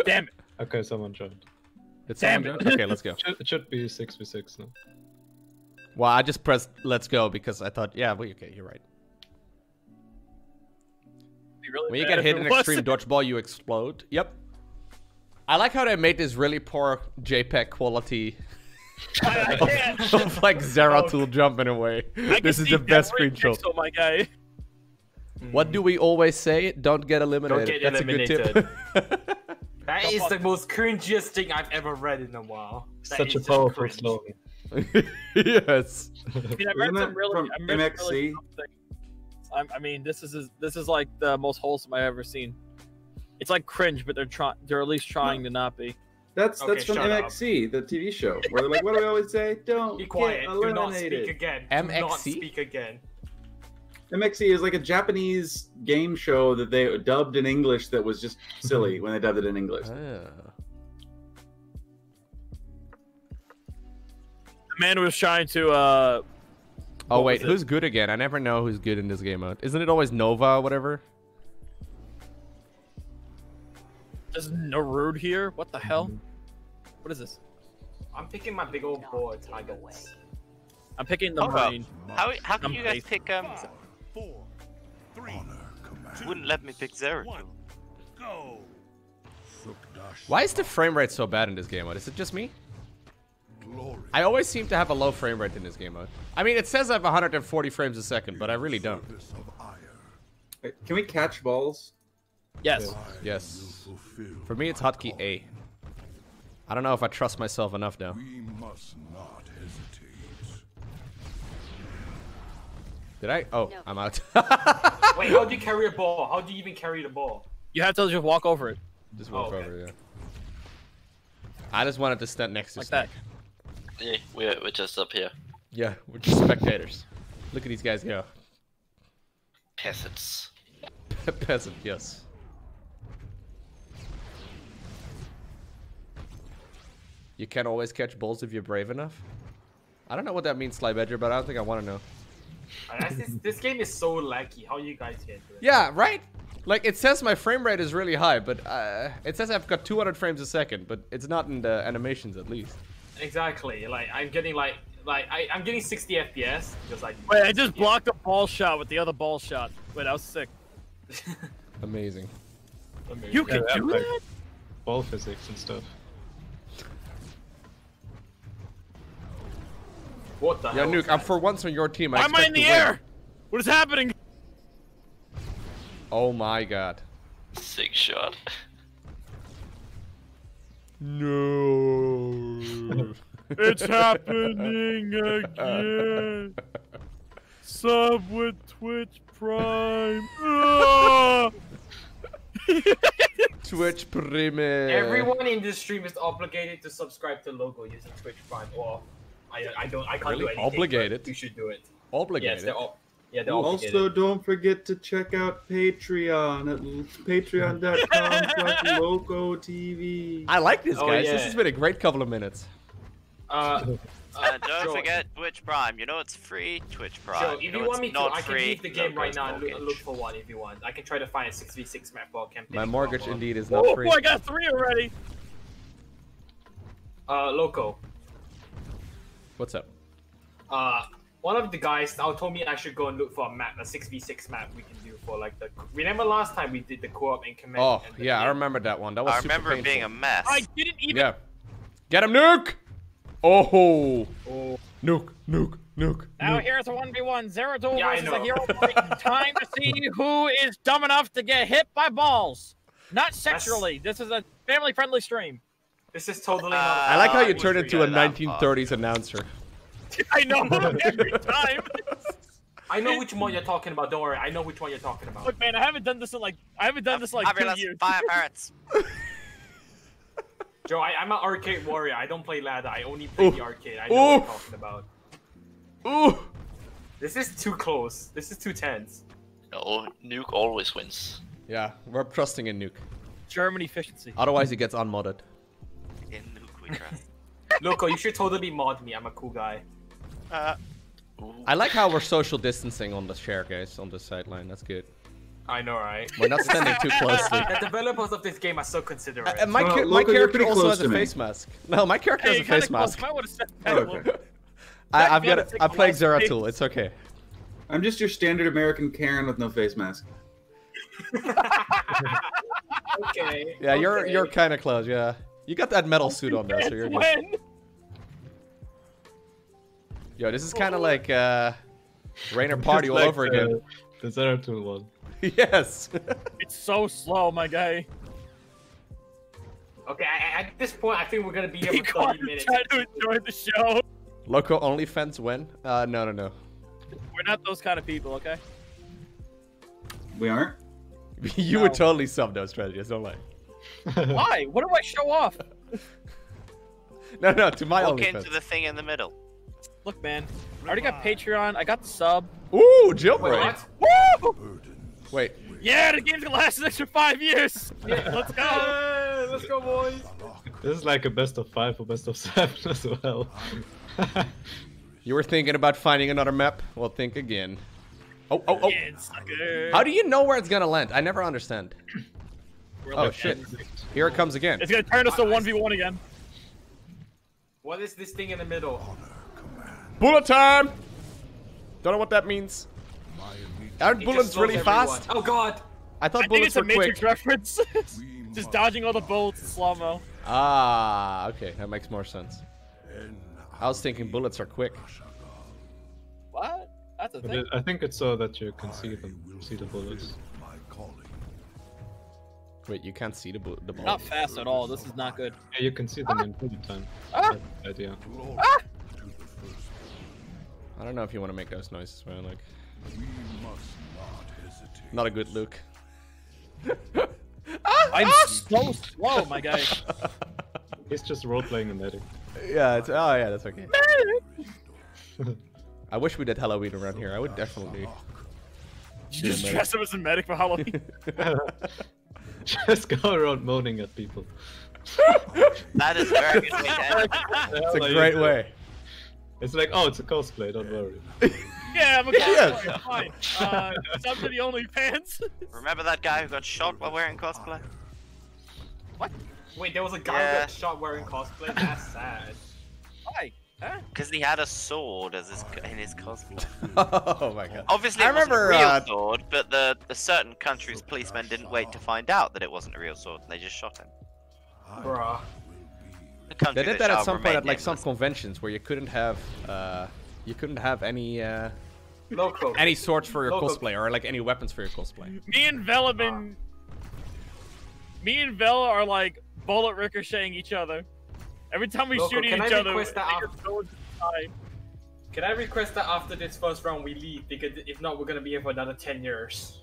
Damn it. Okay, someone joined. Did Damn someone it. join? Okay, let's go. It should, be 6v6 now. Well, I just pressed let's go because I thought, yeah, well, okay, you're right. Really When you get hit in was. extreme dodgeball, you explode. Yep. I like how they made this really poor JPEG quality I, I can't. of like Zeratul oh. jumping away. This is the best screenshot. pixel, my guy. What do we always say? Don't get eliminated. get That's a good tip. That is the most cringiest thing I've ever read in a while. That Such a powerful cringe. slogan. yes. I mean, I read some really, I read some really MXC? I'm- mean, this is this is like the most wholesome I've ever seen. It's like cringe, but they're trying. They're at least trying to not be. That's Okay, that's from shut up. MXC, the TV show, where they're like, "What do we always say? Don't Be quiet. get Do not eliminated." speak again. Do not MXC? speak again. MXC is like a Japanese game show that they dubbed in English that was just silly when they dubbed it in English. Ah. The man was trying to. uh Oh wait, who's good again? I never know who's good in this game mode. Isn't it always Nova or whatever? Is Narud here? What the hell? What is this? I'm picking my big old boy targets. I'm picking the Hold up. marine. How how can I'm you guys pick um? Four, three, Wouldn't let me pick Zero. one, go. Why is the frame rate so bad in this game mode? Is it just me? glory. I always seem to have a low frame rate in this game mode. I mean, it says I have 140 frames a second, but I really don't. Service of ire. Wait, Can we catch balls? Yes. Yes. For me, it's hotkey A. I don't know if I trust myself enough now. We must not hesitate. Did I? Oh, I'm out. Wait, how do you carry a ball? How do you even carry the ball? You have to just walk over it just oh, walk Oh, okay. over, yeah. I just wanted to stand next to like Snake. that. Yeah, we're, we're just up here. Yeah, we're just spectators. Look at these guys go. Peasants. Peasant, yes. You can always catch bulls if you're brave enough. I don't know what that means, Sly Badger, but I don't think I want to know. That's- this, this game is so laggy. How you guys get to it? Yeah, right? Like, it says my frame rate is really high, but uh, it says I've got 200 frames a second, but it's not in the animations at least. Exactly. Like I'm getting like like I, I'm getting 60 FPS because like. Wait, I just blocked a ball shot with the other ball shot. Wait, I was sick. Amazing. You can Yeah, do like, that? Ball physics and stuff. What the Yeah, hell? Nuke, I'm for once on your team. I Why am I in the to win. air? What is happening? Oh my god. Sick shot. No. It's happening again. Sub with Twitch Prime. Ah! Twitch Prime. Everyone in this stream is obligated to subscribe to Lowko using Twitch Prime. Or I, I don't, I can't do Really? anything. but Obligated? You should do it. Obligated. Yes, they're. Yeah, they're obligated. Also, don't forget to check out Patreon at patreon.com slash lowko TV. I like this, Oh, guys. This has been a great couple of minutes. Uh, And don't Joe, forget Twitch Prime. You know it's free. Twitch Prime. Joe, you if know you want me to, not I can free. leave the game Lowko's right now and look, for one if you want. I can try to find a 6v6 map while campaigning. My mortgage indeed is not free. Oh, free. I got three already. Uh, Lowko. What's up? Uh, one of the guys now told me I should go and look for a map, a 6v6 map we can do for like the. Remember last time we did the co-op in command? Oh, and the- yeah, I remember that one. That was I super remember it being a mess. I didn't even. Yeah. Get him, Nuke! Oh. Oh. Nuke, Nuke, Nuke. Now Nuke. here's a 1v1 Zero Duel Yeah, I versus know. a hero fight. Time to see who is dumb enough to get hit by balls. Not sexually. This is a family friendly stream. This is totally Uh, not. I like how you turn turned into a forgot that part. 1930s announcer. I know every time. I know which one you're talking about. Don't worry, I know which one you're talking about. Look, man, I haven't done this in like I haven't done this in like two Fabulous years. fire parrots. Joe, I, I'm an arcade warrior. I don't play ladder. I only play Ooh. the arcade. I know what Ooh. you're talking about. Ooh. This is too close. This is too tense. No, Nuke always wins. Yeah, we're trusting in Nuke. German efficiency. Otherwise, he gets unmodded. In Nuke we trust. Loco, you should totally mod me. I'm a cool guy. Uh, I like how we're social distancing on the share, guys, on the sideline. That's good. I know, right? We're not standing too closely. The developers of this game are so considerate. Uh, my, Well, char- my character also has a me. face mask. No, my character Hey, has a kinda face close. mask. Might want to that a Okay. I, I've gotta got. take I'm a playing lot of space. Zeratul. It's okay. I'm just your standard American Karen with no face mask. okay. Yeah, you're you're kind of close. Yeah, you got that metal suit on though, so you're good. When? Yo, this is kind of like uh, Raynor Party all Like over the- again. The Zeratul one. yes. It's so slow, my guy. Okay, I, I- at this point, I think we're gonna be here for 30 minutes. try to enjoy the show. Lowko OnlyFans when? Uh, no, no, no. We're not those kind of people, okay? We aren't? you would totally sub those strategies. Don't lie. Why? What do I show off? No, no, to my Walk OnlyFans. into the thing in the middle. Look, man. I already got Patreon. I got the sub. Ooh, Wait, jailbreak. Woo! Wait, Yeah, the game's gonna last an extra five years. Let's go. Hey, let's go, boys. This is like a best of five or best of seven as well. you were thinking about finding another map? Well, think again. Oh, oh, oh. Yeah. How do you know where it's gonna land? I never understand. We're Oh like- shit! Here it comes again. It's gonna turn us to one v one again. What is this thing in the middle? Bullet time! Don't know what that means. My Aren't It bullets really everyone. fast? Oh god. I thought I think bullets it's a were quick. Matrix reference. Just dodging all the bullets in slow mo. Ah, okay, that makes more sense. I was thinking bullets are quick. What? That's a thing. it- I think it's so that you can see them, see the bullets. My calling. Wait, you can't see the bu- the ball. Not fast at all. This is not good. Yeah, you can see them ah! in bullet time. Ah! Idea. Glory to the first. I don't know if you want to make those noises, man. Like, We must not hesitate. not a good look. Ah! I'm ah! so slow, my guy. He's just role playing a medic. Yeah, it's oh yeah, that's okay. I wish we did Halloween around here. I would definitely. You just dress him as a medic for Halloween. just go around moaning at people. That is very good way to end. It's a great way. It's like, oh, it's a cosplay. Don't worry. yeah, I'm a Yes. cosplayer. Fine. Uh, sub to the OnlyFans. Remember that guy who got shot while wearing cosplay? What? Wait, there was a guy who Yeah. got shot wearing cosplay. That's sad. Why? Because he had a sword as his in his cosplay. oh my god. Obviously, I it wasn't remember, a real uh, sword, but the the certain country's policemen didn't wait to find out that it wasn't a real sword, and they just shot him. Bruh. The They did that at some point at like some conventions where you couldn't have uh you couldn't have any uh Lowko. any swords for your Lowko. cosplay or like any weapons for your cosplay. Me and Vel have been. Me and Vel are like bullet ricocheting each other. Every time we Lowko, shoot can each I other, request that your swords. Can I request that after this first round we leave? Because if not, we're gonna be here for another 10 years.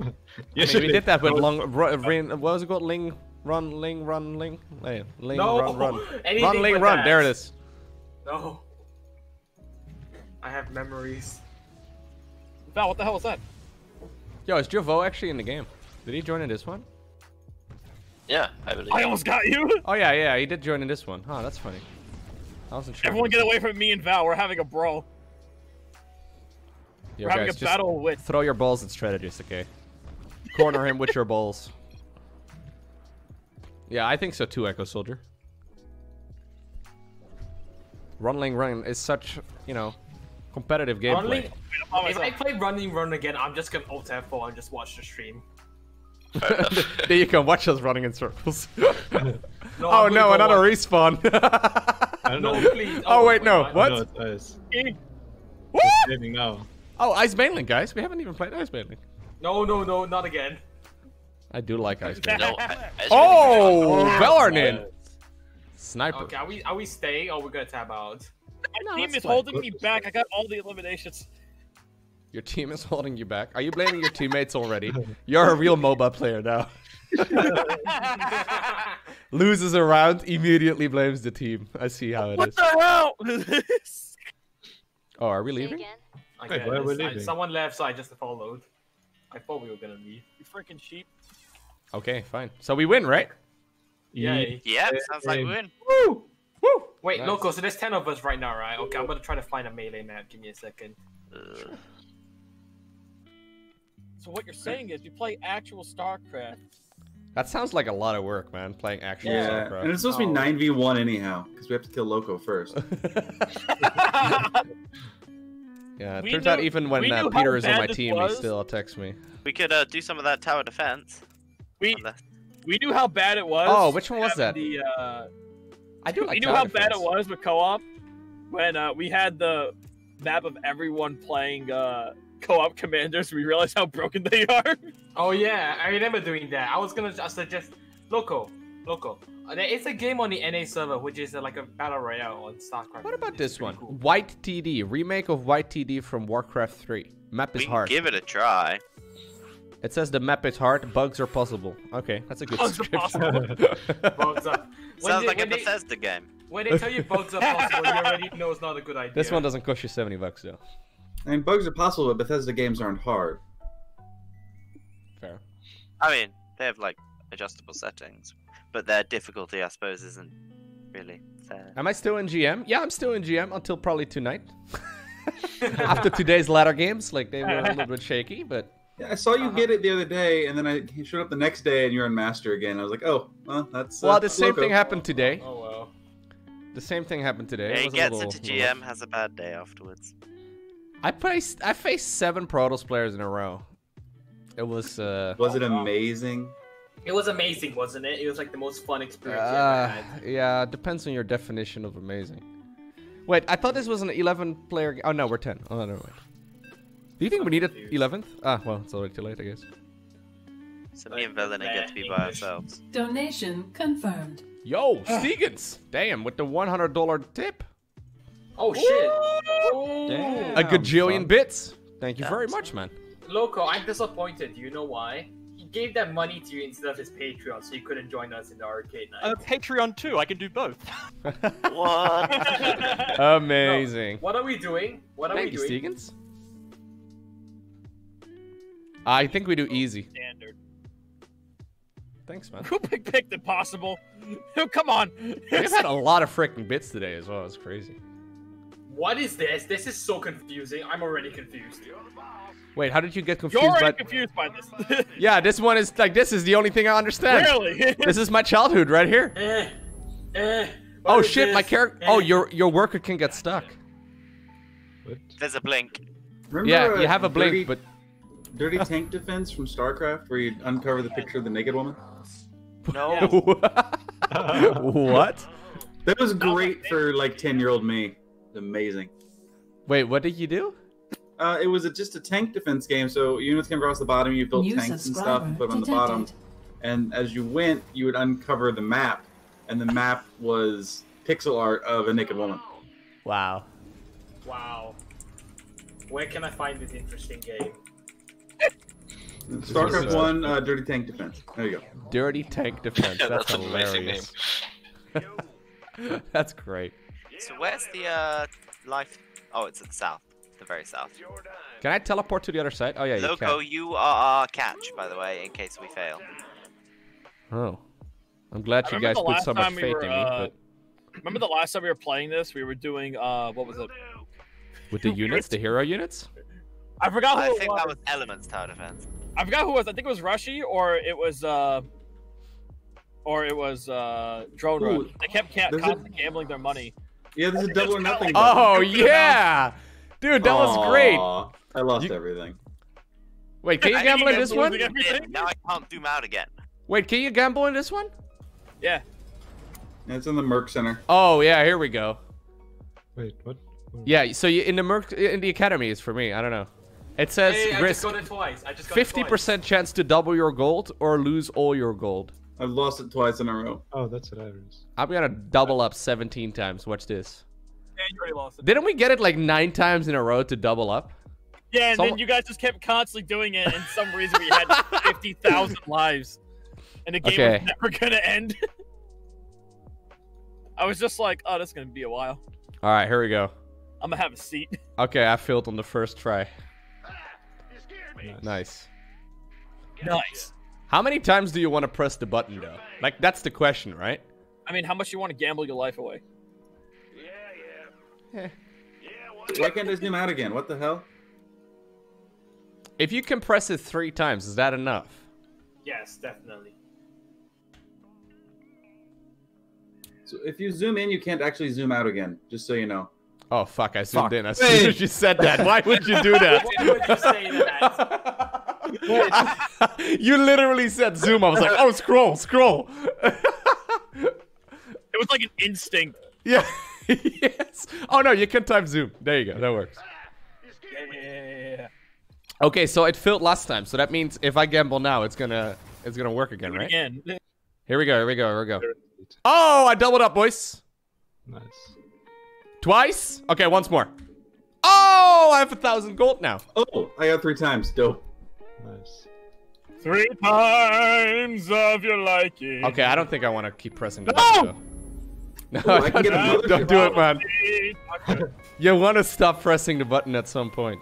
I mean, we did that with long ru- uh, rin, what was it called? Ling run ling run ling Hey, ling No, run run run ling run. that. There it is. No. I have memories. Val, what the hell was that? Yo, is Javo actually in the game? Did he join in this one? Yeah, I believe. I almost got you. Oh yeah, yeah, he did join in this one. Oh, that's funny. I wasn't sure. Everyone get away from me and Val. We're having a brawl. Yo, We're having a battle with. Throw your balls at strategist, okay? Corner him with your balls. Yeah, I think so too, Echo Soldier. Runling Run is such, you know, competitive gameplay. Running, if I play Runling Run again, I'm just gonna Alt F4 and just watch the stream. there you can watch us running in circles. No, oh no, another watch- respawn. I don't No, know. please. Oh, oh wait, no. I What? know it's ice. It's saving now. Oh, Ice Baneling, guys. We haven't even played Ice Baneling. No, no, no, not again. I do like Ice Baneling. No, I- I- oh, Velarnin. Sniper. Okay, are we are we staying or we're gonna tap out? My No, team is fine. holding me back. I got all the eliminations. Your team is holding you back. Are you blaming your teammates already? You're a real MOBA player now. Loses a round, immediately blames the team. I see how it What is. the hell? Oh, are we leaving? I Wait, guess. why are we I- leaving? someone left, so I just followed. I thought we were gonna leave. you freaking sheep. Okay, fine. So we win, right? Yay. Yeah, sounds like we win. Woo! Woo! Wait, Nice. Lowko, so there's 10 of us right now, right? Okay, I'm gonna try to find a melee map. Give me a second. Uh, So what you're saying is you play actual StarCraft. That sounds like a lot of work, man. Playing actual Yeah, StarCraft. and it's supposed to Oh. be nine v one anyhow because we have to kill Lowko first. yeah, it We turns out even when uh, Peter is on my this team, he still texts me. we could uh, do some of that tower defense. We Unless- we knew how bad it was. Oh, which one was that? The, uh, I do like we knew tower how bad it was with co-op when uh, we had the map of everyone playing uh, co-op commanders. We realize how broken they are. Oh, yeah, I remember doing that. I was gonna just suggest Lowko. Lowko. Uh, There is a game on the NA server which is uh, like a battle royale on StarCraft. What about this one? cool. White TD, remake of White TD from Warcraft 3. Map is we can hard. give it a try. It says the map is hard, bugs are possible. Okay, that's a good Bugs are description. Bugs up. When Sounds they- like a when they- Bethesda game. When they tell you bugs are possible, you already know it's not a good idea. this one doesn't cost you 70 bucks though. I mean, bugs are possible, but Bethesda games aren't hard. Fair. I mean, they have like adjustable settings, but their difficulty, I suppose, isn't really fair. Am I still in GM? Yeah, I'm still in GM until probably tonight. After today's ladder games, like they were a little bit shaky, but Yeah, I saw you get it the other day, and then I he showed up the next day, and you're in Master again. I was like, oh, well, that's. well, uh, the same Lowko. thing happened today. Oh well. The same thing happened today. Yeah, he gets little- into little. GM, has a bad day afterwards. I faced I faced seven Protoss players in a row. It was uh Was it amazing? It was amazing, wasn't it? It was like the most fun experience you ever uh, had. yeah, depends on your definition of amazing. Wait, I thought this was an 11 player g- Oh no, we're 10. Oh, never mind. Do you think we need an 11th? Ah, well, it's already too late, I guess. So me and Velena get to be by ourselves. Donation confirmed. Yo, Stegans! Damn, with the $100 tip. Oh shit! Oh. A gajillion son. bits. Thank you very much, man. Lowko, I'm disappointed. Do you know why? He gave that money to you instead of his Patreon, so you couldn't join us in the arcade night. Uh, Patreon too. I can do both. What? Amazing. What are we doing? What are Thank we you, doing? Stegans. I think we do easy. Standard. Thanks, man. Who picked, picked impossible? Come on. We've had a lot of freaking bits today as well. It's crazy. What is this? This is so confusing. I'm already confused. Wait, how did you get confused You're by? already confused by this. Yeah, this one is like this is the only thing I understand. Really? this is my childhood right here. Eh, eh. Oh is shit, my this? character. Oh, your your worker can get stuck. What? There's a blink. Remember, Yeah, you have a blink, dirty, but dirty tank defense from StarCraft, where you uncover the picture of the naked woman. No. what? That was great for like ten-year-old me. Amazing. Wait, what did you do? Uh, it was a, just a tank defense game, so units came across the bottom, you built New tanks and stuff, and put them on the bottom. And as you went, you would uncover the map, and the map was pixel art of a naked woman. Wow. Wow. Where can I find this interesting game? StarCraft One, uh, Dirty Tank Defense. There you go. Dirty tank defense. That's, that's an amazing hilarious. that's great. So where's the uh life? Oh, it's at the south, the very south. Can I teleport to the other side? Oh yeah, you can. Lowko, you are our catch, by the way, in case we fail. Oh, I'm glad you guys put so much time we faith were, in me. uh, But Remember the last time we were playing this? We were doing uh, what was it? with the units, the hero units. I forgot who I it think was. that was Elements Tower Defense. I forgot who it was. I think it was Rushy or it was uh, or it was uh, Drone Ooh, Run. They kept ca- there's a- constantly gambling their money. Yeah, there's a It's double or nothing. Oh yeah, dude, that was great. I lost everything. Wait, can you gamble in this one? losing. Now I can't zoom out again. Wait, can you gamble in this one? Yeah. It's in the Merc Center. Oh yeah, here we go. Wait, what? Yeah, so you, in the Merc, in the academy is for me. I don't know. It says Hey, I just risk got it twice. I just got it fifty twice. percent chance to double your gold or lose all your gold. I've lost it twice in a row. Oh, that's what I was. I'm gonna double up 17 times. Watch this. Yeah, you already lost it. Didn't we get it like nine times in a row to double up? Yeah, and Some- then you guys just kept constantly doing it, and some reason we had fifty thousand lives, and the game Okay. was never gonna end. I was just like, oh, that's gonna be a while. All right, here we go. I'm gonna have a seat. Okay, I failed on the first try. Nice. Nice. How many times do you want to press the button though? Like that's the question, right? I mean, how much you want to gamble your life away? Yeah, yeah. yeah Why can't I zoom out again? What the hell? If you can press it three times, is that enough? Yes, definitely. So if you zoom in, you can't actually zoom out again. Just so you know. Oh fuck! I zoomed Fuck. in as soon as you said that. Why would you do that? Why would you say that? you literally said zoom. I was like, oh, scroll, scroll. It was like an instinct. Yeah. yes. Oh no, you can type zoom. There you go. That works. Yeah, yeah, yeah, yeah. Okay, so it failed last time. So that means if I gamble now, it's gonna it's gonna work again, Do it right? Again. Here we go. Here we go. Here we go. Oh, I doubled up, boys. Nice. Twice. Okay, once more. Oh, I have a thousand gold now. Oh, I got three times. Dope. Nice. Three times of your liking. Okay, I don't think I want to keep pressing the No! button. No, Ooh, I can get don't, don't do it, out. man. You want to stop pressing the button at some point.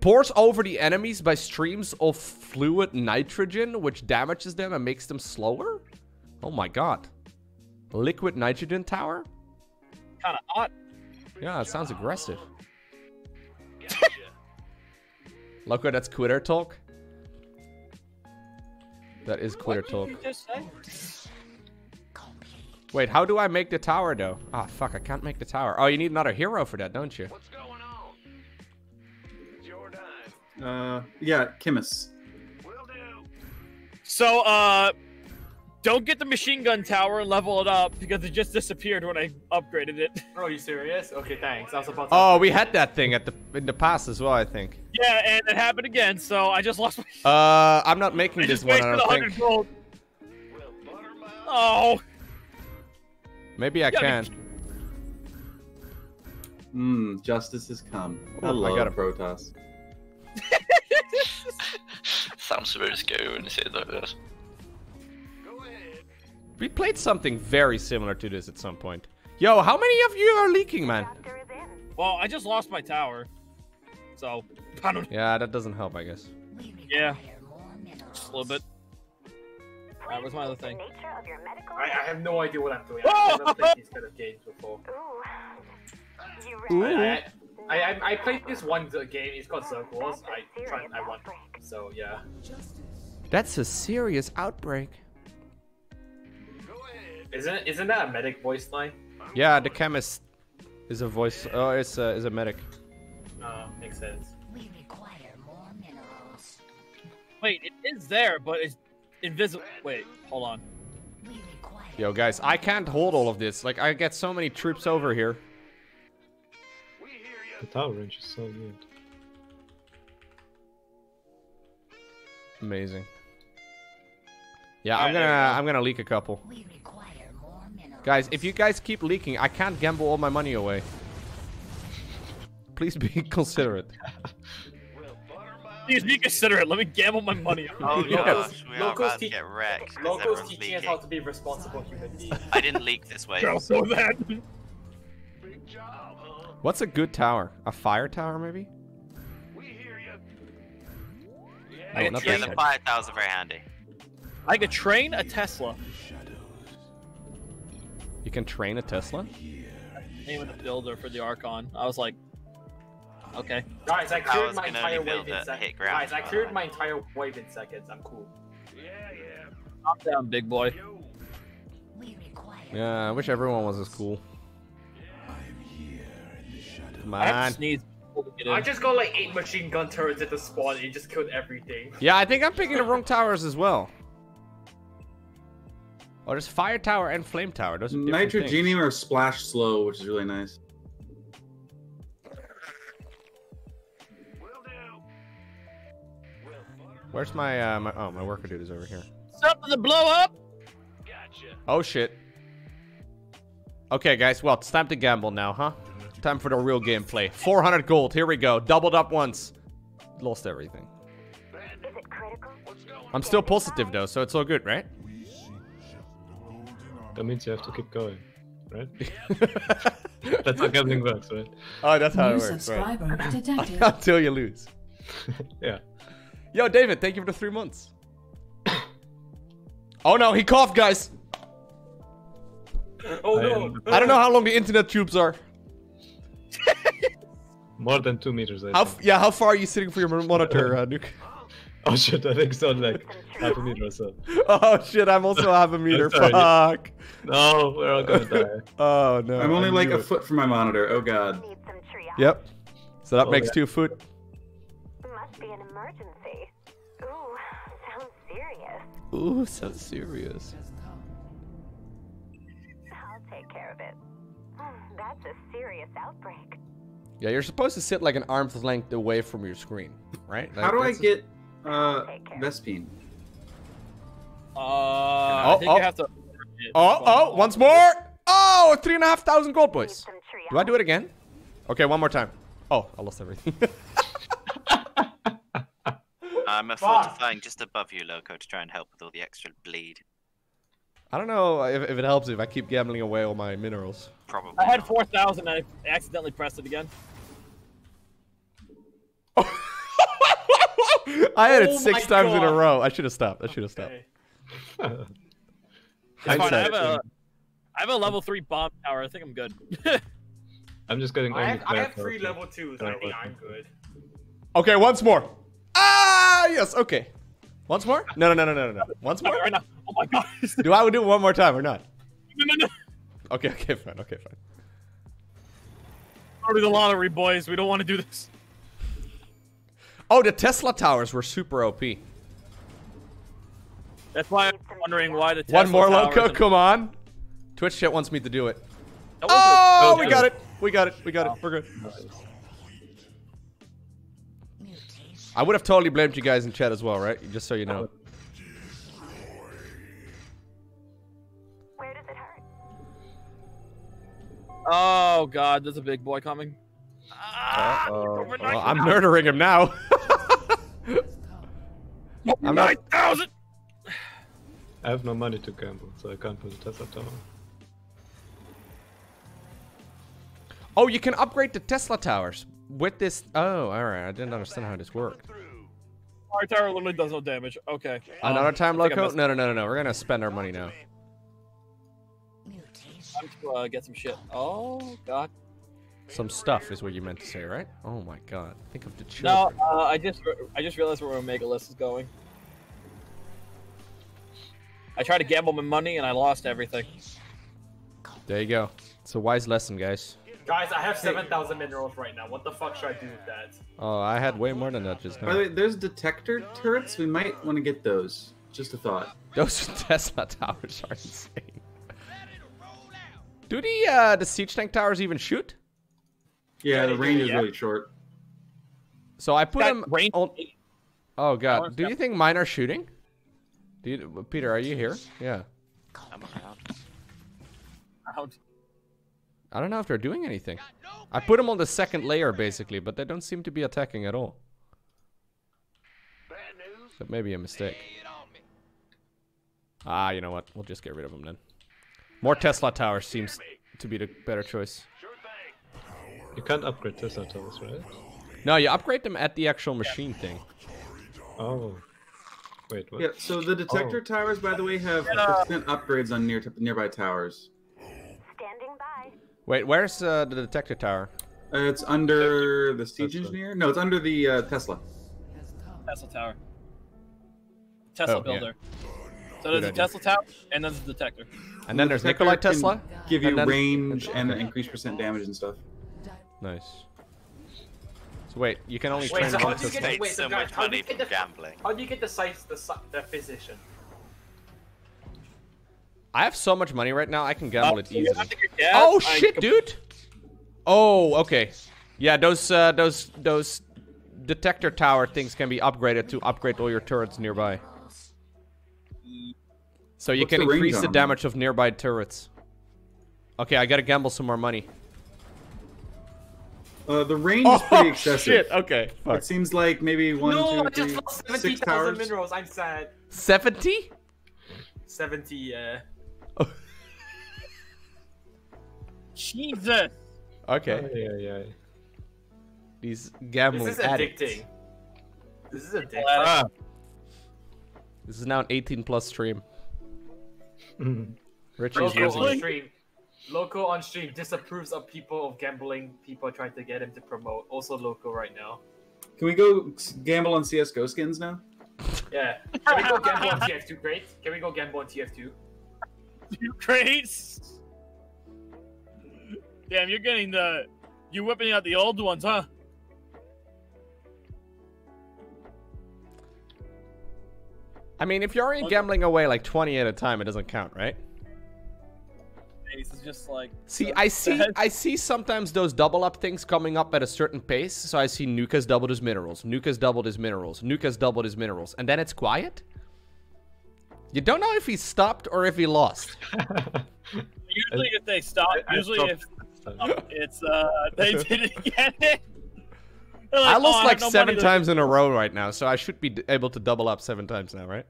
Pours over the enemies by streams of fluid nitrogen, which damages them and makes them slower? Oh my god. Liquid nitrogen tower? Kind of hot. Yeah, it sounds aggressive. Lowko, that's quitter talk. That is quitter talk. You just say? Wait, how do I make the tower though? Ah, fuck, I can't make the tower. Oh, you need another hero for that, don't you? What's going on? Uh, yeah, Kimus. So, uh, don't get the machine gun tower and level it up because it just disappeared when I upgraded it. Oh, are you serious? Okay, thanks. I was about to. Oh, we had that thing at the in the past as well, I think. Yeah, and it happened again, so I just lost my. Uh, I'm not making I this just one. wasted I don't 100 think. gold. Oh, Maybe I can. Hmm, justice has come. I Oh, I got a Protoss. Sounds very scary when you say it like that. We played something very similar to this at some point. Yo, how many of you are leaking, man? well, I just lost my tower, so I don't. Yeah, that doesn't help, I guess. Yeah, just a little bit. Alright, where's my other thing? I, I have no idea what I'm doing. Oh! I've never played these kind of games before. I, I, I, I played this one z- game. It's called Zerg Wars. I tried. I won. So yeah. That's a serious outbreak. Isn't isn't that a medic voice line? Yeah, the chemist is a voice. Oh, it's a, is a medic. Uh, makes sense. Wait, it is there, but it's invisible. Wait, hold on. Yo, guys, I can't hold all of this. Like, I get so many troops over here. The tower range is so good. Amazing. Yeah, I'm gonna. I'm gonna leak a couple. Guys, if you guys keep leaking, I can't gamble all my money away. Please be considerate. Please be considerate. Let me gamble my money. Oh Yes. gosh, we are Locals about to get wrecked. 'cause Locals everyone's teaching us how to be responsible human beings. I didn't leak this way. Girl, so that. What's a good tower? A fire tower, maybe? I No, get not Yeah, the fire towers are very handy. I could train a Tesla. You can train a Tesla? Name of the builder for the Archon. I was like, okay. Guys, I Powers cleared my entire build wave in seconds. Guys, I cleared my entire wave in seconds. I'm cool. Yeah, Calm down, big boy. Yeah, I wish everyone was as cool. Come I have on. to sneeze. before we get I just got like eight machine gun turrets at the spawn and it just killed everything. Yeah, I think I'm picking the wrong towers as well. Oh, there's fire tower and flame tower. Those are different things. Nitrogenium or splash slow, which is really nice. Where's my, uh, my oh my worker dude is over here. Something to blow up. Oh shit. Okay, guys. Well, it's time to gamble now, huh? Time for the real gameplay. 400 gold. Here we go. Doubled up once. Lost everything. I'm still positive though, so it's all good, right? That means you have to keep going, right? That's how gambling works, right? Oh, that's how New it works, subscriber right? Until you lose. Yeah. Yo, David, thank you for the three months. oh no, he coughed, guys. Oh I no! am- I don't know how long the internet tubes are. More than two meters. I How think. yeah, how far are you sitting for your monitor, uh, Nuke? Oh shit! I think so. Like half a meter or so. Oh shit, I'm also half a meter. Fuck. No, we're all gonna die. Oh no. I'm only like knew a it. foot from my monitor. Oh god. Yep. So that Oh, makes yeah. two foot. Must be an emergency. Ooh, sounds serious. Ooh, sounds serious. I'll take care of it. Hmm, That's a serious outbreak. Yeah, you're supposed to sit like an arm's length away from your screen, right? How do I that's- get uh Vespene? Uh, I Oh, think oh. you have to. Oh, oh, once more. Oh, three and a half thousand gold, boys. Do I do it again? Okay, one more time. Oh, I lost everything. I'm a fortifying just above you, Lowko, to try and help with all the extra bleed. I don't know if, if it helps if I keep gambling away all my minerals. Probably. I had 4,000 and I accidentally pressed it again. I had it six my times in a row. I should have stopped. I should have stopped. Okay. It's fine. I have a, I have a level three bomb tower. I think I'm good. I'm just getting I only have, I have crap three level of it. twos. I think I'm good. Okay, once more. Ah, yes. Okay. Once more? No, no, no, no, no, no. Once more? right now. Oh my god. Do I do it one more time or not? no, no, no. Okay, okay, fine. Okay, fine. Go to the lottery, boys. We don't want to do this. Oh, the Tesla towers were super OP. That's why I'm wondering why the One more lowko. Come on. Twitch chat wants me to do it. Oh, Oh, we got it. We got it. We got it. We're good. I would have totally blamed you guys in chat as well, right? Just so you know. Where does it hurt? Oh god, there's a big boy coming. Uh-oh. Well, I'm murdering him now. I'm not. Nine thousand. I have no money to gamble, so I can't put a Tesla tower. Oh, you can upgrade the Tesla towers with this. Oh, all right. I didn't understand how this worked. Our tower literally does no damage. Okay. um, Another time, I think lowko? No, no, no, no, no. We're gonna spend our money now. Time to uh, get some shit. Oh god. Some stuff is what you meant to say, right? Oh my god. Think of the No, children. uh, I just I just realized where Omega List is going. I tried to gamble my money and I lost everything. There you go. It's a wise lesson, guys. Guys, I have 7,000 minerals right now. What the fuck should I do with that? Oh, I had way more than that just now. By the way, there's detector turrets. We might want to get those. Just a thought. Those Tesla towers are insane. Do the uh, the siege tank towers even shoot? Yeah, the range is yeah. really short. So I put That them. range- On... Oh god, do you think mine are shooting? Do you, Peter, are you here? Yeah. I'm around. Out. I don't know if they're doing anything. I put them on the second layer basically, but they don't seem to be attacking at all. That may be a mistake. Ah, you know what? We'll just get rid of them then. More Tesla towers seems to be the better choice. You can't upgrade Tesla towers, right? No, you upgrade them at the actual machine thing. Oh. Wait, what? Yeah. So the detector Oh. towers, by the way, have percent upgrades on near nearby towers. Standing by. Wait, where's uh, the detector tower? Uh, it's under the siege Tesla. engineer. No, it's under the uh, Tesla. Tesla tower. Tesla Oh, yeah. builder. So there's Good a idea. Tesla tower and then there's a detector. And then The there's detector Nikolai Tesla. Give you and range and increased percent damage and stuff. Nice. So wait, you can only Wait, train so how one do you get wait, so so guys, much how money you get from the gambling. how do you get the size the si- the physician? I have so much money right now, I can gamble Uh, it easily. have to get gas, Oh shit, com- dude! Oh, okay. Yeah, those uh, those those detector tower things can be upgraded to upgrade all your turrets nearby. So you What's can the increase the damage of nearby turrets. Okay, I gotta gamble some more money. Uh, the range is pretty Oh excessive. shit! Okay, fuck. It seems like maybe one, no, two, I just lost 70,000 towers. minerals. I'm sad. Seventy? 70, uh. Jesus. Okay. Yeah, yeah. These This is addicts. addicting. This is addicting. Ah. This is now an 18 plus stream. Richie's Lowko losing on it. stream. Lowko on stream disapproves of people of gambling. People trying to get him to promote. Also lowko right now. Can we go gamble on CS:GO skins now? Yeah. Can we go gamble on TF2? Great. Can we go gamble on TF2? You crates. Damn, you're getting the you whipping out the old ones, huh? I mean, if you're already gambling away like 20 at a time, it doesn't count, right? Ace is just like See, I see, I see sometimes those double up things coming up at a certain pace. So I see Nuka's doubled his minerals, Nuka's doubled his minerals, Nuka's doubled his minerals, and then it's quiet. You don't know if he stopped or if he lost. Usually, if they stop, usually if it's uh they didn't get it. They're I lost "Oh, like have no seven money to-" times in a row right now, so I should be able to double up seven times now, right?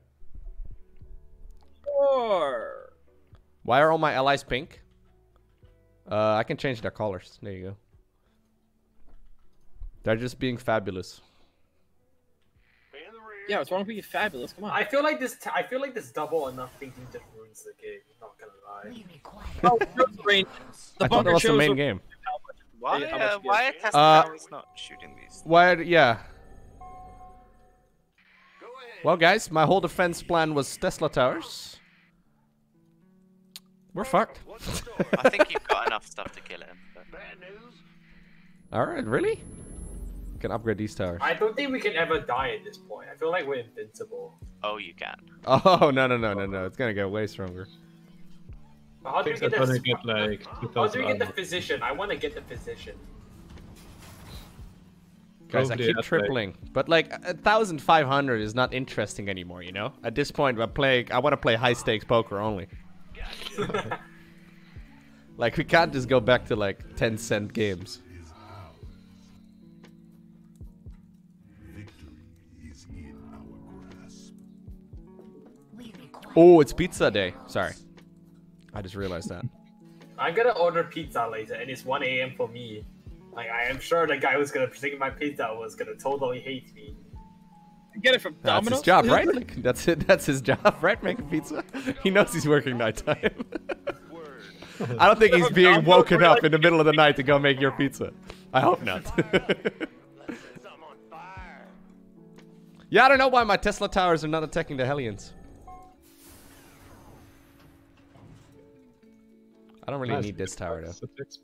Sure. Why are all my allies pink? Uh, I can change their colors. There you go. They're just being fabulous. Yeah, what's wrong with being fabulous? Come on. I feel like this. T- I feel like this double enough thinking just ruins the game. Not gonna lie. Oh, the range. The I thought that was the main game. Why, uh, why are. Tesla Uh, towers not shooting these? Why? Yeah. Well, guys, my whole defense plan was Tesla towers. We're fucked. I think you've got enough stuff to kill him. But... All right, really? Can upgrade these towers. I don't think we can ever die at this point. I feel like we're invincible. Oh, you can. Oh no no no no no! It's gonna get way stronger. But how do we get the? gonna get like How do we get the physician? I want to get the physician. Guys, I keep at, like- tripling, but like a thousand five hundred is not interesting anymore. You know, at this point, I'm playing. I want to play high stakes poker only. like we can't just go back to like ten cent games. Oh, it's pizza day. Sorry, I just realized that. I'm gonna order pizza later, and it's 1 a.m. for me. Like I am sure the guy who's gonna bring my pizza was gonna totally hate me. Get it from That's Domino's. his job, right? Like, that's it. That's his job, right? Making pizza. He knows he's working nighttime. I don't think he's being woken up in the middle of the night to go make your pizza. I hope not. yeah, I don't know why my Tesla towers are not attacking the Hellions. I don't really need this tower though. It's.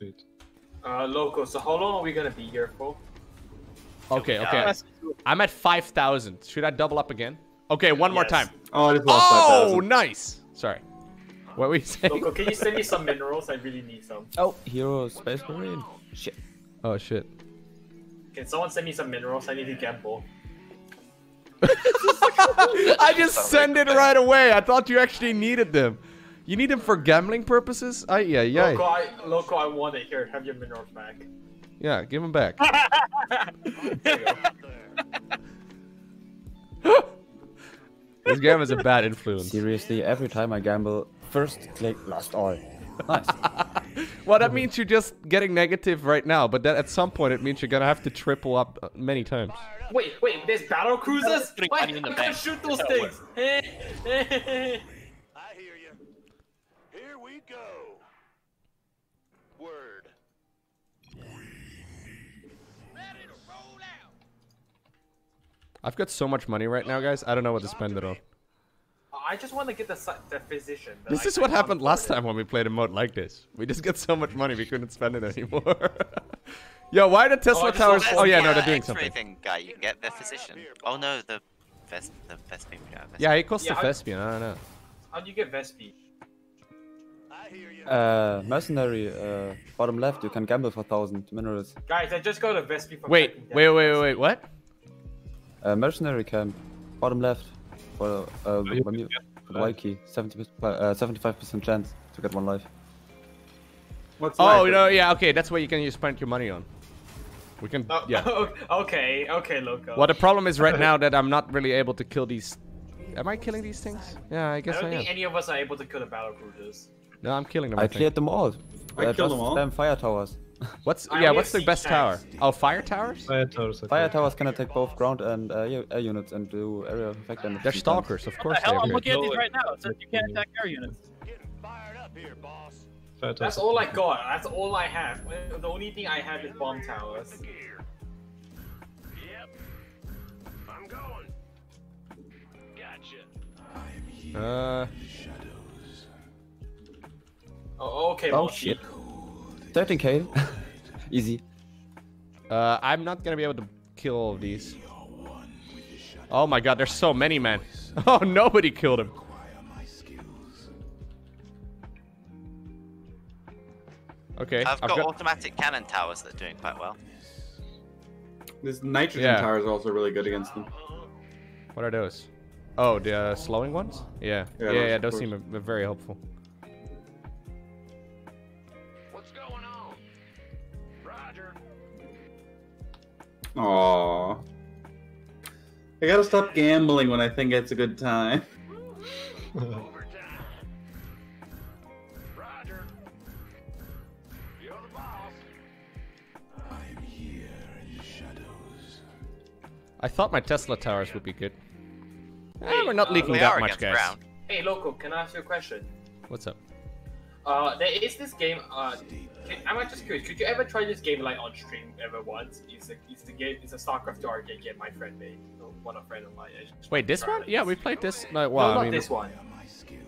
Uh, lowko. So how long are we gonna be here for? Okay, okay. I'm at 5,000. Should I double up again? Okay, one more time. Oh, I just lost Oh, 5,000. nice. Sorry. What were you saying? Lowko, can you send me some minerals? I really need some. Oh, hero space marine. Shit. Oh shit. Can someone send me some minerals? I need to gamble. I just send it right away. I thought you actually needed them. You need them for gambling purposes? I yeah, Lowko, yeah. I, Lowko, I want it. Here, have your minerals back. Yeah, give them back. There you go. This game is a bad influence. Seriously, every time I gamble, first click, last all. Nice. Well, that means you're just getting negative right now, but then at some point it means you're gonna have to triple up uh, many times. Wait, wait, there's battle cruisers? Putting Why? money in the We gotta shoot those That's how it things. I've got so much money right now, guys. I don't know what to spend it on. I just want to get the the physician. This I- is what happened last afford time when we played a mode like this. We just got so much money we couldn't spend it anymore. Yo, why the Tesla I just towers? Oh yeah, no, they're doing something. thing guy, you can get the physician. Oh no, the Ves the Vespene guy. Yeah, he costs Yeah, the I- Thespian. I don't know. How do you get Vespi? I hear you. Uh, mercenary, uh, bottom left, you can gamble for 1000 minerals. Guys, I just got a Vespi from Wait, wait, wait, wait, wait. What? Uh, mercenary camp, bottom left, for, uh, you when you, for the white key, 70, uh, 75% chance to get one life. What's Oh, life? no, yeah, okay. That's what you can use spend your money on. We can, Oh, yeah. okay, okay, Lowko. Well, the problem is right now that I'm not really able to kill these. Am I killing these things? Yeah, I I guess I, don't am. think any of us are able to kill the battle cruisers. No, I'm killing them. I I cleared them all. I Uh, killed them all. Spam fire towers. What's I yeah? What's the best siege tower? Oh, fire towers. Fire towers. I Fire think. towers can attack both ground and uh, air air units and do area effect damage. They're stalkers, of What course the hell? I'm looking at these right now. It says you can't attack air units. Getting fired up here, boss. Fire. That's all I got. That's all I have. The only thing I have is bomb towers. Yep. I'm going. Gotcha. Uh, Oh, okay. Oh Mochi. shit. 13k. Easy. uh, I'm not gonna be able to kill all of these. Oh my god, there's so many, man. Oh, nobody killed him. Okay, I've I've got, got. automatic cannon towers that are doing quite well. This nitrogen Yeah. tower is also really good against them. What are those? Oh, the uh, slowing ones? Yeah, Yeah, yeah, those, yeah. Those seem very helpful. Aww. I gotta stop gambling when I think it's a good time. Roger. You're the boss. I thought my Tesla towers would be good. Eh, we're not uh, leaking we that much, guys. ground. Hey, Lowko, can I ask you a question? What's up? Uh, there is this game. Uh, can, I'm just curious. Could you ever try this game like on stream ever once? It's a, it's the game. It's a StarCraft 2 arcade game my friend made. No, one of friend of mine. Wait, this one? Yeah, we played this. No, No, well, not I mean, this one.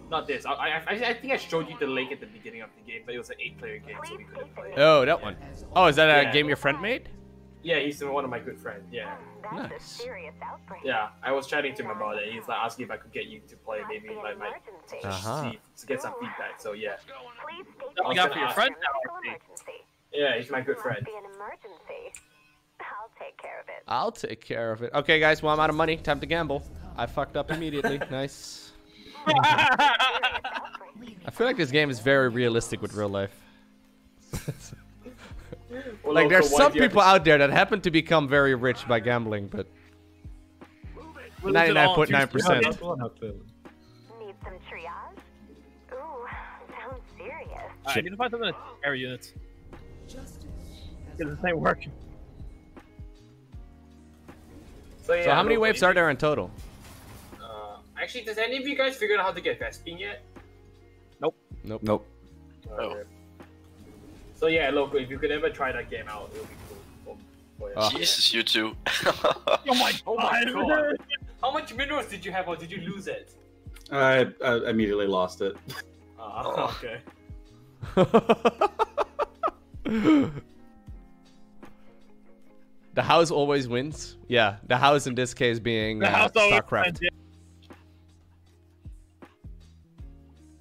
Not this. I, I, I, I think I showed you the link at the beginning of the game, but it was an eight-player game, so we couldn't play. it. Oh, that one. Oh, is that a Yeah. game your friend made? Yeah, he's one of my good friends. Yeah. That's Nice. a serious outbreak. Yeah, I was chatting to him about it. He's like asking if I could get you to play maybe like my Uh-huh. to get some feedback. So yeah, Please state I was Look out for your friend now. emergency. yeah, he's my good friend. be an emergency. I'll take care of it. I'll take care of it. Okay, guys. Well, I'm out of money. Time to gamble. I fucked up immediately. nice. I feel like this game is very realistic with real life. Well, like, there's some do you have people out there that happen to become very rich by gambling, but Lose it all in two 99.9%. seconds. That's one up there. Need some triage? Ooh, sounds serious. Alright, I need to find something to air units. Because this ain't working. So, yeah, so how many waves are there in total? Uh, actually, does any of you guys figure out how to get Vespene yet? Nope. Nope. Okay. So yeah, Lowko, if you could ever try that game out, it would be cool. For, for Oh. Jesus, you too. Oh my Oh my god! god! How much minerals did you have, or did you lose it? I, I immediately lost it. Uh, Oh. okay. the house always wins. Yeah, the house in this case being The uh, house always StarCraft. wins, yeah.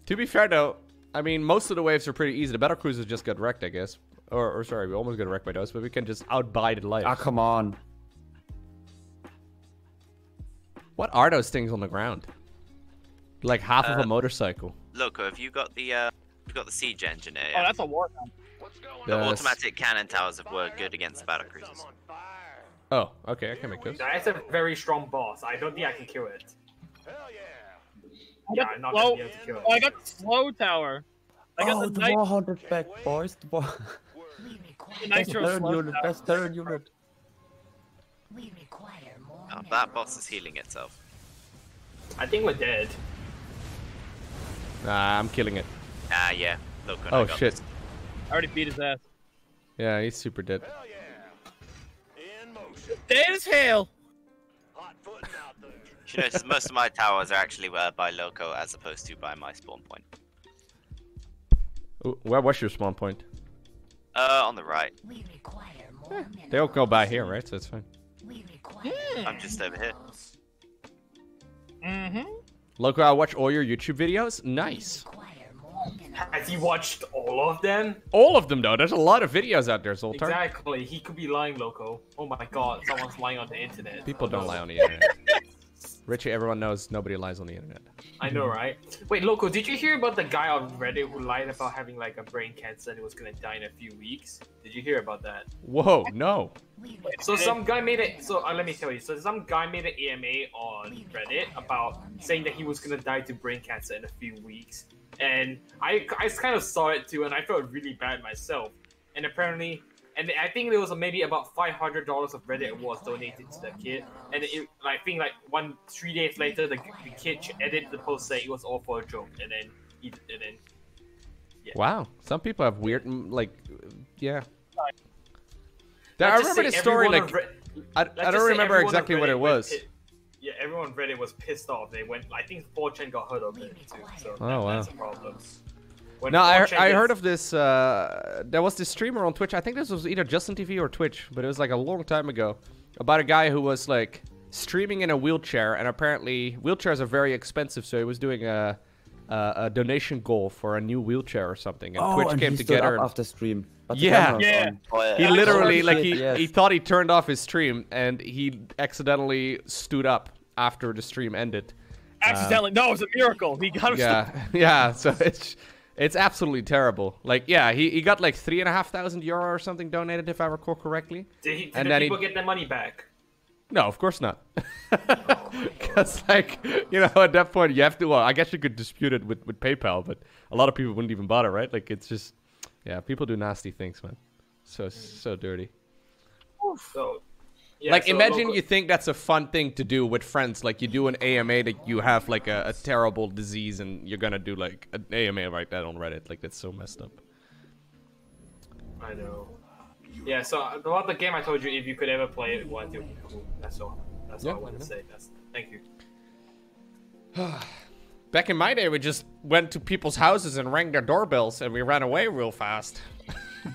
To be fair though, I mean most of the waves are pretty easy. The battle cruisers just got wrecked, I guess. Or, or sorry, we almost got wrecked by those, but we can just outbuy the life. Ah, come on. What are those things on the ground? Like half of Uh, a motorcycle. Lowko, have you got the uh, you've got the siege engineer? Oh, that's a war gun. The Yes. automatic cannon towers have worked good against the battle cruisers. Oh, okay, I can make those. That's a very strong boss. I don't think I can kill it. I Yeah, got I'm not slow, gonna be able to kill it. oh, I got the slow tower. I got oh, the, the night, Warhunter back, boys. The war... the Best nitro Terran slow unit, tower. best Terran unit. Oh, that boss is healing itself. I think we're dead. Nah, I'm killing it. Ah, yeah. Lowko. I Oh got shit. this. I already beat his ass. Yeah, he's super dead. Hell yeah. In motion. Dead as hell. You notice most of my towers are actually uh, by Lowko as opposed to by my spawn point. Ooh, Where was your spawn point? Uh, on the right. They all go by here, right? So it's fine. I'm just over here. Mm-hmm. Lowko, I watch all your YouTube videos. Nice. Has he watched all of them? All of them, though. There's a lot of videos out there, Zoltar. Exactly. He could be lying, Lowko. Oh my god, someone's lying on the internet. People don't lie on the internet. Richie, everyone knows nobody lies on the internet. I know, right? Wait, Lowko, did you hear about the guy on Reddit who lied about having like a brain cancer and he was gonna die in a few weeks? Did you hear about that? Whoa, no. So some guy made it. So uh, let me tell you. So some guy made an AMA on Reddit about saying that he was gonna die to brain cancer in a few weeks, and I I kind of saw it too, and I felt really bad myself. And apparently, and I think there was maybe about five hundred dollars of Reddit awards donated to the kid, and it, I think like one three days later, the, the kid edited the post saying it was all for a joke, and then he and then Wow. Some people have weird, mm, like, yeah. I remember the story, like, Red- I, I don't remember exactly what it was. yeah, everyone on Reddit was pissed off. They went. I think 4chan got hurt of it too. So Oh, that, wow. that's a problem. When no, I, I heard of this. Uh, there was this streamer on Twitch. I think this was either Justin TV or Twitch, but it was like a long time ago. About a guy who was like streaming in a wheelchair, and apparently wheelchairs are very expensive. So he was doing a a, a donation goal for a new wheelchair or something, and oh, Twitch and came he stood together. up and- after stream. But the yeah, camera was on. Oh, he literally like he yes. he thought he turned off his stream, and he accidentally stood up after the stream ended. Uh, Accidentally. no, it was a miracle. He got him. yeah, yeah. So it's it's absolutely terrible. Like, yeah, he, he got like three and a half thousand euro or something donated, if I recall correctly. Did, he, did and the then he people get their money back? no, of course not. Because like you know, at that point you have to. Well, I guess you could dispute it with with PayPal, but a lot of people wouldn't even bother, right? Like it's just, yeah, people do nasty things, man. So so dirty. So, yeah, like so imagine lowko- you think that's a fun thing to do with friends like you do an ama that you have like a, a terrible disease and you're gonna do like an ama like that on reddit like that's so messed up I know. Yeah. So uh, about the game, I told you if you could ever play it once, it would be cool. That's all. That's Yeah, all I want I to say. That's thank you. back in my day we just went to people's houses and rang their doorbells and we ran away real fast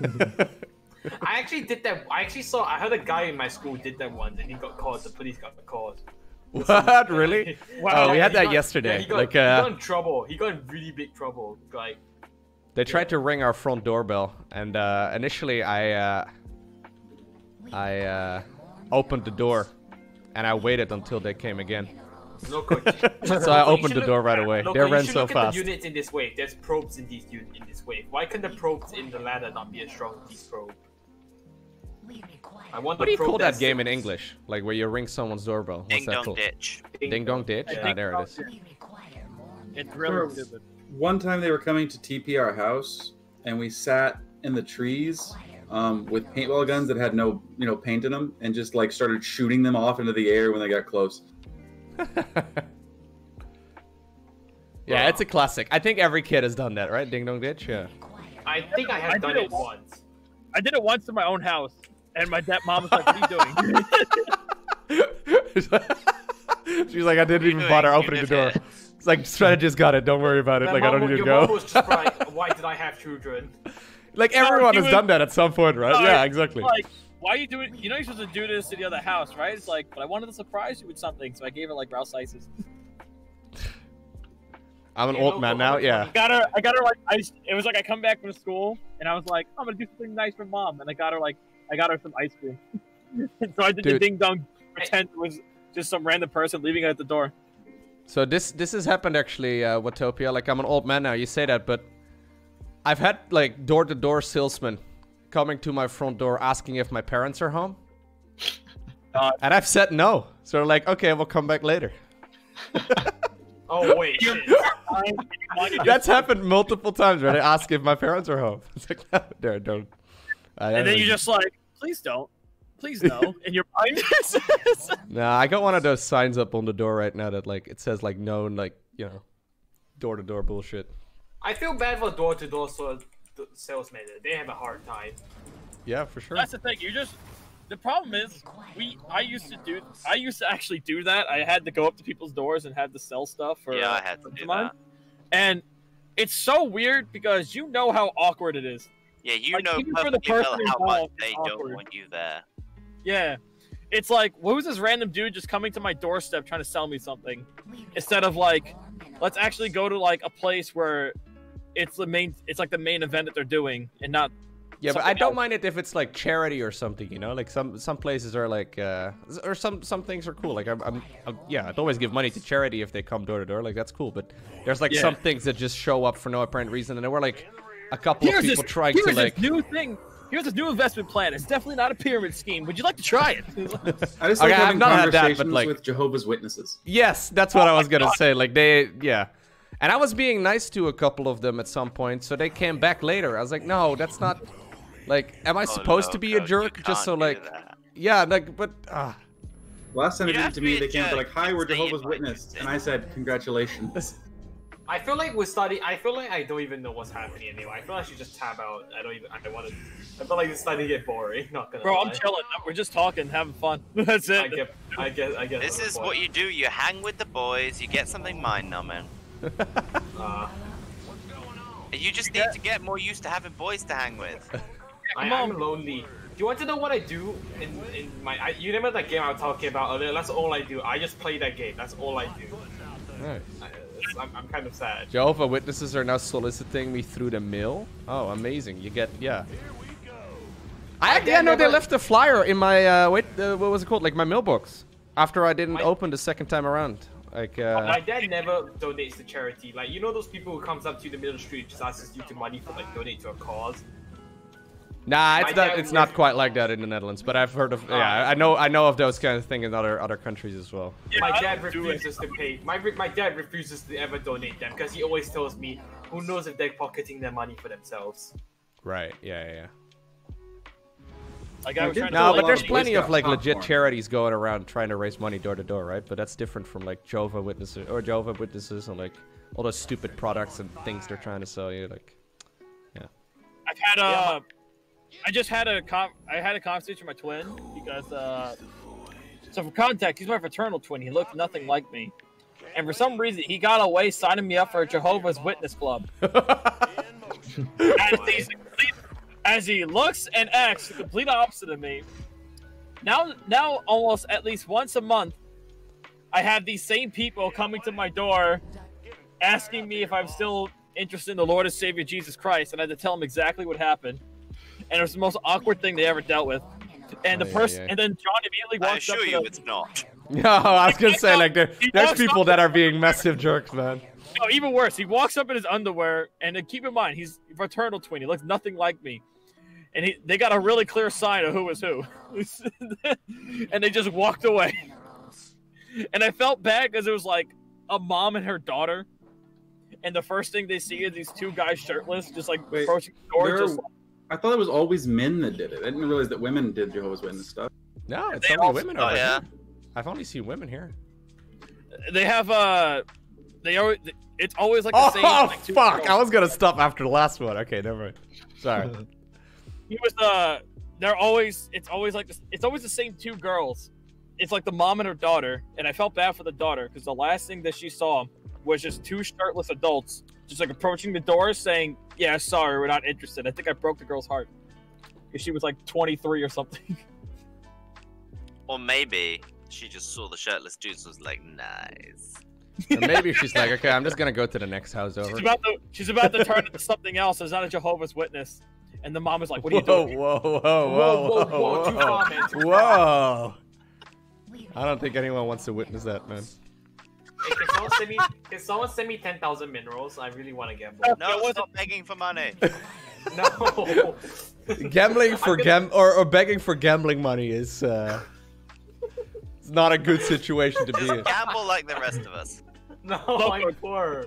I actually did that. I actually saw. I heard a guy in my school did that once, and he got caught. The police got caught. what really Wow. oh we had that got- yesterday yeah, he got, like he got uh in trouble. He got in really big trouble. Like they tried to ring our front doorbell and uh initially i uh i uh opened the door and i waited until they came again so i opened the door right away they ran so fast the units in this wave. There's probes in these in this wave. Why can the probes in the ladder not be as strong as these probes? I want What do you call that game in English? Like where you ring someone's doorbell? What's Ding that dong called? ditch. Ding dong ditch. I Ah, there it so, is. It's really stupid. One time they were coming to TP our house, and we sat in the trees um, with paintball guns that had no, you know, paint in them, and just like started shooting them off into the air when they got close. Yeah, it's a classic. I think every kid has done that, right? Ding dong ditch. Yeah. I think I I have did done it it once. once. I did it once in my own house, and my dad, mom was like, "What are you doing?" She's like, I didn't even bother opening the door. live It's like strategist got it. Don't worry about it. My Like I don't need to your mom go. was just like, why did I have children? Like everyone has was- done that at some point, right? No, yeah, exactly. Like, why are you doing? You know you're supposed to do this to the other house, right? It's like, but I wanted to surprise you with something, so I gave her like Rouse ices. I'm an old man now. Yeah. I got her. I got her like. I. It was like I come back from school and I was like, I'm gonna do something nice for mom, and I got her like, I got her some ice cream. and so I did the ding dong pretend it was just some random person leaving it at the door. So this this has happened actually, uh, Watopia. Like I'm an old man now. You say that, but I've had like door to door salesmen coming to my front door asking if my parents are home, and I've said no. So they're like, okay, we'll come back later. Oh wait, shit. That's happened multiple times where they ask if my parents are home. It's like, no, no, don't. I And then you don't- just like, please don't, please no, and your mind Nah, I got one of those signs up on the door right now that like it says like known like you know, door to door bullshit. I feel bad for door to door salesmen. They have a hard time. Yeah, for sure. That's the thing. You just the problem is we. I used to do. I used to actually do that. I had to go up to people's doors and had to sell stuff for. Yeah, I had to do mine. that. And it's so weird because you know how awkward it is. Yeah, you Like, know even for the perfectly well person how much they it's don't want you there. Yeah. It's like, who's this random dude just coming to my doorstep trying to sell me something? Instead of like, let's actually go to like a place where it's the main, it's like the main event that they're doing, and not. Yeah, but I something don't else. mind it if it's like charity or something, you know. Like some some places are like, uh, or some some things are cool. Like I'm, I'm, I'm yeah, I'd always give money to charity if they come door to door. Like that's cool. But there's like Yeah. some things that just show up for no apparent reason, and there were like a couple Here's of people this, trying here's to like. this new thing. Here's this new investment plan. It's definitely not a pyramid scheme. Would you like to try it? I just Okay, like I've having not had that, but, conversations like- with Jehovah's Witnesses. Yes, that's what I was gonna say. Like they, yeah. And I was being nice to a couple of them at some point, so they came back later. I was like, no, that's not. Like, am I Oh, supposed no, to be Coach, a jerk just so like? that. Yeah, like, but ah. Last time You they did it to to me, they came to jerk. like, "Hi, we're Jehovah's my Witness," and I said, "Congratulations." I feel like we're starting. I feel like I don't even know what's happening anymore. I feel like I should just tab out. I don't even. I want to. I feel like it's starting to get boring. Not gonna. Bro, I'm chilling. We're just talking, having fun. That's it. I it. get. I guess. I guess. This is what you do. You hang with the boys. You get something mind numbing. Uh, You just need to get more used to having boys to hang with. I am lonely. Do you want to know what I do in in my? I, you remember that game I was talking about earlier? That's all I do. I just play that game. That's all I do. Right. I, it's- I'm, I'm kind of sad. Jehovah Witnesses are now soliciting me through the mail. Oh, amazing! You get yeah. I My dad no, they left a flyer in my uh, wait uh, what was it called like my mailbox after I didn't open the second time around. Like uh, My dad never donates to charity. Like you know those people who comes up to you in the middle of the street and just asks you to money for like donate to a cause. Nah, it's my not. It's not quite like that in the Netherlands, but I've heard of ah. yeah I know I know of those kind of things in other other countries as well. my dad refuses to pay. My my dad refuses to ever donate them because he always tells me, "Who knows if they're pocketing their money for themselves." Right? Yeah, yeah. yeah. Like I was trying to No, but there's plenty of like legit popcorn. charities going around trying to raise money door to door, right? But that's different from like Jehovah Witnesses or Jehovah Witnesses and like all those stupid products and things they're trying to sell you. Like, yeah. I've had uh, a. I just had a com- I had a conversation with my twin because uh. So for context, he's my fraternal twin. He looked nothing like me, and for some reason he got away signing me up for a Jehovah's Witness club. as, complete- as he looks and acts the complete opposite of me. Now, now almost at least once a month, I have these same people coming to my door, asking me if I'm still interested in the Lord and Savior Jesus Christ, and I had to tell them exactly what happened. And it was the most awkward thing they ever dealt with. And the Ay, ay, person, ay. and then John immediately I walks up assure to you, the, it's not. No, I was gonna say like there, there's people that are being massive jerks, man. No, even worse. He walks up in his underwear, and then keep in mind he's fraternal twin. He looks nothing like me, and he, they got a really clear sign of who was who, and they just walked away. And I felt bad because it was like a mom and her daughter, and the first thing they see is these two guys shirtless, just like Wait, approaching the door. There Just are- I thought it was always men that did it. I didn't realize that women did Jehovah's Witness stuff. No, it's They only also- women oh, over yeah. here. I've only seen women here. they have uh, they always it's always like the Oh, same. like, two fuck! girls. I was gonna stop after the last one. Okay, never mind. Sorry. he was uh they're always it's always like this, it's always the same two girls it's like the mom and her daughter and i felt bad for the daughter because the last thing that she saw was just two shirtless adults just like approaching the door saying, "Yeah, sorry, we're not interested." I think I broke the girl's heart because she was like 23 or something. Or maybe she just saw the shirtless dudes and was like, nice. Or maybe she's like, okay, I'm just gonna go to the next house over. She's about to she's about to turn into something else. It's not a Jehovah's Witness. And the mom is like, "What are you whoa, doing?" whoa, whoa, whoa, Whoa, whoa, whoa, whoa, too whoa, far, man, too whoa! I don't think anyone wants to witness that, man. Hey, can someone send me? Can someone send me ten thousand minerals? I really want to gamble. No, I wasn't begging for money. no. Gambling for I'm gam or, or begging for gambling money is uh, it's not a good situation to be in. Gamble like the rest of us. No, Lowko, I'm poor.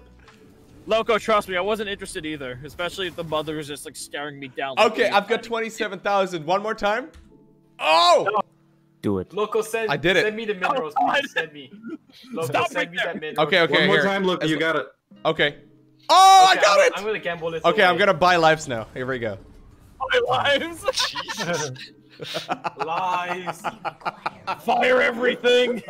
Lowko, trust me, I wasn't interested either. Especially if the mother is just like staring me down. Okay, I've got twenty-seven thousand. One more time. Oh! Do it. Lowko, send. I did it. Send me the oh minerals. please. Send me. Lowko, Stop send right me there. that minerals. Okay, okay. One more here. time, look, you got it. Okay. Oh, Okay, I got I'm, it. I'm gonna gamble this. Okay, I'm gonna buy lives now. Here we go. My lives. lies. Fire everything.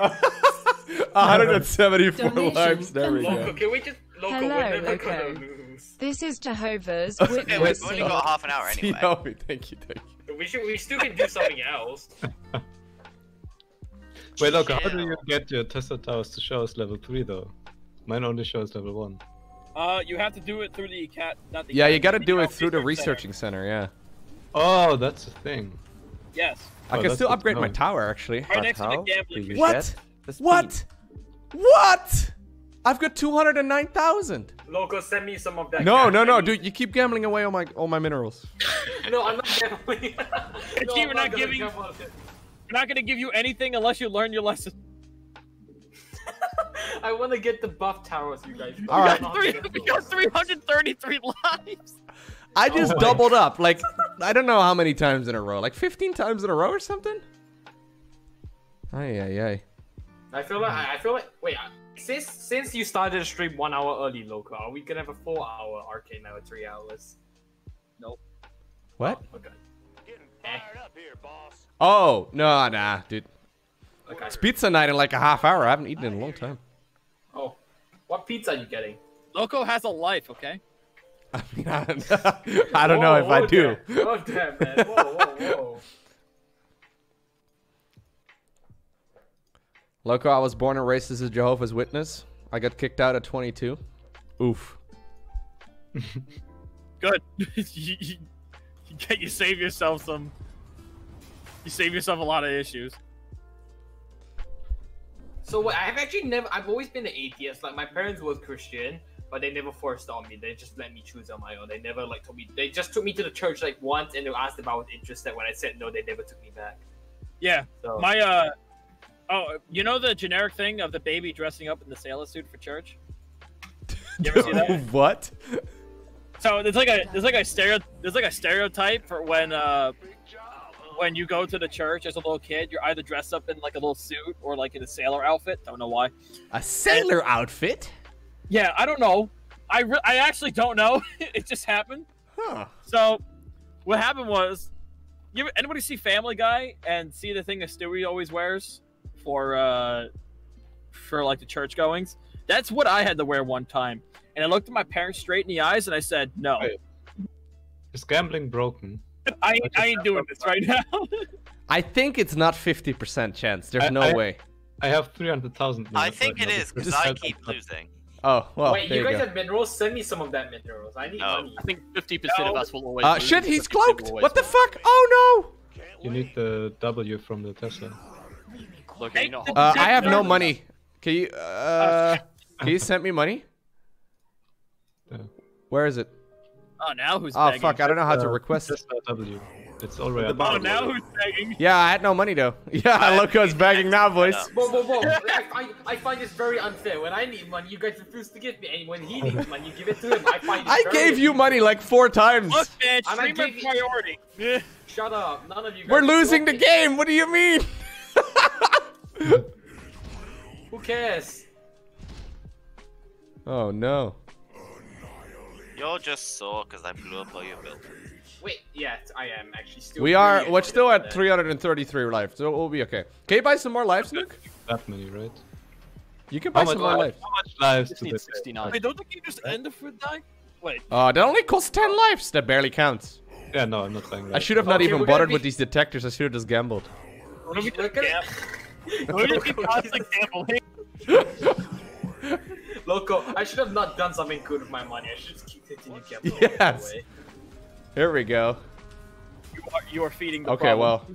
174 Donation lives. There we Lowko, go. can we just? Lowko, Hello, we're never gonna lose. This is Jehovah's Okay, we've only got half an hour See, anyway. no, thank you, thank you. We should. We still can do something else. Wait, look, how do you get your Tesla towers to show us level 3 though? Mine only shows level 1. Uh, you have to do it through the cat. Not the Yeah, cat, you gotta do it through the researching center. Yeah. Oh, that's the thing. Yes. I Oh, can still upgrade my tower actually. Right next to the gambling. you machine. What? get the speed? What? What? I've got 209,000. Lowko, send me some of that. No, cash. no, no, dude, you keep gambling away all my all my minerals. No, I'm not gambling. no, We're I'm not not giving- gamble on it. We're not gonna give you anything unless you learn your lesson. I want to get the buff tower with you guys. All right. I'm not Three, we got 333 lives. I just my doubled up. Like I don't know how many times in a row. Like 15 times in a row or something. Ay ay ay. I feel like I I feel like wait. Since since you started the stream one hour early, Lowko, are we gonna have a four hour arcade now at three hours? Nope. What? Okay. Getting Eh. up here, boss. Oh no, nah, dude. Okay. It's pizza night in like a half hour. I haven't eaten in a long time. Oh, what pizza are you getting? Lowko has a life, okay? I mean, I don't know, I don't know Whoa, if I do. there. Whoa there, man. Whoa, whoa, whoa. Lowko, I was born and raised as a Jehovah's Witness. I got kicked out at 22. Oof. Good. you, you, you, get- you save yourself some. You save yourself a lot of issues. So what, I've actually never. I've always been an atheist. Like my parents were Christian, but they never forced on me. They just let me choose on my own. They never like told me. They just took me to the church like once, and they asked if I was interested. When I said no, they never took me back. Yeah. So My uh. Oh, you know the generic thing of the baby dressing up in the sailor suit for church? You ever see that? what? So there's like a there's like a stereo there's like a stereotype for when uh when you go to the church as a little kid, you're either dressed up in like a little suit or like in a sailor outfit. Don't know why. A sailor outfit? Yeah, I don't know. I re- I actually don't know. it just happened. Huh. So what happened was, you anybody see Family Guy and see the thing that Stewie always wears for uh for like the church goings? That's what I had to wear one time. And I looked at my parents straight in the eyes and I said, "No, Wait. Is gambling broken? I ain't, I ain't doing this right now." I think it's not 50% chance. There's I- no I- way. I have 300,000. I think right it now is because because I keep losing. Oh, well, wait, there you you guys go. have minerals? Send me some of that minerals. I need Oh. money. I think 50% of us will always. Uh, lose, shit, he's cloaked! What the win. fuck? Oh no! You need the W from the Tesla. Look, you know, no! Uh, I have no money. Can you, uh, can you send me money? Where is it? Oh, now who's Oh, begging? fuck, I don't know how to Uh, request it. Tesla W. It's already. the. Oh, bottom. now who's begging? Yeah, I had no money though. Yeah, Lowko's begging now, boys. Whoa, whoa, whoa! I find, I find this very unfair. When I need money, you guys refuse to give me, and when he needs money, you give it to him. I find. It I very gave you money like four times. Look, man, And I streamer gave you- priority. Shut up! None of you. Guys We're losing the Okay. game. What do you mean? Who cares? Oh no. You're just sore because I blew up all your buildings. Wait, yeah, I am actually still. We are. We're still at that. 333 lives, so we'll be okay. Can you buy some more lives, Luke? That many, right? You can buy How some more lives. how much lives Just do need 69. Wait, don't think you just end if we die? Wait. Uh, that only costs 10 lives. That barely counts. Yeah, no, I'm not saying that. I should have not Okay, even bothered be- with these detectors. I should have just gambled. What are we We're gonna gonna- What are we constantly gambling? Lowko, I should have not done something good with my money. I should just keep continuing gambling. Yes. Away. Here we go. You are, you are feeding the Okay, problem. well.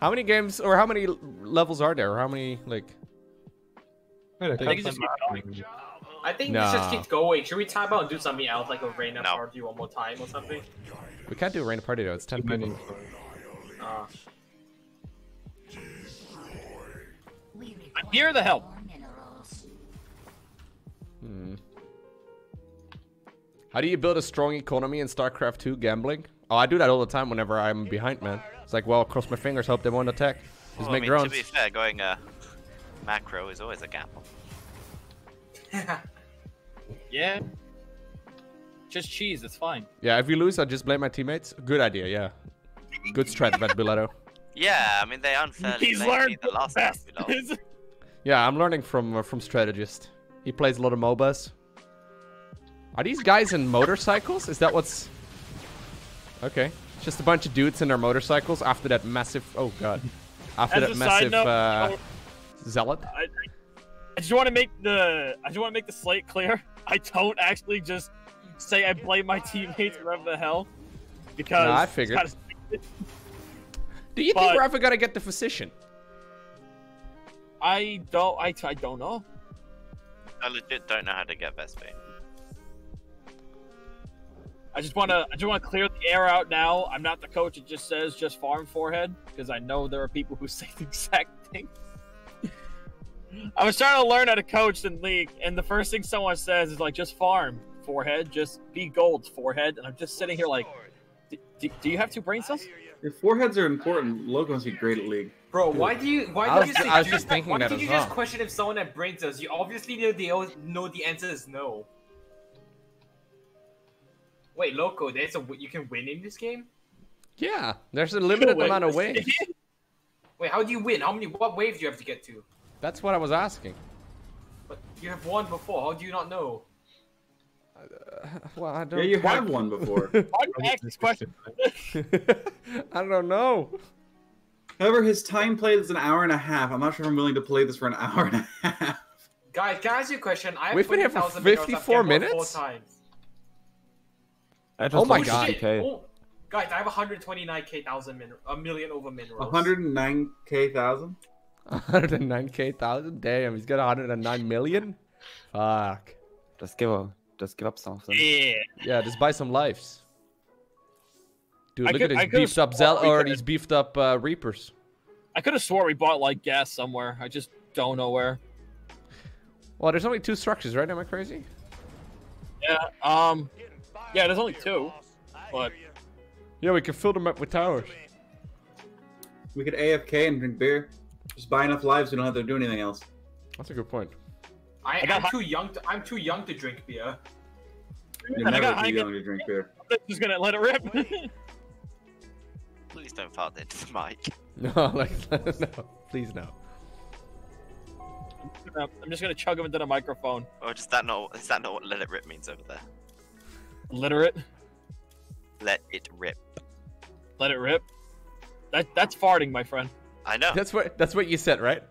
How many games or how many levels are there? Or how many like? Wait, I I think can't it's just find keep going. I think we should Nah. keep going. Should we time out and do something else, like a Reina No. party one more time or something? We can't do a random party though. It's ten too many. people. Uh, I'm here to help. Hmm. How do you build a strong economy in StarCraft 2 gambling? Oh, I do that all the time whenever I'm behind, man. It's like, well, cross my fingers, hope they won't attack. Just Well, I make mean, drones. to be fair, going uh, macro is always a gamble. Yeah. Just cheese, it's fine. Yeah, if we lose, I just blame my teammates. Good idea, yeah. Good strat, Vet Biletto. Yeah, I mean they unfairly He's blamed me learned the last time we lost. Yeah, I'm learning from uh, from strategist. He plays a lot of MOBAs. Are these guys in motorcycles? Is that what's? Okay, just a bunch of dudes in their motorcycles after that massive. Oh god, after As that massive note, uh, you know, zealot. I, I just want to make the I just want to make the slate clear. I don't actually just say I blame my teammates whatever the hell because Nah, I it's figured. kinda. Do you think we're ever gonna get the physician? I don't I, I don't know. I legit don't know how to get Vespi. I just want to I just want to clear the air out now. I'm not the coach. It just says just farm forehead because I know there are people who say the exact thing. I was trying to learn how to coach in league, and the first thing someone says is like, "Just farm forehead, just be gold forehead," and I'm just sitting here like, "D- d- "Do you have two brain cells?" Your foreheads are important, Logan must be great at League. Bro, why do you? Why I do was you? say I was do- just thinking why that did as you well. just question if someone that brains us? You obviously know the al- know the answer is no. Wait, Lowko, there's a w- you can win in this game. Yeah, there's a limited amount of waves. Wait, how do you win? How many? What wave do you have to get to? That's what I was asking. But you have won before. How do you not know? Uh, well, I don't. Yeah, you have one before. Why do you ask this question? I don't know. However, his time played is an hour and a half. I'm not sure if I'm willing to play this for an hour and a half. Guys, can I ask you a question? I have We've been here for 20,000 minerals, I've 54 minutes? Four times. Oh my God. Oh, guys, I have 129k thousand min- a million over minerals. 109k thousand. 109k thousand. Damn, he's got 109 million. Fuck. Just give up. Just give up something. Yeah. Yeah, just buy some lives. Dude, I look could- at I these beefed up sworn Zel we or could've- these beefed up uh, Reapers. I could have swore we bought like gas somewhere. I just don't know where. Well, there's only two structures, right? Am I crazy? Yeah. Um. Yeah, there's only two, but Yeah, we can fill them up with towers. We could AFK and drink beer. Just buy enough lives. We don't have to do anything else. That's a good point. I, I got I'm too young. To, I'm too young to drink beer. You're And I never got too young to drink beer. I'm just gonna let it rip. Please don't fart into the mic. No, like, no. Please, no. I'm just gonna chug him into the microphone. Or just that not is that not what let it rip means over there? Literate. Let it rip. Let it rip. That that's farting, my friend. I know. That's what that's what you said, right?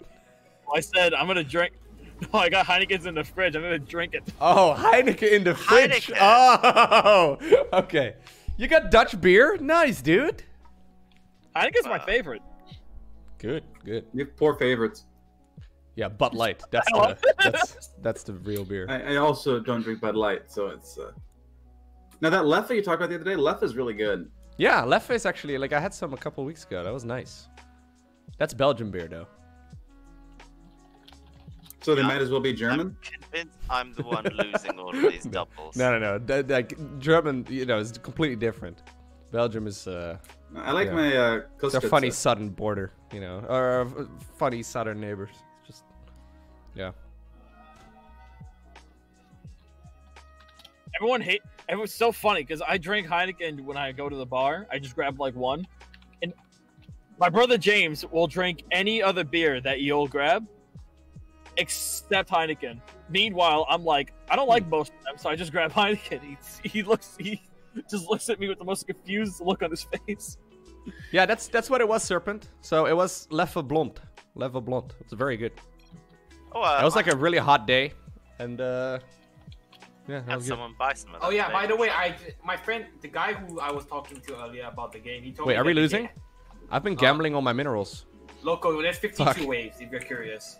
I said I'm gonna drink. No, I got Heineken's in the fridge. I'm gonna drink it. Oh, Heineken in the fridge. Heineken. Oh, okay. You got Dutch beer? Nice, dude. Heineken's my Uh, favorite. Good, good. You have poor favorites. Yeah, Bud Light. That's the that's that's the real beer. I, I also don't drink Bud Light, so it's. Uh... Now that Leffe you talked about the other day, Leffe is really good. Yeah, Left is actually. Like I had some a couple weeks ago. That was nice. That's Belgian beer, though. So they Yeah. might as well be German. I'm Convinced I'm the one losing all of these doubles. No, no, no. That, like German, you know, is completely different. Belgium is uh, I like Yeah. my uh, it's a Kostritza. funny southern border, you know, or uh, funny southern neighbors. It's just, yeah. Everyone hate. It was so funny because I drink Heineken when I go to the bar. I just grab like one, and My brother James will drink any other beer that you'll grab, except Heineken. Meanwhile, I'm like, I don't like most of them, so I just grab Heineken. He, he looks, he just looks at me with the most confused look on his face. Yeah, that's that's what it was, Serpent. So it was Leffe Blond. Leffe Blond. It's very good. Oh, uh, it was like a really hot day, and uh, yeah, that Have was good. someone buy some of that. Oh yeah, by the way, I my friend, the guy who I was talking to earlier about the game, he told Wait, me are we losing? game- I've been gambling on my minerals. Lowko, there's 52 Fuck. waves if you're curious.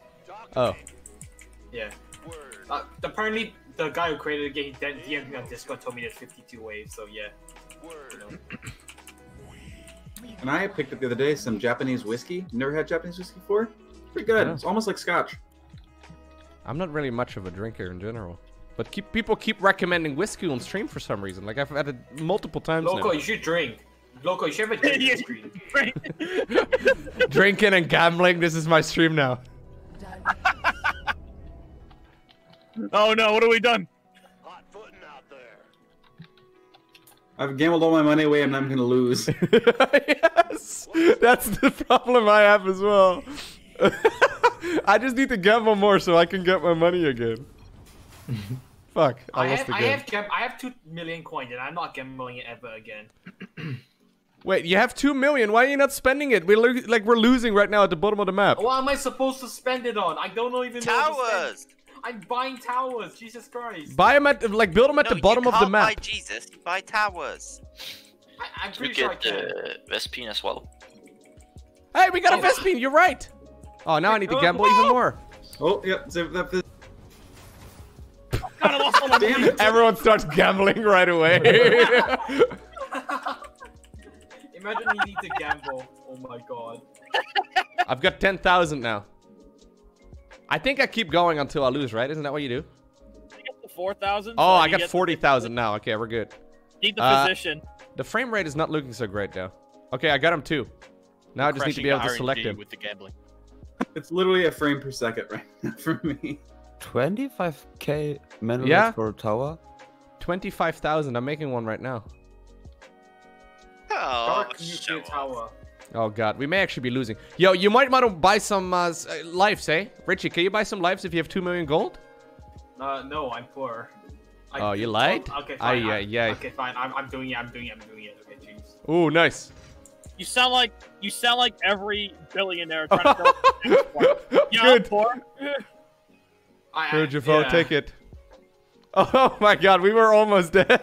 Oh, Yeah. Uh, apparently, the guy who created the game, he DM'd me on Discord, told me there's 52 waves. So yeah. You know. And I picked up the other day some Japanese whiskey. Never had Japanese whiskey before. Pretty good. Yeah. It's almost like scotch. I'm not really much of a drinker in general, but keep people keep recommending whiskey on stream for some reason. Like I've had it multiple times Lowko, now. you should drink. Lowko, you should have a drinking screen. Drinking and gambling. This is my stream now. Oh no, what have we done? Hotfooting out there! I've gambled all my money away and I'm gonna lose. yes, that's the problem I have as well. I just need to gamble more so I can get my money again. Fuck, I, I lost have, I have, gam- I have two million coins, and I'm not gambling it ever again. Wait, you have two million. Why are you not spending it? We're lo- like we're losing right now at the bottom of the map. What am I supposed to spend it on? I don't know even know. what to spend- Towers. I'm buying towers. Jesus Christ. Buy them at like build them at No, the bottom of the map. Buy Jesus, you buy towers. I, I'm We pretty sure I get can. uh, Vespene as well. Hey, we got a Oh. Vespene. You're right. Oh, now I need to gamble even more. Oh, yep. So that, that, God, I lost all my damn Everyone starts gambling right away. Imagine you need to gamble. Oh my god. I've got ten thousand now. I think I keep going until I lose, right? Isn't that what you do? You get the 4,000. Oh, I got forty thousand now. Okay, we're good. Need the Uh, position. The frame rate is not looking so great though. Okay, I got him too. Now I just need to be able to select him. with the gambling. it's literally a frame per second right now for me. 25k minerals Yeah. for a tower? Twenty-five thousand. I'm making one right now. Oh, Dark show nuclear tower. Oh god, we may actually be losing. Yo, you might want to buy some uh, uh, lives, eh? Richie, can you buy some lives if you have two million gold? Uh, no, I'm poor. I, Oh, you lied? Okay, Aye, fine. aye, I- aye. Okay, fine. I'm, I'm doing it. I'm doing it. I'm doing it. Okay, jeez. Ooh, nice. You sound like you sound like every billionaire trying to build. yeah, I'm Good. poor. I, I, Here, Javo, yeah. take it. Oh my god, we were almost dead.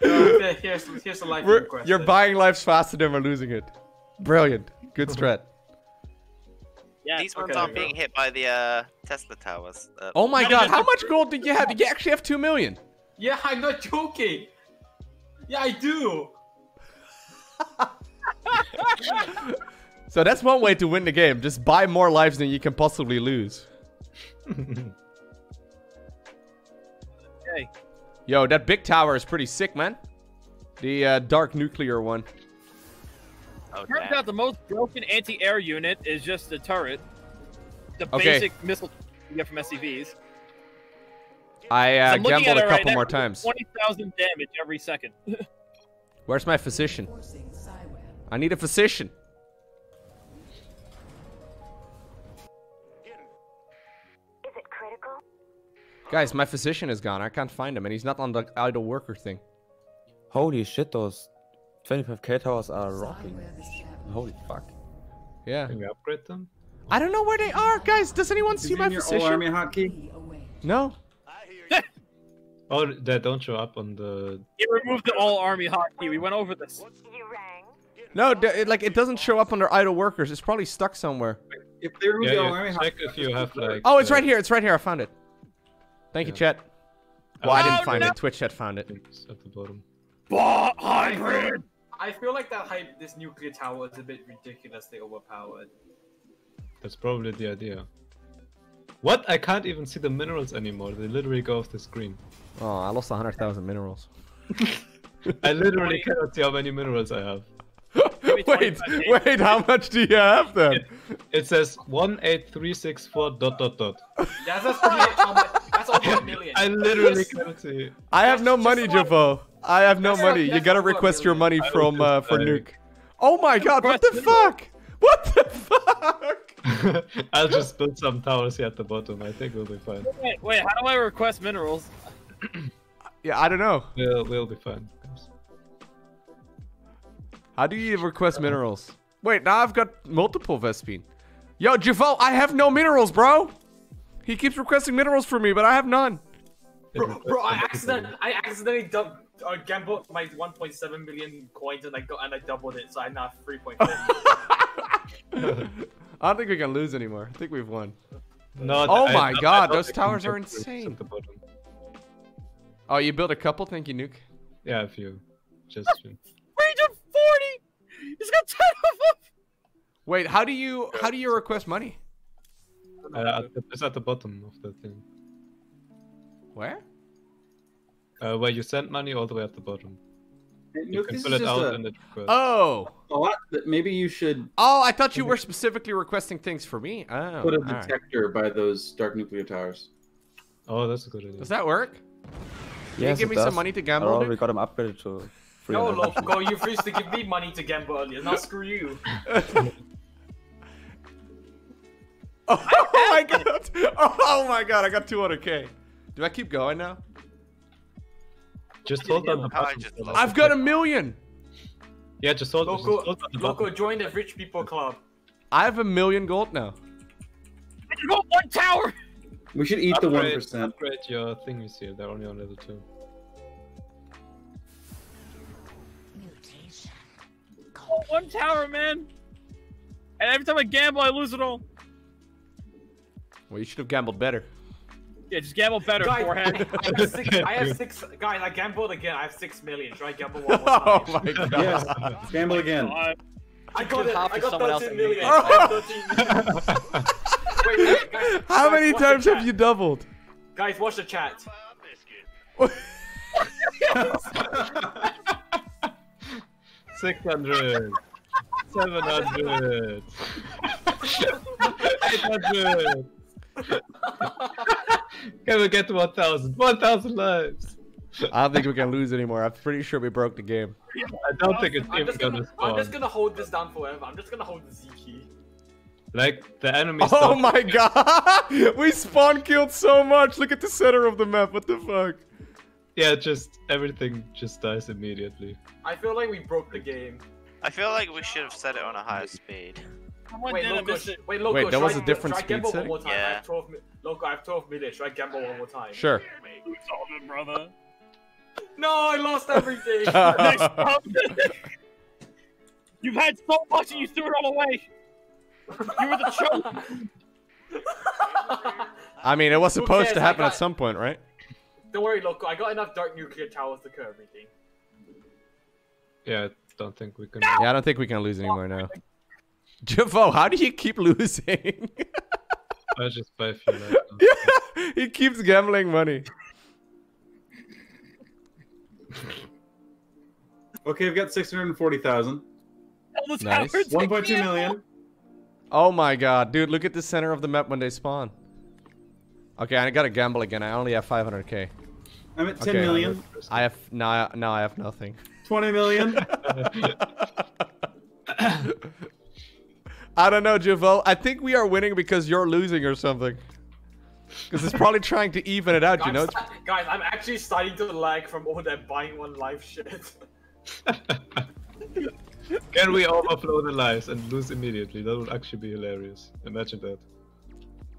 Here's, here's the life We're- request. you're buying lives faster than we're losing it. Brilliant. Good strat. Yeah. These ones Okay, aren't there you being hit by the uh, Tesla towers. Uh, Oh my god, how much gold did you have? Did you actually have two million? Yeah, I'm not joking. Yeah, I do. So that's one way to win the game. Just buy more lives than you can possibly lose. Okay. Yo, that big tower is pretty sick, man. The uh, dark nuclear one. oh, Turns out the most broken anti-air unit is just the turret. The Okay. basic missile you get from SCVs. I uh, I'm gambled a it right couple now, more times. 20,000 damage every second. Where's my physician? I need a physician. Guys, my physician is gone. I can't find him, and he's not on the idle worker thing. Holy shit, those 25k towers are rocking. Holy fuck. Yeah. Can we upgrade them? I don't know where they are, guys. Does anyone Is see my in your all physician? army hotkey? No. Oh, they don't show up on the. It removed the all army hotkey. We went over this. No, it, like it doesn't show up under idle workers. It's probably stuck somewhere. If they remove Yeah, the all you army check hotkey, if you have like. Oh, it's uh, right here. It's right here. I found it. Thank you, Yeah. chat. Well, I Oh, didn't find no. it. Twitch chat found it. It's at the bottom. hybrid. I feel like that hype, this nuclear tower is a bit ridiculously overpowered. That's probably the idea. What? I can't even see the minerals anymore. They literally go off the screen. Oh, I lost 100,000 minerals. I literally cannot see how many minerals I have. wait, wait, how much do you have then? It says one eight three six four dot dot dot. That's, that's pretty much how much. That's over a million. I literally Just- cannot see. I have no money, just Javo. I have no money. You gotta request your money from uh, for Nuke. Oh my god, what the fuck? What the fuck? I'll just build some towers here at the bottom. I think we'll be fine. Wait, wait, how do I request minerals? Yeah, I don't know. We'll, we'll be fine. How do you request minerals? Wait, now I've got multiple Vespene. Yo, Javol, I have no minerals, bro. He keeps requesting minerals for me, but I have none. Bro, bro I accidentally, I accidentally dub, uh, gambled my 1.7 million coins and I got and I doubled it, so I now have 3.4. I don't think we can lose anymore. I think we've won. No, oh I- my I- I god, don't those towers are insane. at the bottom. Oh, you built a couple? Thank you, Nuke. Yeah, if you just. Region 40! He's got 10 of them! Wait, how do you how do you request money? Uh, at the- it's at the bottom of the thing. Where? Uh, where you send money all the way at the bottom. You Nuke, can fill it out a- in the request. Oh. A lot. Maybe you should Oh, I thought you were specifically requesting things for me. Oh, put a alright. detector by those dark nuclear towers. Oh, that's a good idea. Does that work? Can Yes, you give it me some does. money to I gamble? already Nuke? got him upgraded to no, 300. Lowko, you refused to give me money to gamble earlier. Now screw you. Oh my god! Oh, oh my god! I got 200k. Do I keep going now? Just hold on the I button. just for lost like- I've got a million. Yeah, just hold, just hold on the Lowko, button. join the rich people club. I have a million gold now. You got one tower! We should eat the one Upgrade- percent. Upgrade your thingies here. They're only on level two. Oh, one tower, man! And every time I gamble, I lose it all. Well, you should have gambled better. Yeah, just gamble better, Guys, forehead. I have six. I have six. Guys, I gambled again. I have six million. Should I gamble one more Oh time? my god. Yes. Gamble again. God. I got it. half I got someone else 13 million. make I have 13 million. wait, wait, guys. How guys, many watch times have you doubled? Guys, watch the chat. Six hundred. Seven hundred. Eight hundred. Can we get to 1,000? 1,000 lives! I don't think we can lose anymore. I'm pretty sure we broke the game. I don't think it's I'm even just gonna gonna. I'm just gonna hold this down forever. I'm just gonna hold the Z key. Like, the enemies Oh don't- my god! We spawn killed so much. Look at the center of the map. What the fuck? Yeah, just everything just dies immediately. I feel like we broke the game. I feel like we should have set it on a higher speed. Someone Wait, did Lowko, it. wait, Lowko, Wait, that should was I, a different I speed gamble setting? one more time? I have 12 mi- Lowko, I have 12 million. Should I gamble one more time? Sure. It's all brother. No, I lost everything. You've had so much and you threw it all away. You were the choke. I mean, it was supposed cares? to happen got- at some point, right? Don't worry, Lowko. I got enough dark nuclear towers to kill everything. Yeah, I don't think we can. Yeah, I don't think we can lose anymore now. Javo, how do you keep losing? I just buy a few lives now. he keeps gambling money. Okay, I've got six hundred and forty thousand. All Nice. towers One take point two me out. million. Oh my god, dude, look at the center of the map when they spawn. Okay, I gotta gamble again. I only have 500k. I'm at ten Okay. million. I have now. Now I have nothing. Twenty million. I don't know, Javo. I think we are winning because you're losing or something. Because it's probably trying to even it out, you know? guys, I'm actually starting to lag from all that buying one life shit. Can we overflow the lives and lose immediately? That would actually be hilarious. Imagine that.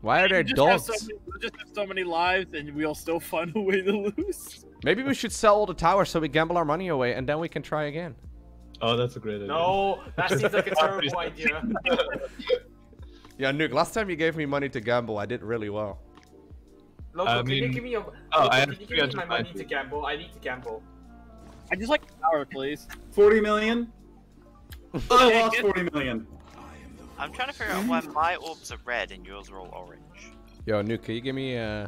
Why are there We dogs? so many, we just have so many lives and we'll still find a way to lose. Maybe we should sell all the towers so we gamble our money away and then we can try again. Oh, that's a great idea. no, that seems like a terrible idea. Yeah, Nuke, last time you gave me money to gamble, I did really well. Lowko, I can you give me your? Oh, Lowko, I have can you give me my money to gamble? I need to gamble. I just like power, please. Forty million. I lost forty million. I'm trying to figure out why my orbs are red and yours are all orange. Yo, Nuke, can you give me uh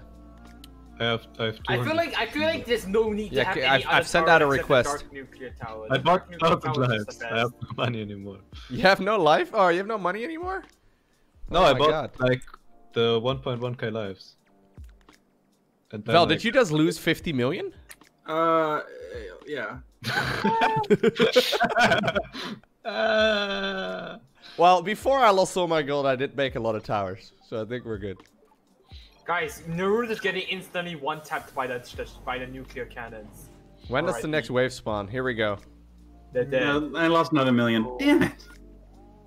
I have, I have I feel like I feel like there's no need Yeah, to have okay, any I've- other I've sent out a request. Dark nuclear tower. I bought dark nuclear 1,000 tower is lives. I have no money anymore. You have no life? Oh, you have no money anymore? No, Oh I bought God. like the 1.1k lives. And then, Val, like, did you just lose 50 million? Uh, yeah. Uh, Well, before I lost all my gold, I did make a lot of towers, so I think we're good. Guys, Naruto's getting instantly one tapped by the by the nuclear cannons. When does the next wave spawn? Here we go. They're dead. I lost another million. Damn it.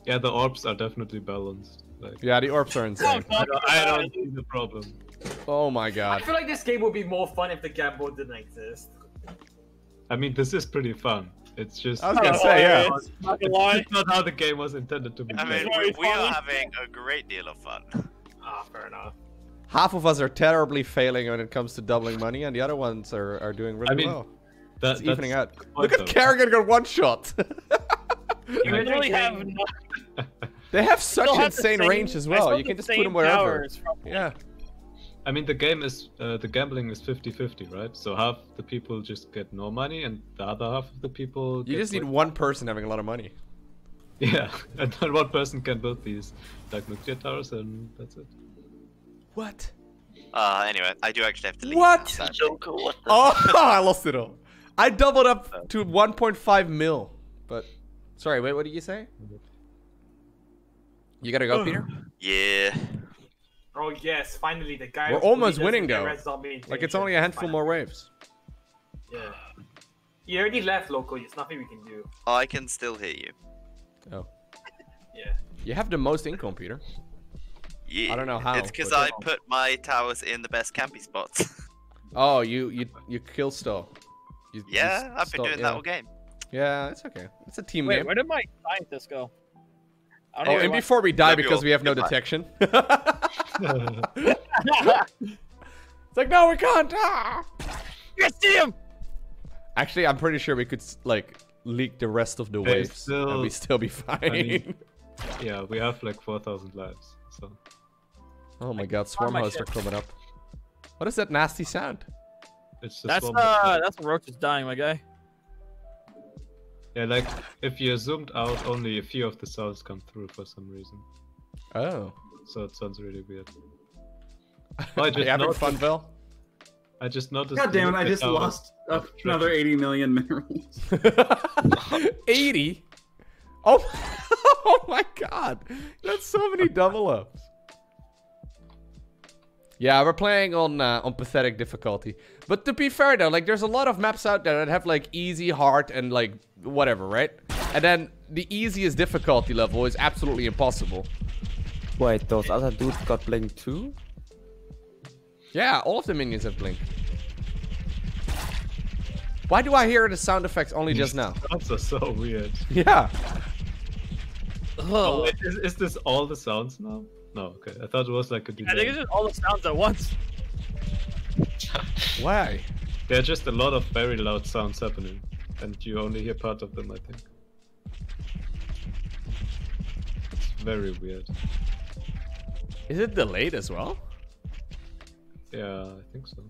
yeah, the orbs are definitely balanced. Like, Yeah, the orbs are insane. I don't, I don't see the problem. Oh my god. I feel like this game would be more fun if the gamble didn't exist. I mean, this is pretty fun. It's just. I was gonna say, yeah. It's not gonna. It's not how the game was intended to be. I mean, we, we are having a great deal of fun. Ah, fair enough. Half of us are terribly failing when it comes to doubling money, and the other ones are, are doing really I mean, well. that, It's evening out. the point, Look at though. Kerrigan got one shot. You literally have no, they have such still have insane same- range as well. You can just put them wherever. Yeah. I mean, the game is uh, the gambling is 50-50, right? So half the people just get no money, and the other half of the people. You just need like- one person having a lot of money. Yeah, and then one person can build these like nuclear towers, and that's it. What? Uh, anyway, I do actually have to leave. What? now. Joker, what the Oh, I lost it all. I doubled up to 1.5 mil. But, sorry, wait, what did you say? You gotta go, Peter? Yeah. Oh yes, finally the guy. We're who almost winning, though. Like, it's only a handful finally- more waves. Yeah. He already left local. There's nothing we can do. I can still hear you. Oh. Yeah. You have the most income, Peter. Yeah. I don't know how, It's because but- I put my towers in the best campy spots. Oh, you you you kill Stow. You, you yeah, I've been doing yeah. that all game. Yeah, it's okay. It's a team Wait, game. where did my scientist go? Oh, and he before we die, because we have no Goodbye. detection. it's like, no, we can't. Ah! You see him! Actually, I'm pretty sure we could like leak the rest of the Hey, waves, and we still be fine. I mean, yeah, we have like 4,000 lives, so. oh my god, find swarm my hosts are coming up. What is that nasty sound? It's just That's one- uh, that's the roach is dying, my guy. Yeah, like if you zoomed out, only a few of the sounds come through for some reason. Oh, So it sounds really weird. are I you just having noticed, fun, Bill? I just noticed. God damn it! I just lost another 80 million minerals. 80. Oh, oh my god, that's so many double ups. Yeah, we're playing on uh, on pathetic difficulty. But to be fair though, like there's a lot of maps out there that have like easy, hard, and like whatever, right? And then the easiest difficulty level is absolutely impossible. Wait, those other dudes got blink too? Yeah, all of the minions have blink. Why do I hear the sound effects only just now? Sounds are so weird. Yeah. Oh. oh, wait, is, is this all the sounds now? No, okay. I thought it was like a delay. I think it's just all the sounds at once. Why? There are just a lot of very loud sounds happening, and you only hear part of them, I think. It's very weird. Is it delayed as well? Yeah, I think so.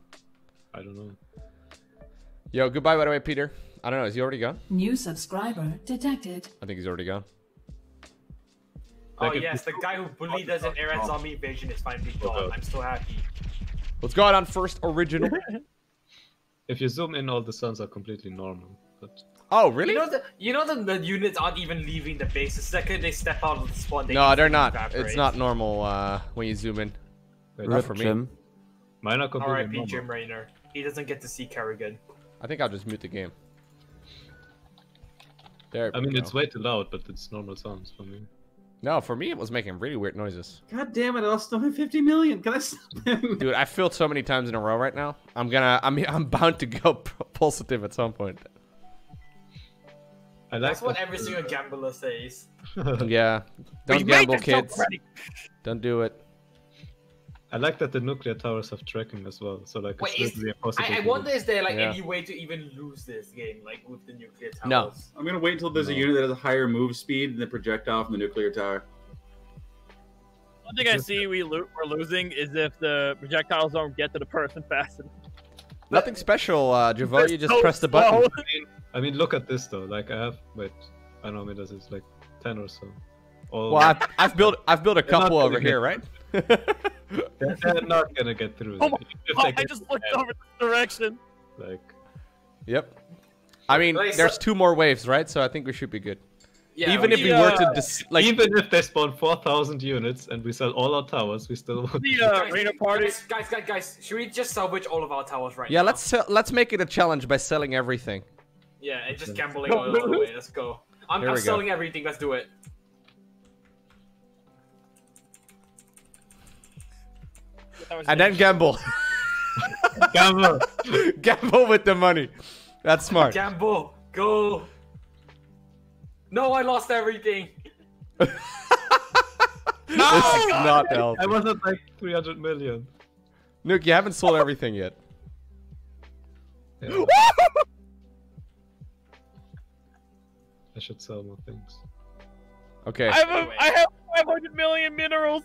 I don't know. Yo, goodbye by the way, Peter. I don't know, is he already gone? New subscriber detected. I think he's already gone. Oh Like, yes, the guy who bullied us in Red Zombie Invasion is finally gone. I'm so happy. What's going on first, original? If you zoom in, all the sounds are completely normal. But oh, really? You know the you know the, the units aren't even leaving the base. The second they step out of the spawn, they No, they're not. evaporate. It's not normal uh, when you zoom in. Wait, Not Rip for me. Jim. mine are completely R.I.P. normal. Jim Raynor. He doesn't get to see Kerrigan. I think I'll just mute the game. There. I mean, go. it's way too loud, but it's normal sounds for me. No, for me it was making really weird noises. God damn it! I lost only 50 million. Can I stop? Dude, I feel so many times in a row right now. I'm gonna, I'm, I'm bound to go positive at some point. I like That's what every single gambler says. Yeah, don't made gamble, kids. already. Don't do it. I like that the nuclear towers have tracking as well, so like Wait, it's is, literally impossible. I, I wonder is there like Yeah. any way to even lose this game, like with the nuclear towers? No. I'm gonna wait until there's a unit that has a higher move speed than the projectile from the nuclear tower. One thing I see we lo- we're losing is if the projectiles don't get to the person fast enough. Nothing special, uh, Javo. You just so press the button. I mean, I mean, look at this though. Like I have, wait, I don't know how many does it's like ten or so. All Well, I've, I've built, I've built a couple over here, right? they're, they're not gonna get through. Oh my- they Oh, I just looked ahead, over this direction. Like, Yep. I mean, Like, so- there's two more waves, right? So I think we should be good. Yeah, Even we if we should- were to uh, dis- like, Even if they spawn 4,000 units and we sell all our towers, we still won't. The uh, Guys, arena party. Guys, guys, guys, guys, should we just salvage all of our towers right yeah, now? let's sell, let's make it a challenge by selling everything. Yeah, and just gambling all the way. Let's go. I'm, Here I'm we go. selling everything. Let's do it. And then gamble. gamble. gamble with the money. That's smart. Gamble, go. No, I lost everything. This is not healthy. I was at like 300 million. Nuke, you haven't sold everything yet. Yeah. I should sell more things. Okay. I have, a, I have 500 million minerals.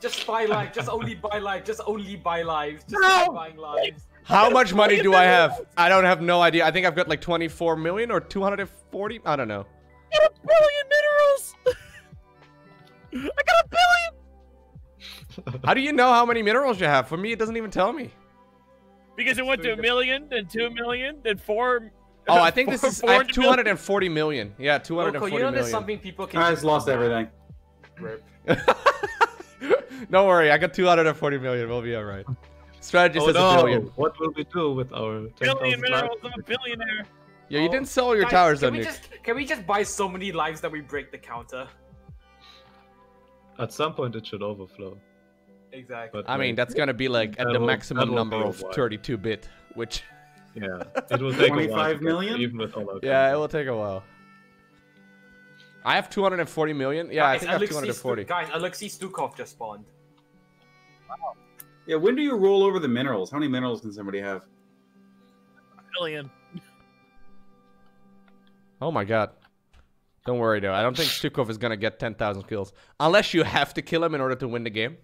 Just buy life. Just only buy life. Just only buy lives. Just No! keep buying lives. How much money do I have? I don't have no idea. I think I've got like 24 million or 240. I don't know. I got a billion minerals. I got a billion. How do you know how many minerals you have? For me, it doesn't even tell me. Because it went to a million, then two million, then four. Oh, I think this is. I have 400 million. 240 million. Yeah, Lowko, 240 you know there's something people can. I just just lost everything. Rip. Don't worry, I got 240 million. We'll be alright. Strategy Oh says no! a billion. What will we do with our 10,000 Billion lives? minerals. I'm a billionaire. Yeah, you Oh. didn't sell all your Guys, towers, though, can we Nick. just can we just buy so many lives that we break the counter? At some point, it should overflow. Exactly. But I mean, that's gonna be like at the will- maximum number of 32-bit, which yeah, it will take a while. 25 to get million? Even with all our yeah, it will take a while. I have 240 million. Yeah, I Guys, think I have 240. Stu- guys, Alexei Stukov just spawned. Wow. Yeah, when do you roll over the minerals? How many minerals can somebody have? Billion. Oh my god. Don't worry though. I don't think Stukov is gonna get 10,000 kills unless you have to kill him in order to win the game.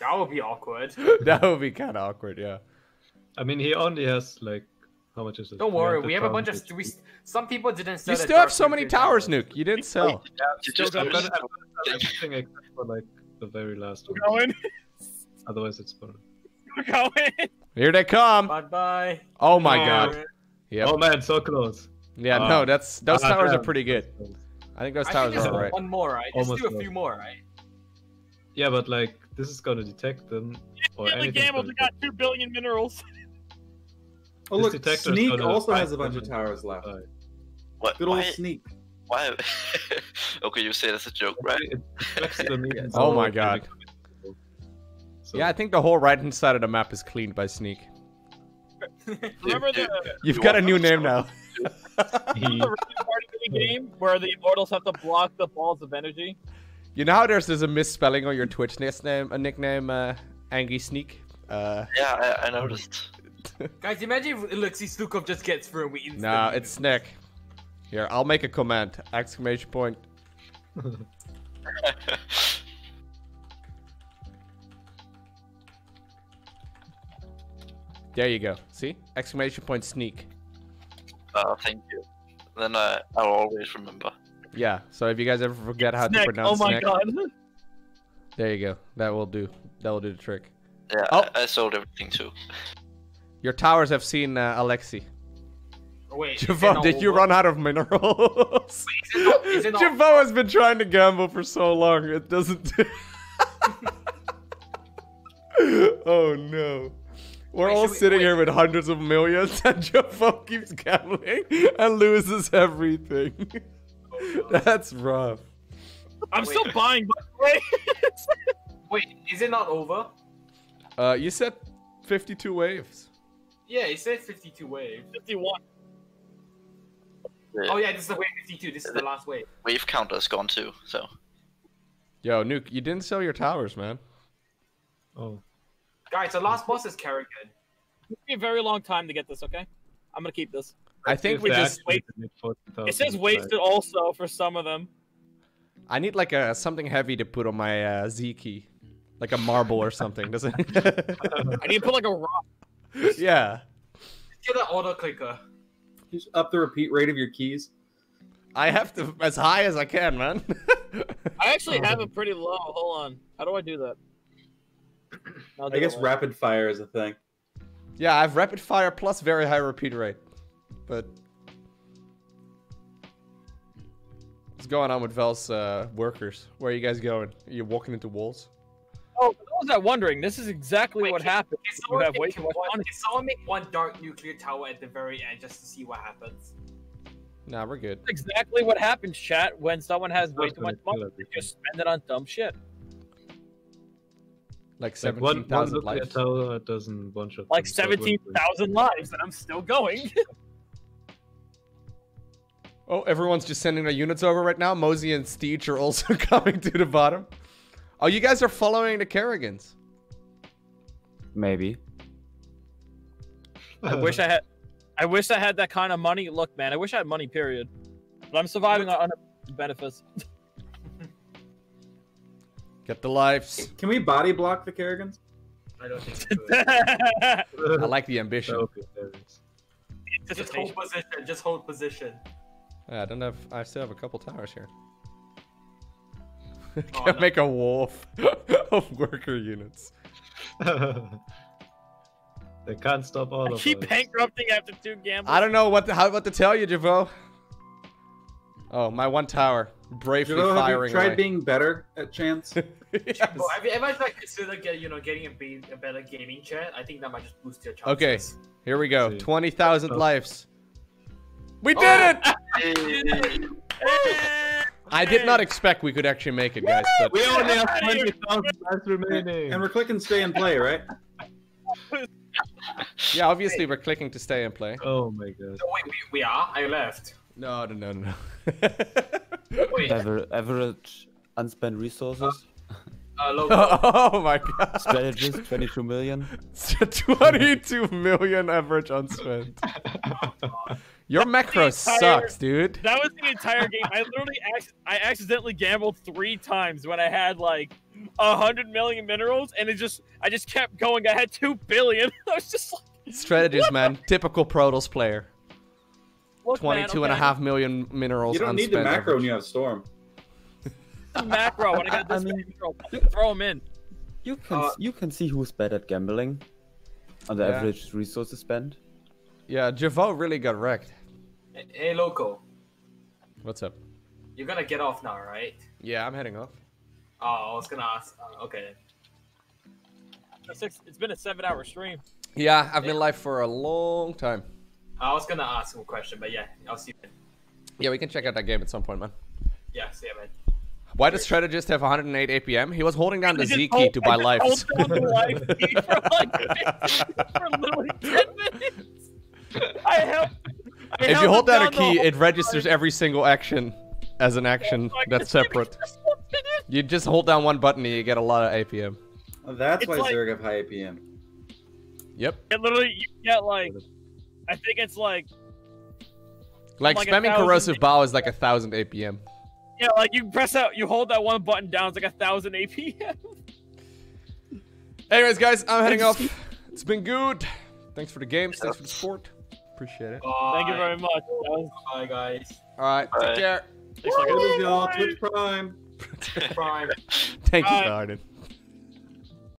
That would be awkward. that would be kind of awkward. Yeah. I mean, he only has like how much is it? Don't worry, we have a bunch of we, some people didn't. Sell You still have so many towers, Nuke. You didn't sell. You Still just got noticed- better- everything except for like the very last one. Going. Otherwise, it's fun. We're going. Here they come. Bye bye. Oh my Oh. god. Yep. Oh man, so close. Yeah, Ah. no, that's those Ah, towers are pretty good. I think those I towers think are there's alright. one more, right? Just Almost do a close. few more, right? Yeah, but like this is gonna detect them or Yeah, the anything. gambled. We got two billion minerals. Oh This look, Sneak also has a bunch of towers left. Right. What? Good old Why? Sneak. Why? okay, you say that's a joke, right? It detects them even Oh my god. So, Yeah, I think the whole right hand side of the map is cleaned by Sneak. Remember the, You've You got a new name now. he, the Rick and Morty game where the immortals have to block the balls of energy? You know how there's there's a misspelling on your Twitch name, a nickname, uh, Angie Sneak. Uh, Yeah, I, I noticed. Guys, imagine if Alexei Stukov just gets through and we instantly. no, it's Snick. Here, I'll make a command. Exclamation point. There you go. See? Exclamation point sneak. Uh, thank you. Then I, I'll always remember. Yeah. So if you guys ever forget how to Snack. pronounce Oh my Snick, god. there you go. That will do. That will do the trick. Yeah, Oh. I, I sold everything too. Your towers have seen uh, Alexei. Oh, wait. is Javon, did you run out of minerals? Is it not- is it not- Javon has been trying to gamble for so long. It doesn't. oh no. We're Wait, all we- sitting wait. here with hundreds of millions, and Javon keeps gambling and loses everything. That's rough. I'm Wait. still buying, by the way. Wait, is it not over? Uh, you said 52 waves. Yeah, it said 52 waves. 51. The Oh yeah, this is the wave 52. This is the last wave. wave counter's gone too, so. Yo, Nuke, you didn't sell your towers, man. oh, Guys, the last boss is Kerrigan. It'll be a very long time to get this, okay? I'm gonna keep this. I think if we just. actually did 40,000 It says lives. wasted also for some of them. I need like a something heavy to put on my uh, Z key, like a marble or something. Does it? I need to put like a rock. yeah. Get an auto clicker. Just up the repeat rate of your keys. I have to as high as I can, man. I actually have it pretty low. Hold on. How do I do that? I'll do I guess rapid fire is a thing. yeah, I have rapid fire plus very high repeat rate, but What's going on with Vel's uh, workers? Where are you guys going? Are you walking into walls? Oh, for those that wondering, this is exactly what happened. Can You someone, have way make too much one, money. can someone make one dark nuclear tower at the very end just to see what happens? Nah, we're good. That's exactly what happens, chat, when someone has way too much money. They just spend it on dumb shit. Like Like one, one 17,000 nuclear lives. tower doesn't one shot. Like them, so it wouldn't be- 17,000 lives, and I'm still going. Oh, everyone's just sending their units over right now. Mosey and Steech are also coming to the bottom. Oh, you guys are following the Kerrigans. Maybe. I wish I had. I wish I had that kind of money. Look, man, I wish I had money. Period. But I'm surviving on on benefits. Get the lives. Can we body block the Kerrigans? I don't think we could. I like the ambition. That would be hilarious. just hold position. Just hold position. Yeah, I don't have. I still have a couple towers here. Oh, Can't no. make a wall of worker units. they can't stop all I of keep us. bankrupting after two gambles. I don't know what the, how what to tell you, Javo. Oh, my one tower, bravely Javo, have you tried away. being better at chance? Yes. Well, have you ever like considered get, you know getting a, be- a better gaming chat? I think that might just boost your chances. Okay, here we go. See. Twenty thousand Oh. lives. We Oh. did it! I did not expect we could actually make it, guys. But We only have 20,000 lives remaining. and we're clicking stay and play, right? yeah, obviously we're clicking to stay and play. Oh my god. No, wait, we, we are. I left. No, no, no, no. Wait, Aver- average unspent resources. uh, oh my god. Strategist 22 million. 22 million average unspent. Your macro entire- sucks, dude. That was the entire game. I literally, ac- I accidentally gambled three times when I had like a hundred million minerals, and it just, I just kept going. I had two billion. I was just like, Strategist, man. Typical Protoss player. look, man, 22 and a half million minerals You don't need the unspent macro when you have storm. Macro. When I got I this mean- many minerals, throw them in. You can Uh, you can see who's bad at gambling. On the Yeah. average resources spent. Yeah, Javo really got wrecked. Hey, hey, Lowko. What's up? You're gonna get off now, right? Yeah, I'm heading off. Oh, I was gonna ask. Uh, okay. It's, it's been a seven-hour stream. Yeah, I've been live for a long time. I was gonna ask him a question, but yeah, I'll see you. Then. Yeah, we can check out that game at some point, man. Yeah, see you, man. Why does Strategist have 108 APM? He was holding down the Z key hold- to I buy just lives. hold down the life key for like for literally ten minutes. I help. I If you hold it down a key, it registers every single action as an action Like, that's just give me separate. just one minute. You just hold down one button and you get a lot of APM. Oh, that's It's why like- Zerg have high APM. Yep. It literally you get like, I think it's like Like, Like spamming thousand- corrosive bow is like a thousand APM. yeah, like you press out, you hold that one button down, it's like a thousand APM. Anyways, guys, I'm heading off. It's been good. Thanks for the games. Thanks for the support. Appreciate it. Bye. Thank you very much. That was- Bye, guys. All right, Bye. take care. Thanks for Twitch Prime. Prime. Thank you, Bye. Darden.